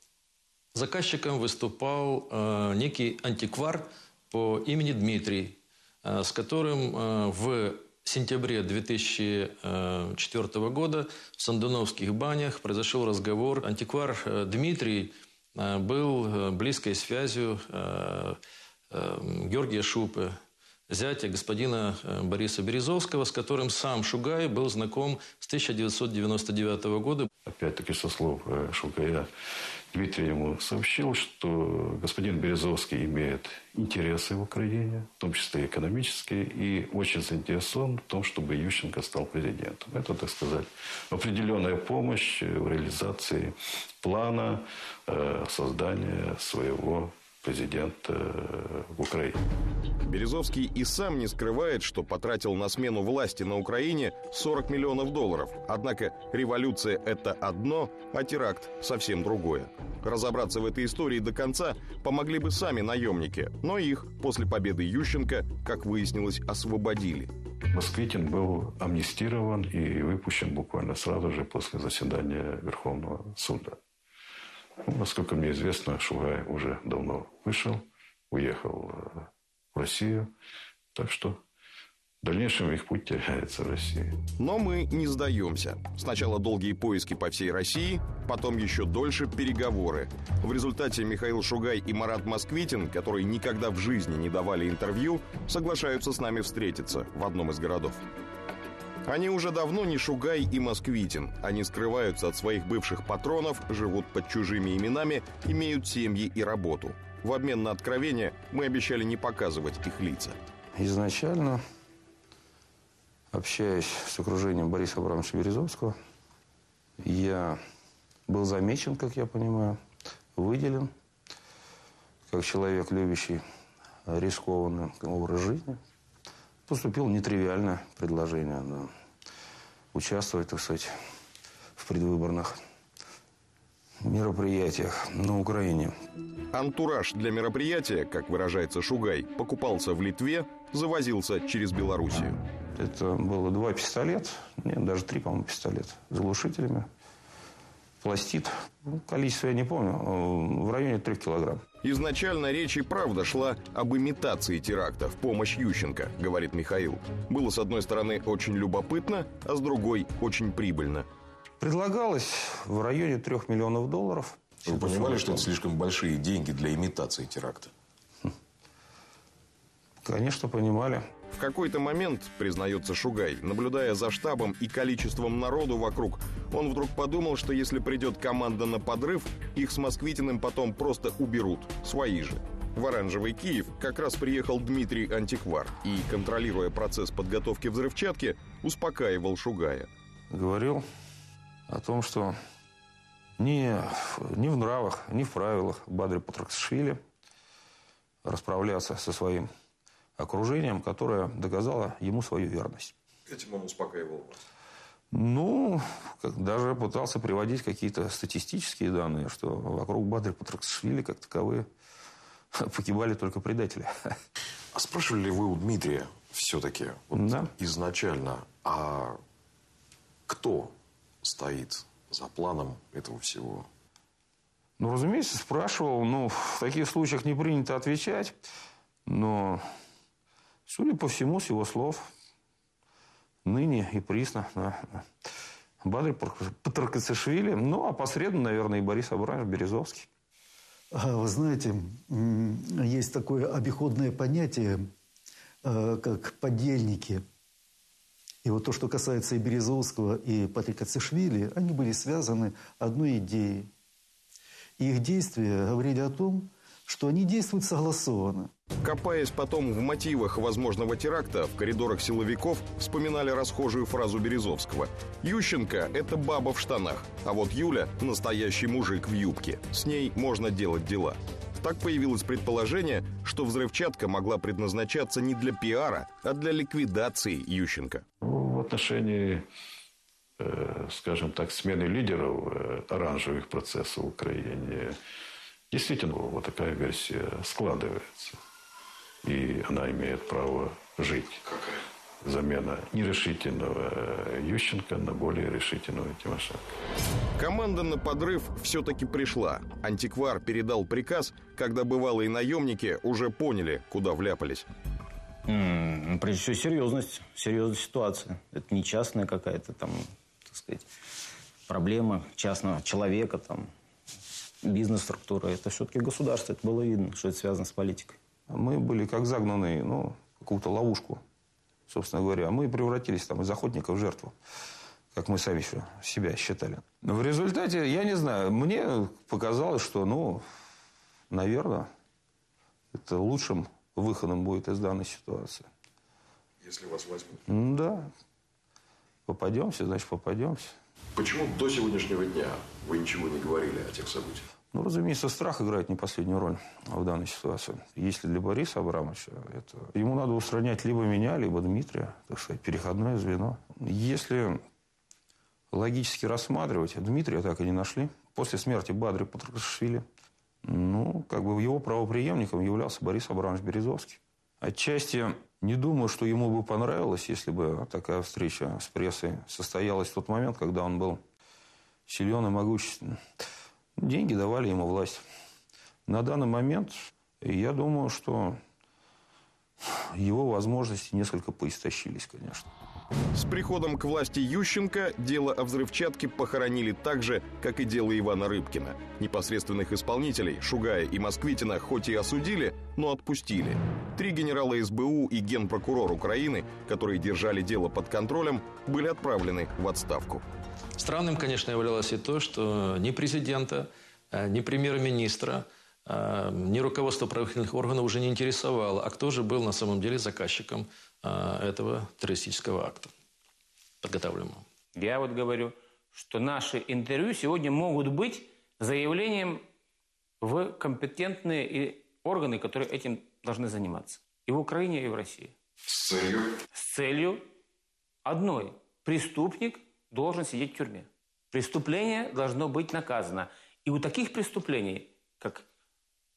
заказчиком выступал э, некий антиквар по имени Дмитрий, э, с которым э, в сентябре 2004 года в Сандуновских банях произошел разговор. Антиквар э, Дмитрий э, был э, близкой связью Георгия Шупы, зятя господина Бориса Березовского, с которым сам Шугай был знаком с 1999 года. Опять-таки со слов Шугая, Дмитрий ему сообщил, что господин Березовский имеет интересы в Украине, в том числе экономические, и очень заинтересован в том, чтобы Ющенко стал президентом. Это, так сказать, определенная помощь в реализации плана э, создания своего президента э, в Украине. Березовский и сам не скрывает, что потратил на смену власти на Украине 40 миллионов долларов. Однако революция – это одно, а теракт – совсем другое. Разобраться в этой истории до конца помогли бы сами наемники, но их после победы Ющенко, как выяснилось, освободили. Москвитин был амнистирован и выпущен буквально сразу же после заседания Верховного суда. Насколько мне известно, Шугай уже давно вышел, уехал э, в Россию. Так что в дальнейшем их путь теряется в России. Но мы не сдаемся. Сначала долгие поиски по всей России, потом еще дольше переговоры. В результате Михаил Шугай и Марат Москвитин, которые никогда в жизни не давали интервью, соглашаются с нами встретиться в одном из городов. Они уже давно не Шугай и Москвитин. Они скрываются от своих бывших патронов, живут под чужими именами, имеют семьи и работу. В обмен на откровение мы обещали не показывать их лица. Изначально общаясь с окружением Бориса Абрамовича Березовского, я был замечен, как я понимаю, выделен как человек, любящий рискованный образ жизни. Поступило нетривиальное предложение да, участвовать, так сказать, в предвыборных мероприятиях на Украине. Антураж для мероприятия, как выражается Шугай, покупался в Литве, завозился через Белоруссию. Это было два пистолета, нет, даже три, по-моему, пистолета с глушителями. Пластит, ну, количество я не помню, в районе трех килограмм. Изначально речь и правда шла об имитации теракта в помощь Ющенко, говорит Михаил. Было, с одной стороны, очень любопытно, а с другой – очень прибыльно. Предлагалось в районе трех миллионов долларов. Вы понимали, что это слишком большие деньги для имитации теракта? Конечно, понимали. В какой-то момент, признается Шугай, наблюдая за штабом и количеством народу вокруг, он вдруг подумал, что если придет команда на подрыв, их с Москвитиным потом просто уберут, свои же. В оранжевый Киев как раз приехал Дмитрий Антиквар и, контролируя процесс подготовки взрывчатки, успокаивал Шугая. Говорил о том, что ни, ни в нравах, ни в правилах Бадри Патраксашвили расправляться со своим окружением, которое доказало ему свою верность. Этим он успокаивал вас? Ну, даже пытался приводить какие-то статистические данные, что вокруг Бадри Патраксашвили как таковые погибали только предатели. А спрашивали ли вы у Дмитрия все-таки вот да. изначально, а кто стоит за планом этого всего? Ну, разумеется, спрашивал. Ну, в таких случаях не принято отвечать. Но, судя по всему, с его слов, ныне и присно, да, Бадрий Патракацишвили, ну, а посредственно, наверное, и Борис Абрамович Березовский. А, вы знаете, есть такое обиходное понятие, э, как подельники. И вот то, что касается и Березовского, и Патрика Цишвили, они были связаны одной идеей. И их действия говорили о том, что они действуют согласованно. Копаясь потом в мотивах возможного теракта, в коридорах силовиков вспоминали расхожую фразу Березовского. «Ющенко – это баба в штанах, а вот Юля – настоящий мужик в юбке. С ней можно делать дела». Так появилось предположение, что взрывчатка могла предназначаться не для пиара, а для ликвидации Ющенко. В отношении, э, скажем так, смены лидеров э, оранжевых процессов в Украине, действительно вот такая версия складывается. И она имеет право жить. Какая? Замена нерешительного Ющенко на более решительного Тимошенко. Команда на подрыв все-таки пришла. Антиквар передал приказ, когда бывалые наемники уже поняли, куда вляпались. М-м, прежде всего, серьезность. Серьезная ситуация. Это не частная какая-то там, так сказать, проблема частного человека, там, бизнес-структура. Это все-таки государство. Это было видно, что это связано с политикой. Мы были как загнанные, ну, в какую-то ловушку, собственно говоря. Мы превратились там из охотника в жертву, как мы сами еще себя считали. Но в результате, я не знаю, мне показалось, что, ну, наверное, это лучшим выходом будет из данной ситуации. Если вас возьмут. Ну, да. Попадемся, значит, попадемся. Почему до сегодняшнего дня вы ничего не говорили о тех событиях? Ну, разумеется, страх играет не последнюю роль в данной ситуации. Если для Бориса Абрамовича, это... ему надо устранять либо меня, либо Дмитрия, так сказать, переходное звено. Если логически рассматривать, Дмитрия так и не нашли. После смерти Бадри Патрушвили, ну, как бы его правоприемником являлся Борис Абрамович Березовский. Отчасти Не думаю, что ему бы понравилось, если бы такая встреча с прессой состоялась в тот момент, когда он был силен и могущественен. Деньги давали ему власть. На данный момент я думаю, что его возможности несколько поистощились, конечно. С приходом к власти Ющенко дело о взрывчатке похоронили так же, как и дело Ивана Рыбкина. Непосредственных исполнителей Шугая и Москвитина хоть и осудили, но отпустили. Три генерала СБУ и генпрокурор Украины, которые держали дело под контролем, были отправлены в отставку. Странным, конечно, являлось и то, что ни президента, э, ни премьер-министра, э, ни руководство правоохранительных органов уже не интересовало, а кто же был на самом деле заказчиком а, этого террористического акта, подготавливаемого. Я вот говорю, что наши интервью сегодня могут быть заявлением в компетентные органы, которые этим должны заниматься. И в Украине, и в России. С целью? С целью одной. Преступник должен сидеть в тюрьме. Преступление должно быть наказано. И у таких преступлений, как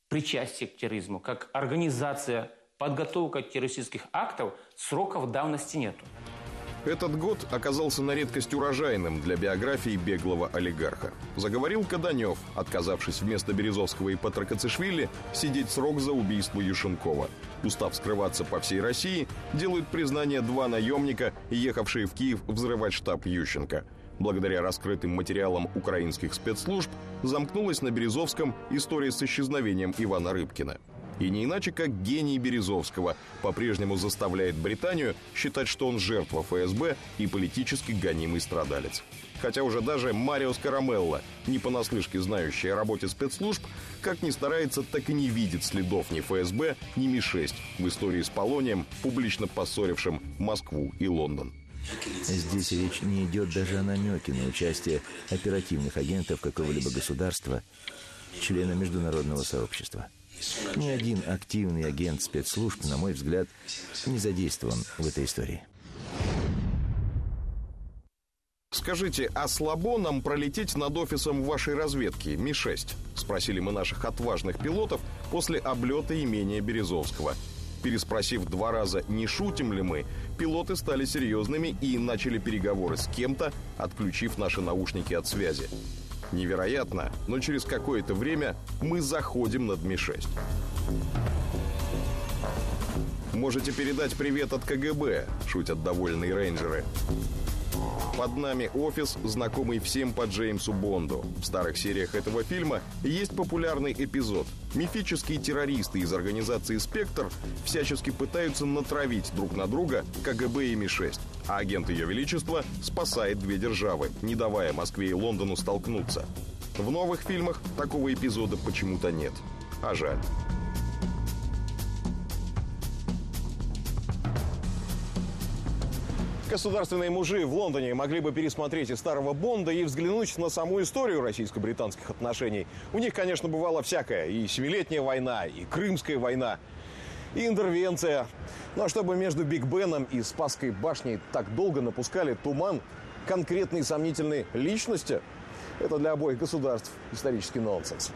причастие к терроризму, как организация подготовка террористических актов сроков давности нету. Этот год оказался на редкость урожайным для биографии беглого олигарха. Заговорил Каданев, отказавшись вместо Березовского и Патрокацишвили сидеть срок за убийство Юшенкова. Устав скрываться по всей России, делают признание два наемника, ехавшие в Киев взрывать штаб Ющенко. Благодаря раскрытым материалам украинских спецслужб замкнулась на Березовском история с исчезновением Ивана Рыбкина. И не иначе, как гений Березовского по-прежнему заставляет Британию считать, что он жертва ФСБ и политически гонимый страдалец. Хотя уже даже Марио Скарамелло, не понаслышке знающий о работе спецслужб, как ни старается, так и не видит следов ни ФСБ, ни Ми-6 в истории с Полонием, публично поссорившим Москву и Лондон. Здесь речь не идет даже о намеке на участие оперативных агентов какого-либо государства, члена международного сообщества. Ни один активный агент спецслужб, на мой взгляд, не задействован в этой истории. Скажите, а слабо нам пролететь над офисом вашей разведки Ми-6? Спросили мы наших отважных пилотов после облета имения Березовского. Переспросив два раза, не шутим ли мы, пилоты стали серьезными и начали переговоры с кем-то, отключив наши наушники от связи. Невероятно, но через какое-то время мы заходим над Ми-6. Можете передать привет от КГБ, шутят довольные рейнджеры. Под нами офис, знакомый всем по Джеймсу Бонду. В старых сериях этого фильма есть популярный эпизод. Мифические террористы из организации «Спектр» всячески пытаются натравить друг на друга КГБ и Ми-6. А агент Ее Величества спасает две державы, не давая Москве и Лондону столкнуться. В новых фильмах такого эпизода почему-то нет. А жаль. Государственные мужи в Лондоне могли бы пересмотреть и старого Бонда и взглянуть на саму историю российско-британских отношений. У них, конечно, бывало всякое. И Семилетняя война, и Крымская война, и интервенция. А чтобы между Биг Беном и Спасской башней так долго напускали туман конкретной сомнительной личности, это для обоих государств исторический нонсенс.